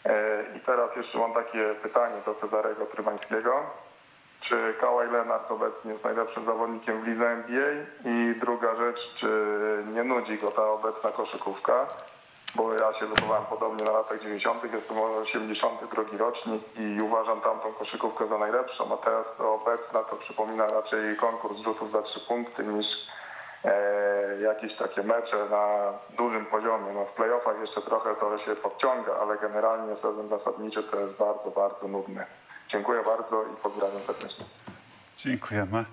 E, I teraz jeszcze mam takie pytanie do Cezarego Trymańskiego. Czy Kawhi Leonard obecnie jest najlepszym zawodnikiem w lidze NBA? I druga rzecz, czy nie nudzi go ta obecna koszykówka? Bo ja się wychowałem podobnie na latach 90., jestem 82 rocznik i uważam tamtą koszykówkę za najlepszą, a teraz obecna to przypomina raczej konkurs rzutów za trzy punkty niż jakieś takie mecze na dużym poziomie. No w playoffach jeszcze trochę to się podciąga, ale generalnie sezon zasadniczy to jest bardzo, bardzo nudny. Dziękuję bardzo i pozdrawiam serdecznie. Dziękujemy.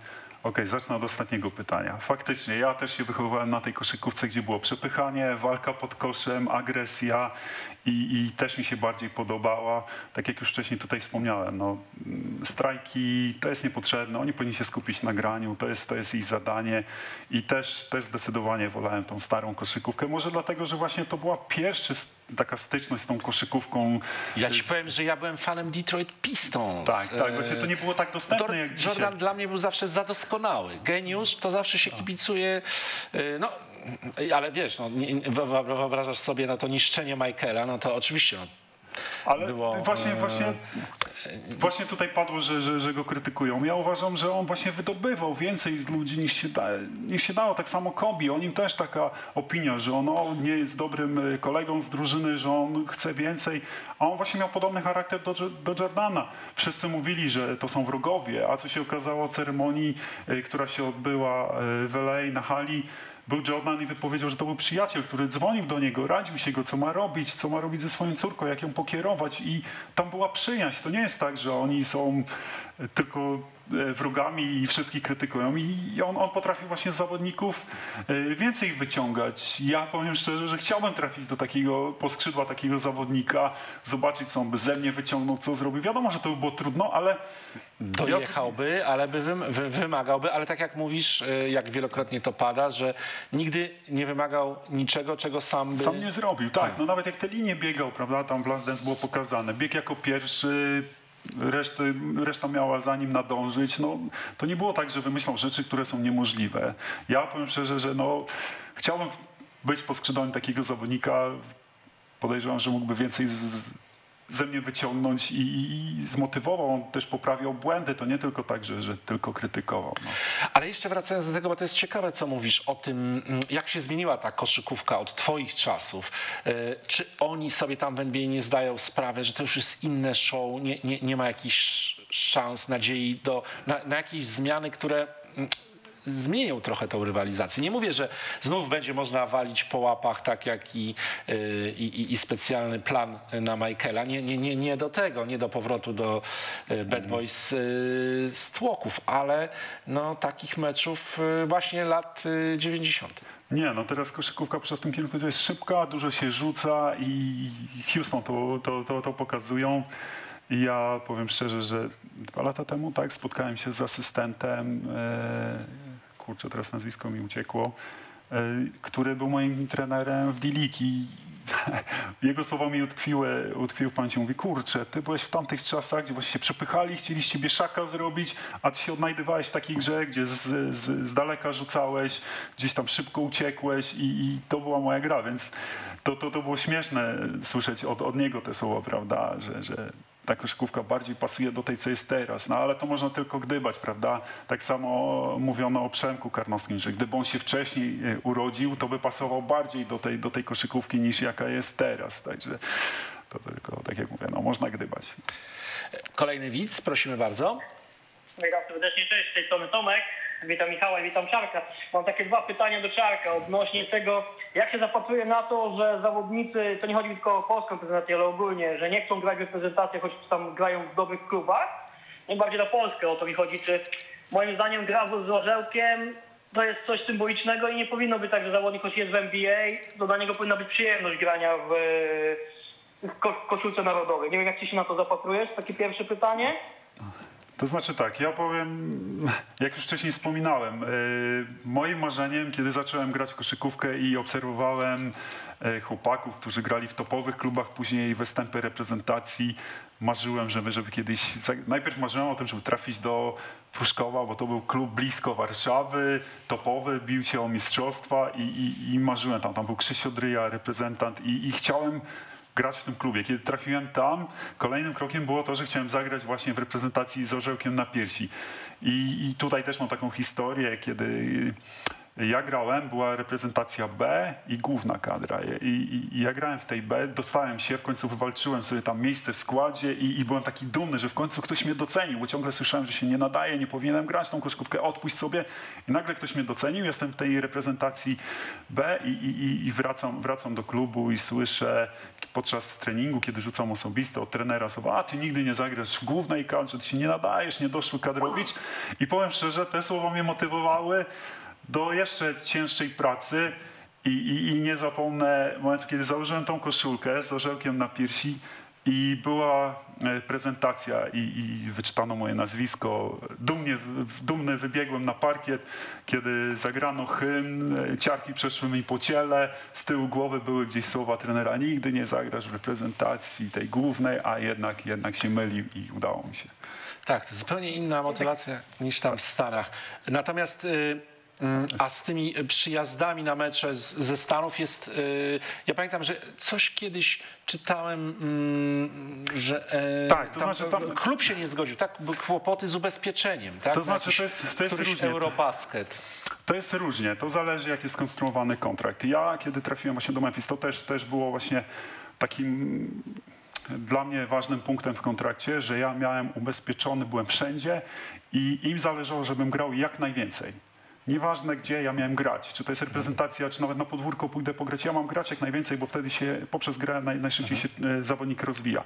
Okej, zacznę od ostatniego pytania. Faktycznie, ja też się wychowywałem na tej koszykówce, gdzie było przepychanie, walka pod koszem, agresja i, i też mi się bardziej podobała. Tak jak już wcześniej tutaj wspomniałem, no, strajki to jest niepotrzebne, oni powinni się skupić na graniu, to jest, to jest ich zadanie i też, też zdecydowanie wolałem tą starą koszykówkę. Może dlatego, że właśnie to była pierwsza taka styczność z tą koszykówką. Ja ci powiem, że ja byłem fanem Detroit Pistons. Tak, tak, właśnie to nie było tak dostępne Dor- jak dzisiaj. Jordan dla mnie był zawsze za doskonały. Geniusz to zawsze się kibicuje. y, No, ale wiesz, no, wyobrażasz sobie no, to niszczenie Michaela, no to oczywiście no, Ale było... właśnie, e, właśnie, właśnie tutaj padło, że, że, że go krytykują. Ja uważam, że on właśnie wydobywał więcej z ludzi niż się, da, niż się dało. Tak samo Kobi, o nim też taka opinia, że on nie jest dobrym e, kolegą z drużyny, że on chce więcej. A on właśnie miał podobny charakter do, do Jordana. Wszyscy mówili, że to są wrogowie, a co się okazało ceremonii, e, która się odbyła e, w LA na hali, był Jordan i wypowiedział, że to był przyjaciel, który dzwonił do niego, radził się go, co ma robić, co ma robić ze swoją córką, jak ją pokierować i tam była przyjaźń. To nie jest tak, że oni są tylko e, wrogami i wszystkich krytykują i on, on potrafił właśnie z zawodników e, więcej wyciągać. Ja powiem szczerze, że chciałbym trafić do takiego poskrzydła takiego zawodnika, zobaczyć co on by ze mnie wyciągnął, co zrobił. Wiadomo, że to by było trudno, ale dojechałby, ale by wym, wy, wymagałby, ale tak jak mówisz, y, jak wielokrotnie to pada, że nigdy nie wymagał niczego, czego sam by... Sam nie zrobił, tak. No nawet jak te linie biegał, prawda, tam w Last Dance było pokazane. Bieg jako pierwszy, reszty, reszta miała za nim nadążyć. No, to nie było tak, że wymyślał rzeczy, które są niemożliwe. Ja powiem szczerze, że no, chciałbym być pod skrzydłami takiego zawodnika. Podejrzewam, że mógłby więcej z, z, ze mnie wyciągnąć i, i, i zmotywował. On też poprawiał błędy. To nie tylko tak, że, że tylko krytykował. No. Ale jeszcze wracając do tego, bo to jest ciekawe, co mówisz o tym, mm, jak się zmieniła ta koszykówka od twoich czasów. E, Czy oni sobie tam w NBA nie zdają sprawy, że to już jest inne show, nie, nie, nie ma jakichś szans, nadziei do, na, na jakieś zmiany, które mm, zmienią trochę tą rywalizację. Nie mówię, że znów będzie można walić po łapach, tak jak i, y, i, i- i specjalny plan na Michaela. Nie, nie, nie, nie do tego, nie do powrotu do y, Bad Boys y, z tłoków, ale no, takich meczów właśnie lat y, 90. Nie, no teraz koszykówka w tym kierunku jest szybka, dużo się rzuca i Houston to, to, to, to pokazują. Ja powiem szczerze, że dwa lata temu tak spotkałem się z asystentem, kurczę, teraz nazwisko mi uciekło, e, który był moim trenerem w D-League jego słowa mi utkwiły, utkwiły w pamięci. Mówi, kurczę, ty byłeś w tamtych czasach, gdzie właśnie się przepychali, chcieliście bieszaka zrobić, a ty się odnajdywałeś w takiej grze, gdzie z, z, z daleka rzucałeś, gdzieś tam szybko uciekłeś i, i to była moja gra, więc to, to, to było śmieszne słyszeć od, od niego te słowa, prawda, że, że ta koszykówka bardziej pasuje do tej, co jest teraz. No ale to można tylko gdybać, prawda? Tak samo mówiono o Przemku Karnowskim, że gdyby on się wcześniej e, urodził, to by pasował bardziej do tej, do tej koszykówki niż jaka jest teraz. Także to tylko, tak jak mówię, no można gdybać. Kolejny widz, prosimy bardzo. Witam serdecznie, cześć, z tej strony Tomek. Witam Michała i witam Czarka. Mam takie dwa pytania do Czarka odnośnie tego, jak się zapatruje na to, że zawodnicy, to nie chodzi tylko o polską reprezentację, ale ogólnie, że nie chcą grać w reprezentację, choć tam grają w dobrych klubach. Najbardziej na Polskę o to mi chodzi. Czy moim zdaniem gra z orzełkiem to jest coś symbolicznego i nie powinno być tak, że zawodnik, choć jest w NBA, to dla niego powinna być przyjemność grania w, w ko- koszulce narodowej. Nie wiem, jak ty się na to zapatrujesz? Takie pierwsze pytanie. To znaczy tak, ja powiem, jak już wcześniej wspominałem, y, moim marzeniem, kiedy zacząłem grać w koszykówkę i obserwowałem y, chłopaków, którzy grali w topowych klubach, później występy reprezentacji, marzyłem, żeby, żeby kiedyś, najpierw marzyłem o tym, żeby trafić do Pruszkowa, bo to był klub blisko Warszawy, topowy, bił się o mistrzostwa i, i, i marzyłem tam, tam był Krzysio Dryja, reprezentant i, i chciałem grać w tym klubie. Kiedy trafiłem tam, kolejnym krokiem było to, że chciałem zagrać właśnie w reprezentacji z orzełkiem na piersi. I, i tutaj też mam taką historię, kiedy ja grałem, była reprezentacja B i główna kadra. I, i, I ja grałem w tej B, dostałem się, w końcu wywalczyłem sobie tam miejsce w składzie i, i byłem taki dumny, że w końcu ktoś mnie docenił, bo ciągle słyszałem, że się nie nadaje, nie powinienem grać tą koszykówkę, odpuść sobie. I nagle ktoś mnie docenił, jestem w tej reprezentacji B i, wracam, wracam do klubu i słyszę podczas treningu, kiedy rzucam osobiste od trenera słowa, a ty nigdy nie zagrasz w głównej kadrze, ty się nie nadajesz, niedoszły kadrowicz. I powiem szczerze, te słowa mnie motywowały do jeszcze cięższej pracy i, i, i nie zapomnę momentu, kiedy założyłem tą koszulkę z orzełkiem na piersi i była e, prezentacja i, i wyczytano moje nazwisko. Dumnie, dumny wybiegłem na parkiet, kiedy zagrano hymn, e, ciarki przeszły mi po ciele, z tyłu głowy były gdzieś słowa trenera, nigdy nie zagrasz w reprezentacji tej głównej, a jednak, jednak się mylił i udało mi się. Tak, to zupełnie inna motywacja niż tam w Stanach. Natomiast y, a z tymi przyjazdami na mecze z, ze Stanów jest. y, Ja pamiętam, że coś kiedyś czytałem, mm, że e, Tak, to znaczy tam- klub się nie zgodził, tak? Kłopoty z ubezpieczeniem, tak? To Na znaczy, to jest- to jest różnie. Eurobasket. To jest różnie, to zależy jak jest skonstruowany kontrakt. Ja kiedy trafiłem właśnie do Memphis, to też, też było właśnie takim dla mnie ważnym punktem w kontrakcie, że ja miałem ubezpieczony, byłem wszędzie i im zależało, żebym grał jak najwięcej. Nieważne gdzie ja miałem grać, czy to jest reprezentacja, czy nawet na podwórko pójdę pograć, ja mam grać jak najwięcej, bo wtedy się poprzez grę naj, najszybciej się e, zawodnik rozwija.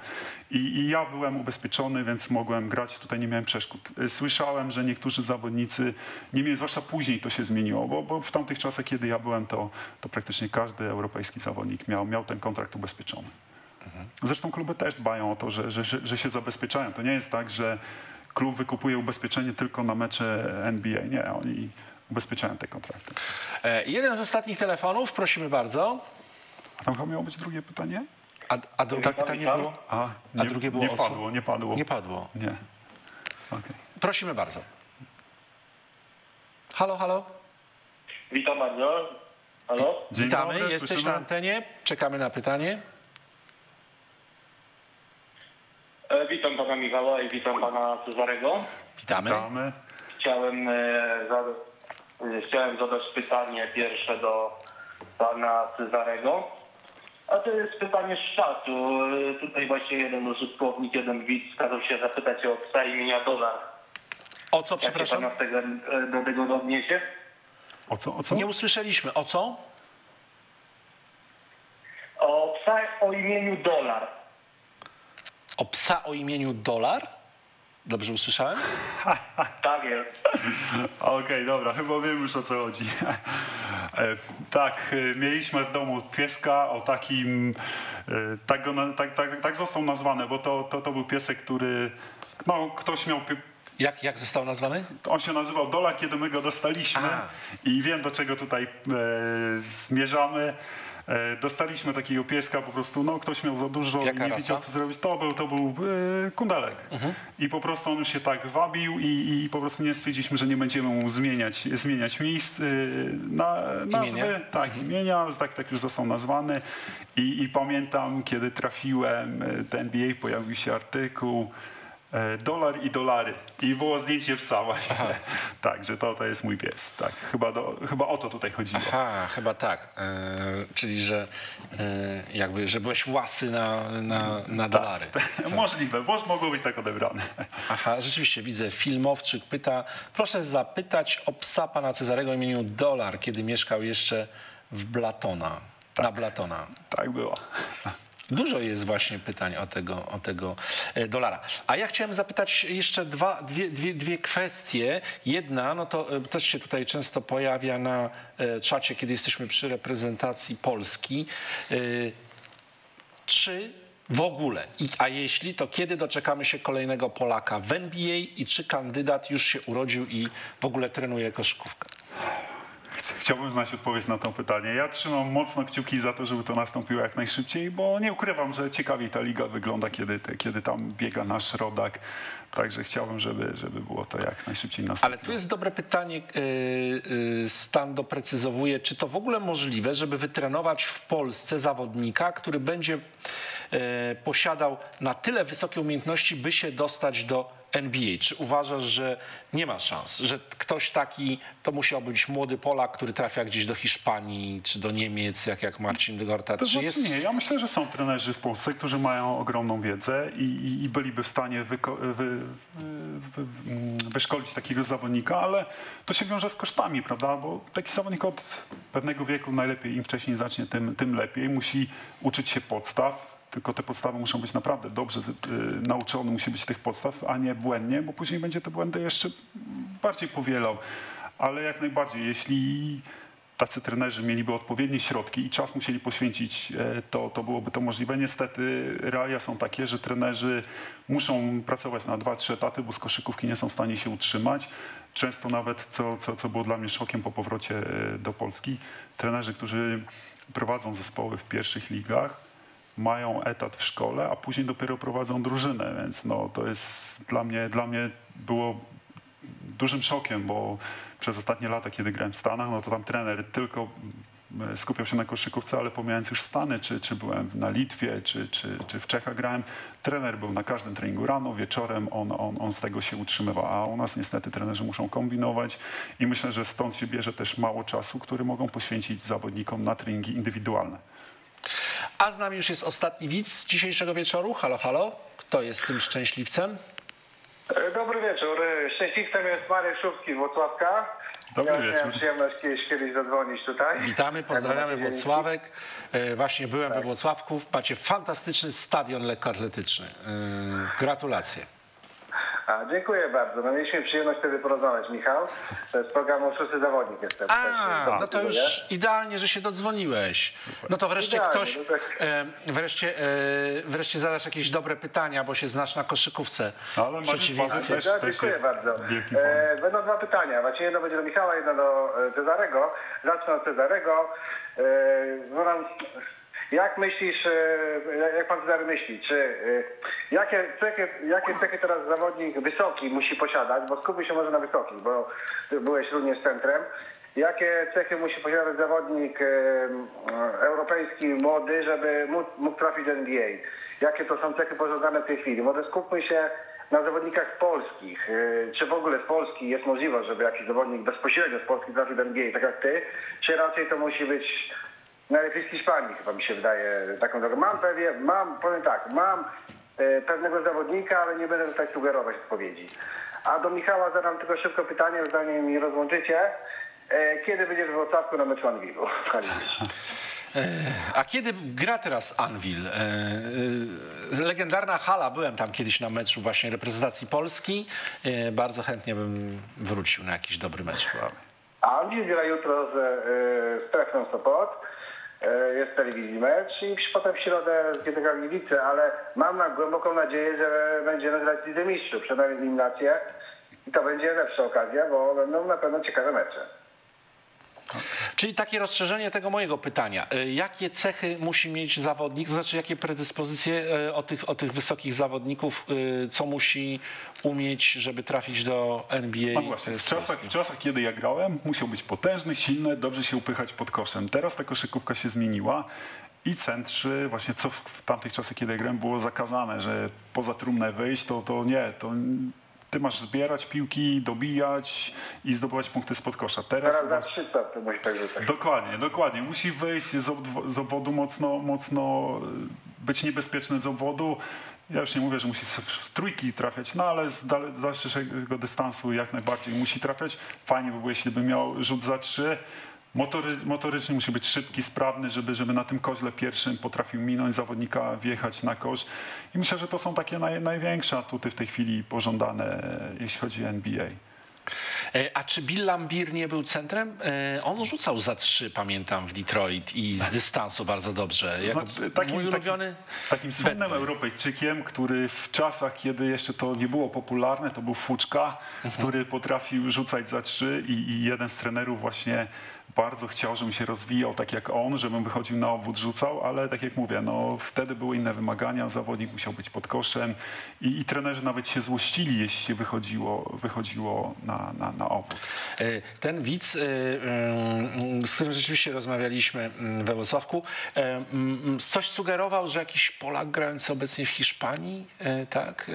I, I ja byłem ubezpieczony, więc mogłem grać, tutaj nie miałem przeszkód. E, Słyszałem, że niektórzy zawodnicy, nie mieli, zwłaszcza później to się zmieniło, bo, bo w tamtych czasach, kiedy ja byłem, to, to praktycznie każdy europejski zawodnik miał, miał ten kontrakt ubezpieczony. Zresztą kluby też dbają o to, że, że, że, że się zabezpieczają. To nie jest tak, że klub wykupuje ubezpieczenie tylko na mecze NBA. Nie, oni ubezpieczają te kontrakty. E, Jeden z ostatnich telefonów, prosimy bardzo. A tam chyba miało być drugie pytanie? A, a drugie Tak, pytanie tak. było? A, A nie, drugie było nie padło, nie padło. Nie padło. Nie. Okej. Prosimy bardzo. Halo, halo. Witam bardzo. Halo? Dzień Witamy, dobry, jesteś słyszymy? na antenie, czekamy na pytanie. E, witam pana Michała i witam pana Cezarego. Witamy. Witamy. Chciałem, e, zada- e, chciałem zadać pytanie pierwsze do pana Cezarego. A to jest pytanie z czatu. E, Tutaj właśnie jeden użytkownik, jeden widz kazał się zapytać o psa imienia Dolar. O co, Jak się przepraszam? pan do tego, e, do tego odniesie? O co? O co? Nie usłyszeliśmy. O co? O psa o imieniu Dolar. O psa o imieniu Dolar? Dobrze usłyszałem? Tak jest. Okej, dobra, chyba wiem już o co chodzi. E, tak, e, mieliśmy w domu pieska o takim, e, tak, go, tak, tak, tak został nazwany, bo to, to, to był piesek, który, no ktoś miał Jak, jak został nazwany? On się nazywał Dola, kiedy my go dostaliśmy A. i wiem do czego tutaj e, zmierzamy. E, dostaliśmy takiego pieska, po prostu no, ktoś miał za dużo Jaka nie rasa? wiedział co zrobić. To był, to był e, kundelek. Mhm. I po prostu on już się tak wabił i, i po prostu nie stwierdziliśmy, że nie będziemy mu zmieniać, zmieniać miejsc, e, na, nazwy, Imienia? tak, imienia, tak, tak już został nazwany. I, I pamiętam, kiedy trafiłem e, do NBA, pojawił się artykuł e, Dolar i dolary. I było zdjęcie psa właśnie. Tak, że to, to jest mój pies. Tak, chyba, do, chyba o to tutaj chodziło. Aha, chyba tak. E, czyli, że e, jakby, że byłeś łasy na, na, na dolary. Możliwe, bo mogło być tak odebrane. Aha, rzeczywiście widzę. Filmowczyk pyta, proszę zapytać o psa pana Cezarego imieniu Dolar, kiedy mieszkał jeszcze w Blatona. Na Blatona. Tak było. Dużo jest właśnie pytań o tego, o tego e, dolara. A ja chciałem zapytać jeszcze dwa, dwie, dwie, dwie kwestie. Jedna, no to e, też się tutaj często pojawia na e, czacie, kiedy jesteśmy przy reprezentacji Polski. Czy w ogóle? I, a jeśli, to kiedy doczekamy się kolejnego Polaka w NBA i czy kandydat już się urodził i w ogóle trenuje koszykówkę? Chciałbym znać odpowiedź na to pytanie. Ja trzymam mocno kciuki za to, żeby to nastąpiło jak najszybciej, bo nie ukrywam, że ciekawiej ta liga wygląda, kiedy, kiedy tam biega nasz rodak. Także chciałbym, żeby, żeby było to jak najszybciej nastąpiło. Ale tu jest dobre pytanie, yy, yy, Stan doprecyzowuje, czy to w ogóle możliwe, żeby wytrenować w Polsce zawodnika, który będzie yy, posiadał na tyle wysokie umiejętności, by się dostać do NBA. Czy uważasz, że nie ma szans, że ktoś taki, to musiał być młody Polak, który trafia gdzieś do Hiszpanii czy do Niemiec, jak, jak Marcin Dygorta? To Czy znaczy jest nie, ja myślę, że są trenerzy w Polsce, którzy mają ogromną wiedzę i, i, i byliby w stanie wyko- wy, wy, wy, wyszkolić takiego zawodnika, ale to się wiąże z kosztami, prawda? Bo taki zawodnik od pewnego wieku najlepiej, im wcześniej zacznie, tym, tym lepiej. Musi uczyć się podstaw, tylko te podstawy muszą być naprawdę dobrze y, nauczony, musi być tych podstaw, a nie błędnie, bo później będzie te błędy jeszcze bardziej powielał. Ale jak najbardziej, jeśli tacy trenerzy mieliby odpowiednie środki i czas musieli poświęcić, e, to, to byłoby to możliwe. Niestety realia są takie, że trenerzy muszą pracować na 2-3 etaty, bo z koszykówki nie są w stanie się utrzymać. Często nawet, co, co, co było dla mnie szokiem po powrocie e, do Polski, trenerzy, którzy prowadzą zespoły w pierwszych ligach, mają etat w szkole, a później dopiero prowadzą drużynę, więc no, to jest dla mnie, dla mnie było dużym szokiem, bo przez ostatnie lata, kiedy grałem w Stanach, no to tam trener tylko mm, skupiał się na koszykówce, ale pomijając już Stany, czy, czy byłem na Litwie, czy, czy, czy w Czechach grałem, trener był na każdym treningu rano, wieczorem, on, on, on z tego się utrzymywał, a u nas niestety trenerzy muszą kombinować i myślę, że stąd się bierze też mało czasu, który mogą poświęcić zawodnikom na treningi indywidualne. A z nami już jest ostatni widz z dzisiejszego wieczoru. Halo, halo. Kto jest tym szczęśliwcem? E, Dobry wieczór. E, Szczęśliwcem jest Marek Szubski z Włocławka. Dobry ja wieczór. miałem przyjemność kiedyś, kiedyś zadzwonić tutaj. Witamy, pozdrawiamy Włocławek. E, Właśnie byłem we Włocławku. Macie fantastyczny stadion lekkoatletyczny. Gratulacje. A, dziękuję bardzo. No, mieliśmy przyjemność wtedy porozmawiać, Michał. To jest programu Szósty Zawodnik jestem. A, Też, no to już idealnie, że się dodzwoniłeś. No to wreszcie Idealnie, ktoś, no tak. e, wreszcie, e, wreszcie zadasz jakieś dobre pytania, bo się znasz na koszykówce. Ale W Mariusz przeciwieństwie. Paweł No, też dziękuję jest bardzo. E, będą dwa pytania. Właściwie jedno będzie do Michała, jedno do e, Cezarego. Zacznę od Cezarego. E, no, nam- jak myślisz, e, jak- jak pan Cezary myśli, czy e, jakie cechy, jakie cechy teraz zawodnik wysoki musi posiadać, bo skupię się może na wysokich, bo byłeś również centrem. Jakie cechy musi posiadać zawodnik e, e, europejski młody, żeby mógł, trafić do NBA? Jakie to są cechy pożądane w tej chwili? Może skupmy się na zawodnikach polskich. E, Czy w ogóle z Polski jest możliwość, żeby jakiś zawodnik bezpośrednio z Polski trafił do NBA, tak jak ty? Czy raczej to musi być najlepiej z Hiszpanii, chyba mi się wydaje taką drogą. Mam pewnie, mam, powiem tak, mam e, pewnego zawodnika, ale nie będę tutaj sugerować odpowiedzi. A do Michała zadam tylko szybko pytanie, zanim mi rozłączycie. E, kiedy będziesz w Wrocławku na meczu Anwilu? E, A kiedy gra teraz Anvil? E, e, Legendarna hala, byłem tam kiedyś na meczu właśnie reprezentacji Polski. Bardzo chętnie bym wrócił na jakiś dobry mecz. A Anwil gra jutro z e, Strefną Sopot. E, jest telewizji mecz i potem w środę z GTK Gliwice, ale mam na głęboką nadzieję, że będziemy grać z Lidze Mistrzów, przynajmniej eliminację. I to będzie lepsza okazja, bo będą na pewno ciekawe mecze. Czyli takie rozszerzenie tego mojego pytania. E, Jakie cechy musi mieć zawodnik, to znaczy jakie predyspozycje e, o tych, o tych wysokich zawodników, e, co musi umieć, żeby trafić do NBA? No właśnie, w czasach, w czasach, kiedy ja grałem, musiał być potężny, silny, dobrze się upychać pod koszem. Teraz ta koszykówka się zmieniła i centrzy, właśnie co w, w tamtych czasach, kiedy ja grałem, było zakazane, że poza trumnę wyjść, to, to nie, to ty masz zbierać piłki, dobijać i zdobywać punkty spod kosza. Teraz Teraz za trzy stopy musi tak. Dokładnie, dokładnie. Musi wyjść z, obwo- z obwodu mocno, mocno y, być niebezpieczny z obwodu. Ja już nie mówię, że musi w trójki trafiać, no ale z z dalszego dystansu jak najbardziej musi trafiać. Fajnie by było, jeśli by miał rzut za trzy. Motory, motorycznie musi być szybki, sprawny, żeby, żeby na tym koźle pierwszym potrafił minąć zawodnika, wjechać na kosz. I myślę, że to są takie naj, największe atuty w tej chwili pożądane, jeśli chodzi o NBA. E, A czy Bill Lambier nie był centrem? E, On rzucał za trzy, pamiętam, w Detroit i z dystansu bardzo dobrze. Jak znaczy, takim, mój takim, ulubiony takim słynnym Europejczykiem, który w czasach, kiedy jeszcze to nie było popularne, to był Fuczka, który potrafił rzucać za trzy i, i jeden z trenerów właśnie bardzo chciał, żebym się rozwijał tak jak on, żebym wychodził na obwód, rzucał, ale tak jak mówię, no wtedy były inne wymagania, zawodnik musiał być pod koszem i, i trenerzy nawet się złościli, jeśli się wychodziło, wychodziło na, na, na obwód. E, Ten widz, e, mm, z którym rzeczywiście rozmawialiśmy mm, we Włocławku, e, mm, coś sugerował, że jakiś Polak grający obecnie w Hiszpanii, tak?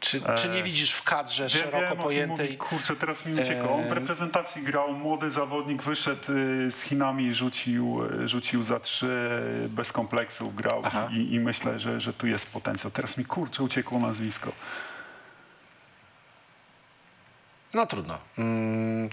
Czy, czy nie widzisz w kadrze Wiem, szeroko wiem, pojętej? Mówi, kurczę, teraz mi uciekło. On w reprezentacji grał, młody zawodnik, wyszedł z Chinami, rzucił, y, rzucił za trzy, y, bez kompleksów grał i, i myślę, że, że tu jest potencjał. Teraz mi kurczę uciekło nazwisko. No trudno. Mm,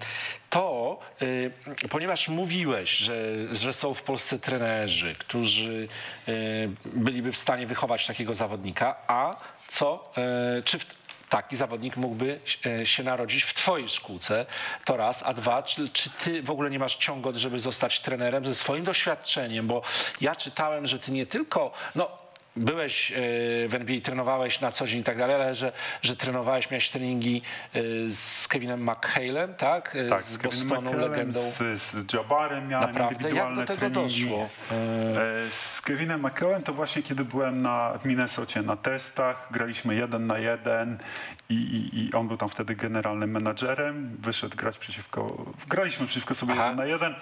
To, y, ponieważ mówiłeś, że, że są w Polsce trenerzy, którzy y, byliby w stanie wychować takiego zawodnika, a co, y, czy w, taki zawodnik mógłby y, się narodzić w twojej szkółce, to raz, a dwa, czy, czy ty w ogóle nie masz ciągot, żeby zostać trenerem ze swoim doświadczeniem, bo ja czytałem, że ty nie tylko, no byłeś e, w NBA, trenowałeś na co dzień i tak dalej, ale że, że trenowałeś, miałeś treningi e, z Kevinem McHale'em, tak? E, Tak, z Bostonu, McHale'em, legendą. z, z Jabarem miałem Naprawdę? indywidualne Jak do tego treningi. doszło? Z Kevinem McCallem to właśnie kiedy byłem na, w Minnesocie na testach, graliśmy jeden na jeden i, i, i on był tam wtedy generalnym menadżerem, wyszedł grać przeciwko, graliśmy przeciwko sobie jeden na jeden.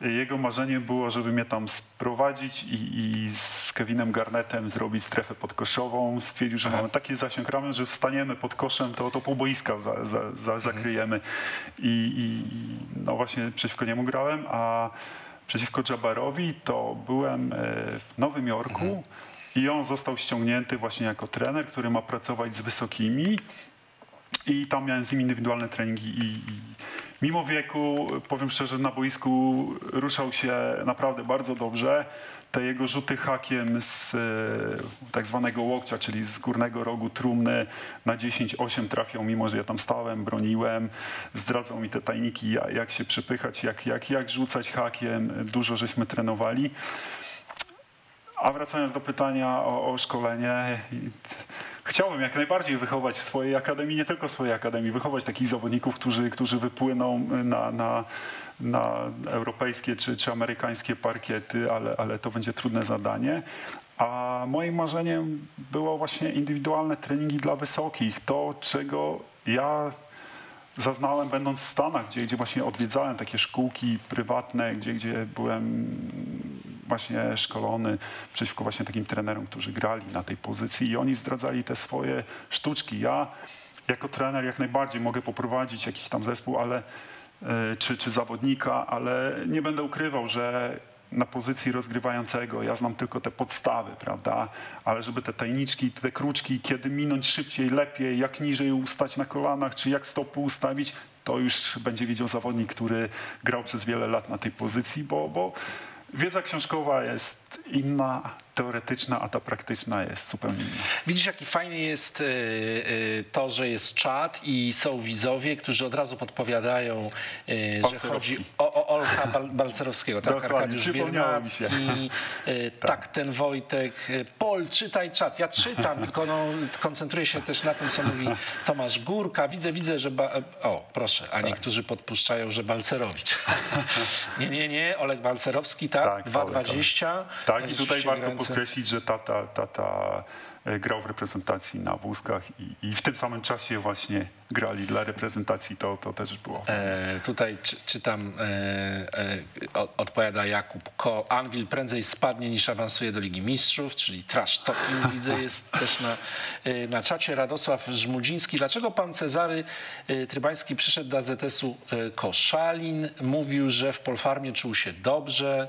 Jego marzenie było, żeby mnie tam sprowadzić i, i z Kevinem Garnettem zrobić strefę podkoszową. Stwierdził, że mamy taki zasięg ramion, że wstaniemy pod koszem, to, to pół boiska za, za, za, zakryjemy. I, i no właśnie przeciwko niemu grałem, a przeciwko Jabarowi to byłem e, w Nowym Jorku i on został ściągnięty właśnie jako trener, który ma pracować z wysokimi i tam miałem z nim indywidualne treningi i, i mimo wieku, powiem szczerze, na boisku ruszał się naprawdę bardzo dobrze. Te jego rzuty hakiem z e, tak zwanego łokcia, czyli z górnego rogu trumny na 10-8 trafiał, mimo że ja tam stałem, broniłem. Zdradzał mi te tajniki, ja- jak się przepychać, jak, jak, jak rzucać hakiem. Dużo żeśmy trenowali. A wracając do pytania o, o szkolenie, chciałbym jak najbardziej wychować w swojej akademii, nie tylko w swojej akademii, wychować takich zawodników, którzy, którzy wypłyną na, na, na europejskie czy, czy amerykańskie parkiety, ale, ale to będzie trudne zadanie. A moim marzeniem było właśnie indywidualne treningi dla wysokich. To, czego ja zaznałem będąc w Stanach, gdzie, gdzie właśnie odwiedzałem takie szkółki prywatne, gdzie, gdzie byłem właśnie szkolony przeciwko właśnie takim trenerom, którzy grali na tej pozycji i oni zdradzali te swoje sztuczki. Ja jako trener jak najbardziej mogę poprowadzić jakiś tam zespół, ale e, czy, czy zawodnika, ale nie będę ukrywał, że na pozycji rozgrywającego ja znam tylko te podstawy, prawda? Ale żeby te tajniczki, te kruczki, kiedy minąć szybciej, lepiej, jak niżej ustać na kolanach, czy jak stopy ustawić, to już będzie wiedział zawodnik, który grał przez wiele lat na tej pozycji, bo, bo wiedza książkowa jest inna, teoretyczna, a ta praktyczna jest zupełnie inna. Widzisz, jaki fajny jest y, y, to, że jest czat i są widzowie, którzy od razu podpowiadają, y, że chodzi o, o Olka Bal Balcerowskiego, tak? Dokładnie, Arkadiusz. Biernacki, y, tak. ten Wojtek. Pol, czytaj czat. Ja czytam, tylko no, koncentruję się też na tym, co mówi Tomasz Górka. Widzę, widzę, że... Ba... O, proszę, a niektórzy podpuszczają, że Balcerowicz. nie, nie, nie, Olek Balcerowski, tak? 2,20. Tak, i tutaj warto. Podkreślić, że tata, tata e, grał w reprezentacji na wózkach i, i w tym samym czasie właśnie grali dla reprezentacji, to, to też było. E, tutaj czy, czytam, e, e, odpowiada Jakub Ko. Anvil prędzej spadnie niż awansuje do Ligi Mistrzów, czyli trash talking widzę jest też na, e, na czacie. Radosław Żmudziński. Dlaczego pan Cezary e, Trybański przyszedł do AZS-u e, Koszalin? Mówił, że w Polfarmie czuł się dobrze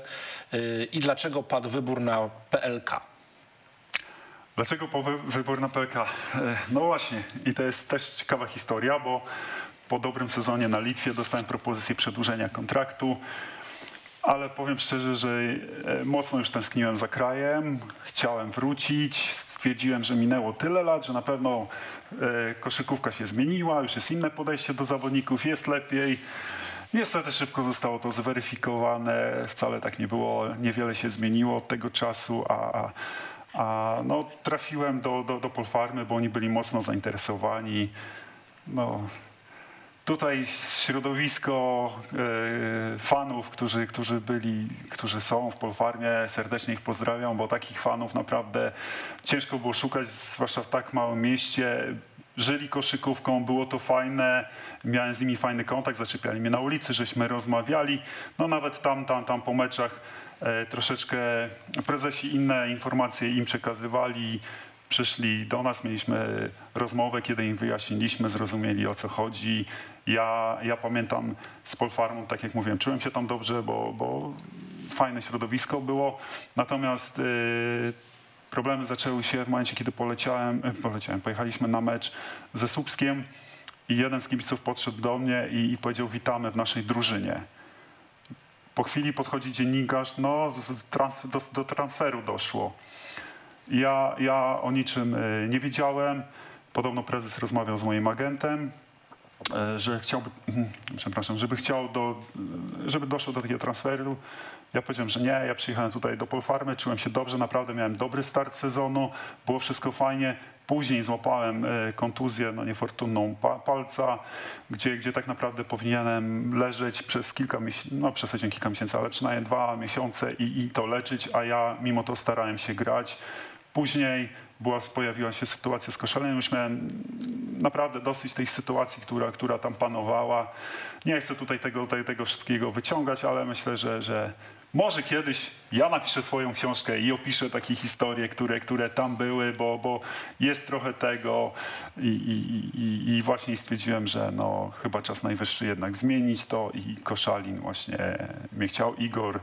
e, i dlaczego padł wybór na PLK? Dlaczego po wy- wybór na PLK? E, No właśnie, i to jest też ciekawa historia, bo po dobrym sezonie na Litwie dostałem propozycję przedłużenia kontraktu, ale powiem szczerze, że e, mocno już tęskniłem za krajem, chciałem wrócić, stwierdziłem, że minęło tyle lat, że na pewno e, koszykówka się zmieniła, już jest inne podejście do zawodników, jest lepiej. Niestety szybko zostało to zweryfikowane, wcale tak nie było, niewiele się zmieniło od tego czasu, a, a, a no, trafiłem do, do, do Polfarmy, bo oni byli mocno zainteresowani. No, tutaj środowisko e, fanów, którzy, którzy byli, którzy są w Polfarmie, serdecznie ich pozdrawiam, bo takich fanów naprawdę ciężko było szukać, zwłaszcza w tak małym mieście. Żyli koszykówką, było to fajne, miałem z nimi fajny kontakt, zaczepiali mnie na ulicy, żeśmy rozmawiali. No nawet tam, tam, tam po meczach troszeczkę prezesi inne informacje im przekazywali, przyszli do nas, mieliśmy rozmowę, kiedy im wyjaśniliśmy, zrozumieli o co chodzi. Ja, ja pamiętam z Polfarmą, tak jak mówiłem, czułem się tam dobrze, bo, bo fajne środowisko było. Natomiast y, problemy zaczęły się w momencie, kiedy poleciałem, y, poleciałem, pojechaliśmy na mecz ze Słupskiem i jeden z kibiców podszedł do mnie i, i powiedział witamy w naszej drużynie. Po chwili podchodzi dziennikarz, no trans, do, do transferu doszło. Ja, ja o niczym y, nie wiedziałem. Podobno prezes rozmawiał z moim agentem, y, że chciałby, przepraszam, żeby chciał do, żeby doszło do takiego transferu. Ja powiedziałem, że nie, ja przyjechałem tutaj do Polfarmy, czułem się dobrze, naprawdę miałem dobry start sezonu, było wszystko fajnie. Później złapałem y, kontuzję no, niefortunną pa, palca, gdzie, gdzie tak naprawdę powinienem leżeć przez kilka miesięcy, no przesadziłem kilka miesięcy, ale przynajmniej dwa miesiące i, i to leczyć, a ja mimo to starałem się grać. Później była, pojawiła się sytuacja z koszeleniem. Już miałem naprawdę dosyć tej sytuacji, która, która tam panowała. Nie chcę tutaj tego, tego wszystkiego wyciągać, ale myślę, że, że może kiedyś ja napiszę swoją książkę i opiszę takie historie, które, które tam były, bo, bo jest trochę tego i, i, i, i właśnie stwierdziłem, że no, chyba czas najwyższy jednak zmienić to i Koszalin właśnie mnie chciał. Igor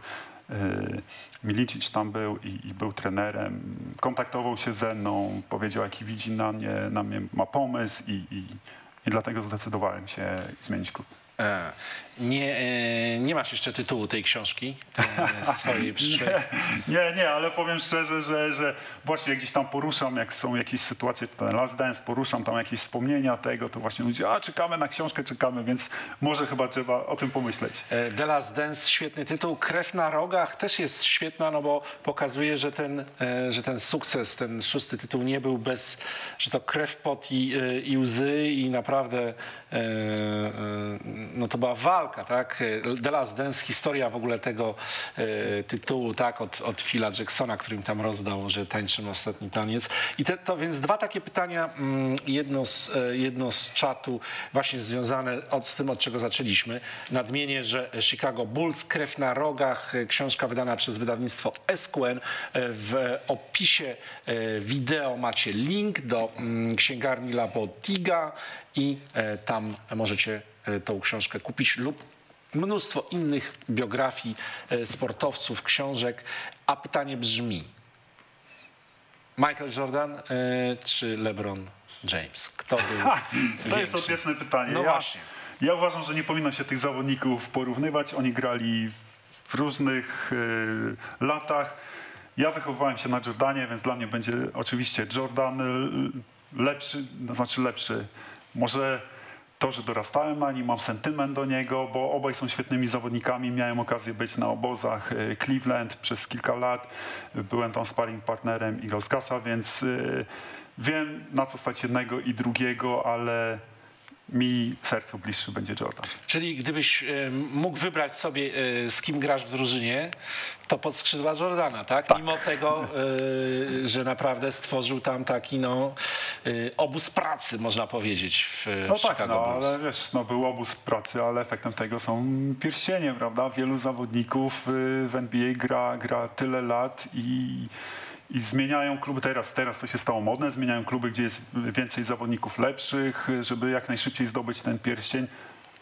Milicic tam był i, i, był trenerem. Kontaktował się ze mną, powiedział, jaki widzi na mnie, na mnie ma pomysł i, i, i dlatego zdecydowałem się zmienić klub. E, nie, e, nie masz jeszcze tytułu tej książki e, swojej przyszłej? Nie, nie, nie, ale powiem szczerze, że, że właśnie jak gdzieś tam poruszam, jak są jakieś sytuacje, ten Last Dance, poruszam tam jakieś wspomnienia tego, to właśnie ludzie, a czekamy na książkę, czekamy, więc może chyba trzeba o tym pomyśleć. The Last Dance, świetny tytuł. Krew na rogach też jest świetna, no bo pokazuje, że ten, że ten sukces, ten szósty tytuł nie był bez, że to krew, pot i, i łzy i naprawdę no to była walka, tak? The Last Dance, historia w ogóle tego e, tytułu, tak? Od, od Phila Jacksona, którym tam rozdał, że tańczymy ostatni taniec. I te, to więc dwa takie pytania, mm, jedno z, e, jedno z czatu właśnie związane od, z tym, od czego zaczęliśmy. Nadmienię, że Chicago Bulls, Krew na rogach, e, książka wydana przez wydawnictwo SQN. W opisie wideo macie link do mm, księgarni Labotiga i tam możecie tą książkę kupić lub mnóstwo innych biografii sportowców, książek. A pytanie brzmi: Michael Jordan czy LeBron James? Kto był ha, To większy? jest odwieczne pytanie. No ja, właśnie. Ja uważam, że nie powinno się tych zawodników porównywać. Oni grali w różnych y, latach. Ja wychowywałem się na Jordanie, więc dla mnie będzie oczywiście Jordan lepszy, to znaczy lepszy. Może to, że dorastałem na nim, mam sentyment do niego, bo obaj są świetnymi zawodnikami. Miałem okazję być na obozach Cleveland przez kilka lat. Byłem tam sparring partnerem Eagles więc wiem na co stać jednego i drugiego, ale mi sercu bliższy będzie Jordan. Czyli gdybyś e, mógł wybrać sobie, e, z kim grasz w drużynie, to pod skrzydła Jordana, tak? tak. Mimo tego, e, że naprawdę stworzył tam taki no, obóz pracy, można powiedzieć, w, no w tak, Chicago no, ale wiesz, no, był obóz pracy, ale efektem tego są pierścienie, prawda? Wielu zawodników w NBA gra, gra tyle lat i i zmieniają kluby teraz. Teraz to się stało modne, zmieniają kluby, gdzie jest więcej zawodników lepszych, żeby jak najszybciej zdobyć ten pierścień.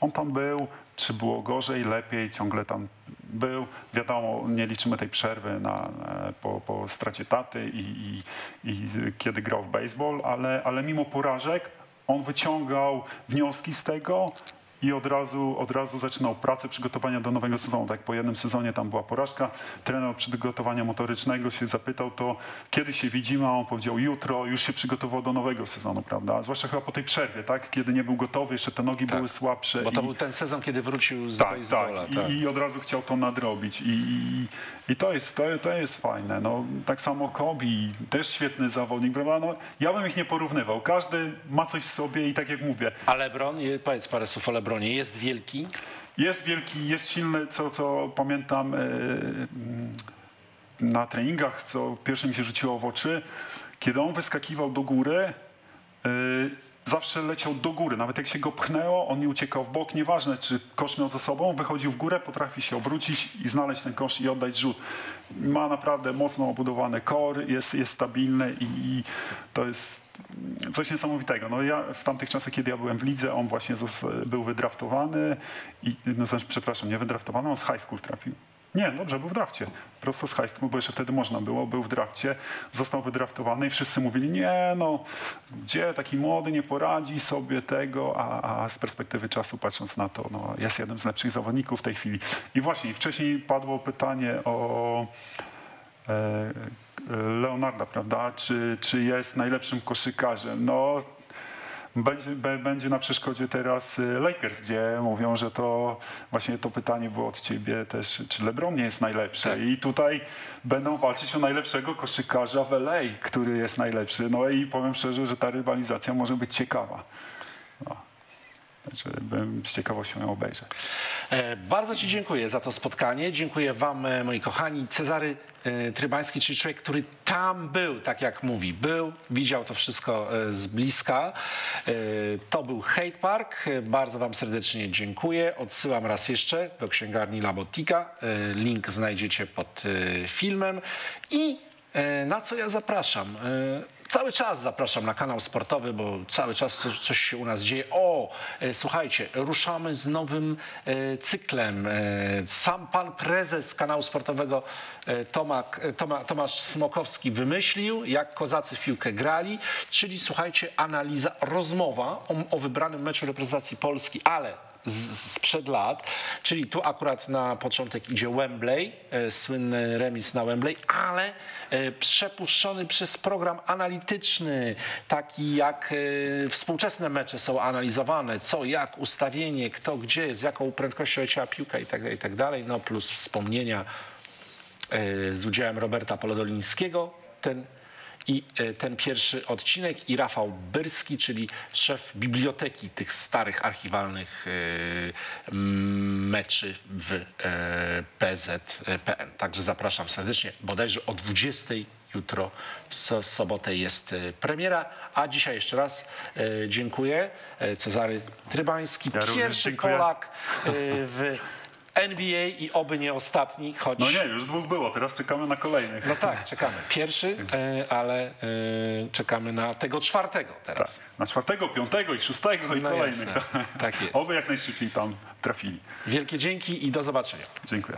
On tam był, czy było gorzej, lepiej, ciągle tam był. Wiadomo, nie liczymy tej przerwy na, po, po stracie taty i, i, i kiedy grał w baseball, ale, ale mimo porażek on wyciągał wnioski z tego i od razu, od razu zaczynał pracę przygotowania do nowego sezonu. Tak po jednym sezonie tam była porażka. Trener przygotowania motorycznego się zapytał to, kiedy się widzimy, a on powiedział jutro, już się przygotował do nowego sezonu, prawda? Zwłaszcza chyba po tej przerwie, tak? Kiedy nie był gotowy, jeszcze te nogi były słabsze. Bo to i- był ten sezon, kiedy wrócił z tak, baseballa. tak. I, I od razu chciał to nadrobić. I, i, i to, jest, to, to jest fajne. No, tak samo Kobi, też świetny zawodnik, prawda? No, ja bym ich nie porównywał. Każdy ma coś w sobie i tak jak mówię. A LeBron, powiedz parę słów o LeBronie, jest wielki? Jest wielki, jest silny, co, co pamiętam e, mm, na treningach, co pierwsze mi się rzuciło w oczy, kiedy on wyskakiwał do góry, e, zawsze leciał do góry. Nawet jak się go pchnęło, on nie uciekał w bok. Nieważne, czy kosz miał za sobą, wychodził w górę, potrafi się obrócić i znaleźć ten kosz i oddać rzut. Ma naprawdę mocno obudowany kor, jest, jest stabilny i, i to jest coś niesamowitego. No ja w tamtych czasach, kiedy ja byłem w lidze, on właśnie był wydraftowany i, no znaczy, przepraszam, nie wydraftowany, on z high school trafił. Nie, dobrze, był w drafcie. Prosto z school, bo jeszcze wtedy można było, był w drafcie, został wydraftowany i wszyscy mówili, nie no, gdzie taki młody nie poradzi sobie tego, a, a z perspektywy czasu patrząc na to, no, jest jednym z lepszych zawodników w tej chwili. I właśnie wcześniej padło pytanie o e, Leonarda, prawda? Czy, czy jest najlepszym koszykarzem? No, będzie, na przeszkodzie teraz y, Lakers, gdzie mówią, że to właśnie to pytanie było od ciebie też, czy LeBron nie jest najlepszy. I tutaj będą walczyć o najlepszego koszykarza w LA, który jest najlepszy. No i powiem szczerze, że ta rywalizacja może być ciekawa. Także bym z ciekawością ją obejrzeć. E, Bardzo Ci dziękuję za to spotkanie. Dziękuję Wam, e, moi kochani. Cezary e, Trybański, czyli człowiek, który tam był, tak jak mówi, był, widział to wszystko z bliska. To był Hate Park. Bardzo Wam serdecznie dziękuję. Odsyłam raz jeszcze do księgarni Labotika. Link znajdziecie pod filmem. I na co ja zapraszam? Cały czas zapraszam na kanał sportowy, bo cały czas coś, się u nas dzieje. O, e, słuchajcie, ruszamy z nowym e, cyklem. E, sam pan prezes kanału sportowego Tomak, Toma, Tomasz Smokowski wymyślił, jak kozacy w piłkę grali, czyli słuchajcie, analiza, rozmowa o, o wybranym meczu reprezentacji Polski, ale z- sprzed lat, czyli tu akurat na początek idzie Wembley, e, słynny remis na Wembley, ale e, przepuszczony przez program analityczny, taki jak e, współczesne mecze są analizowane, co, jak, ustawienie, kto, gdzie, z jaką prędkością leciała piłka i tak dalej, i tak no plus wspomnienia z udziałem Roberta Polodolińskiego, ten i e, ten pierwszy odcinek i Rafał Byrski, czyli szef biblioteki tych starych archiwalnych e, meczy w e, PZPN. Także zapraszam serdecznie, bodajże o 20 jutro w so- sobotę jest premiera, a dzisiaj jeszcze raz dziękuję. Cezary Trybański, Ja pierwszy. Polak w NBA i oby nie ostatni, choć... No nie, już dwóch było, teraz czekamy na kolejnych. No tak, czekamy. Pierwszy, e, ale e, czekamy na tego czwartego teraz. Na czwartego, piątego i szóstego i No kolejnych. jasne. Tak jest. Oby jak najszybciej tam trafili. Wielkie dzięki i do zobaczenia. Dziękuję.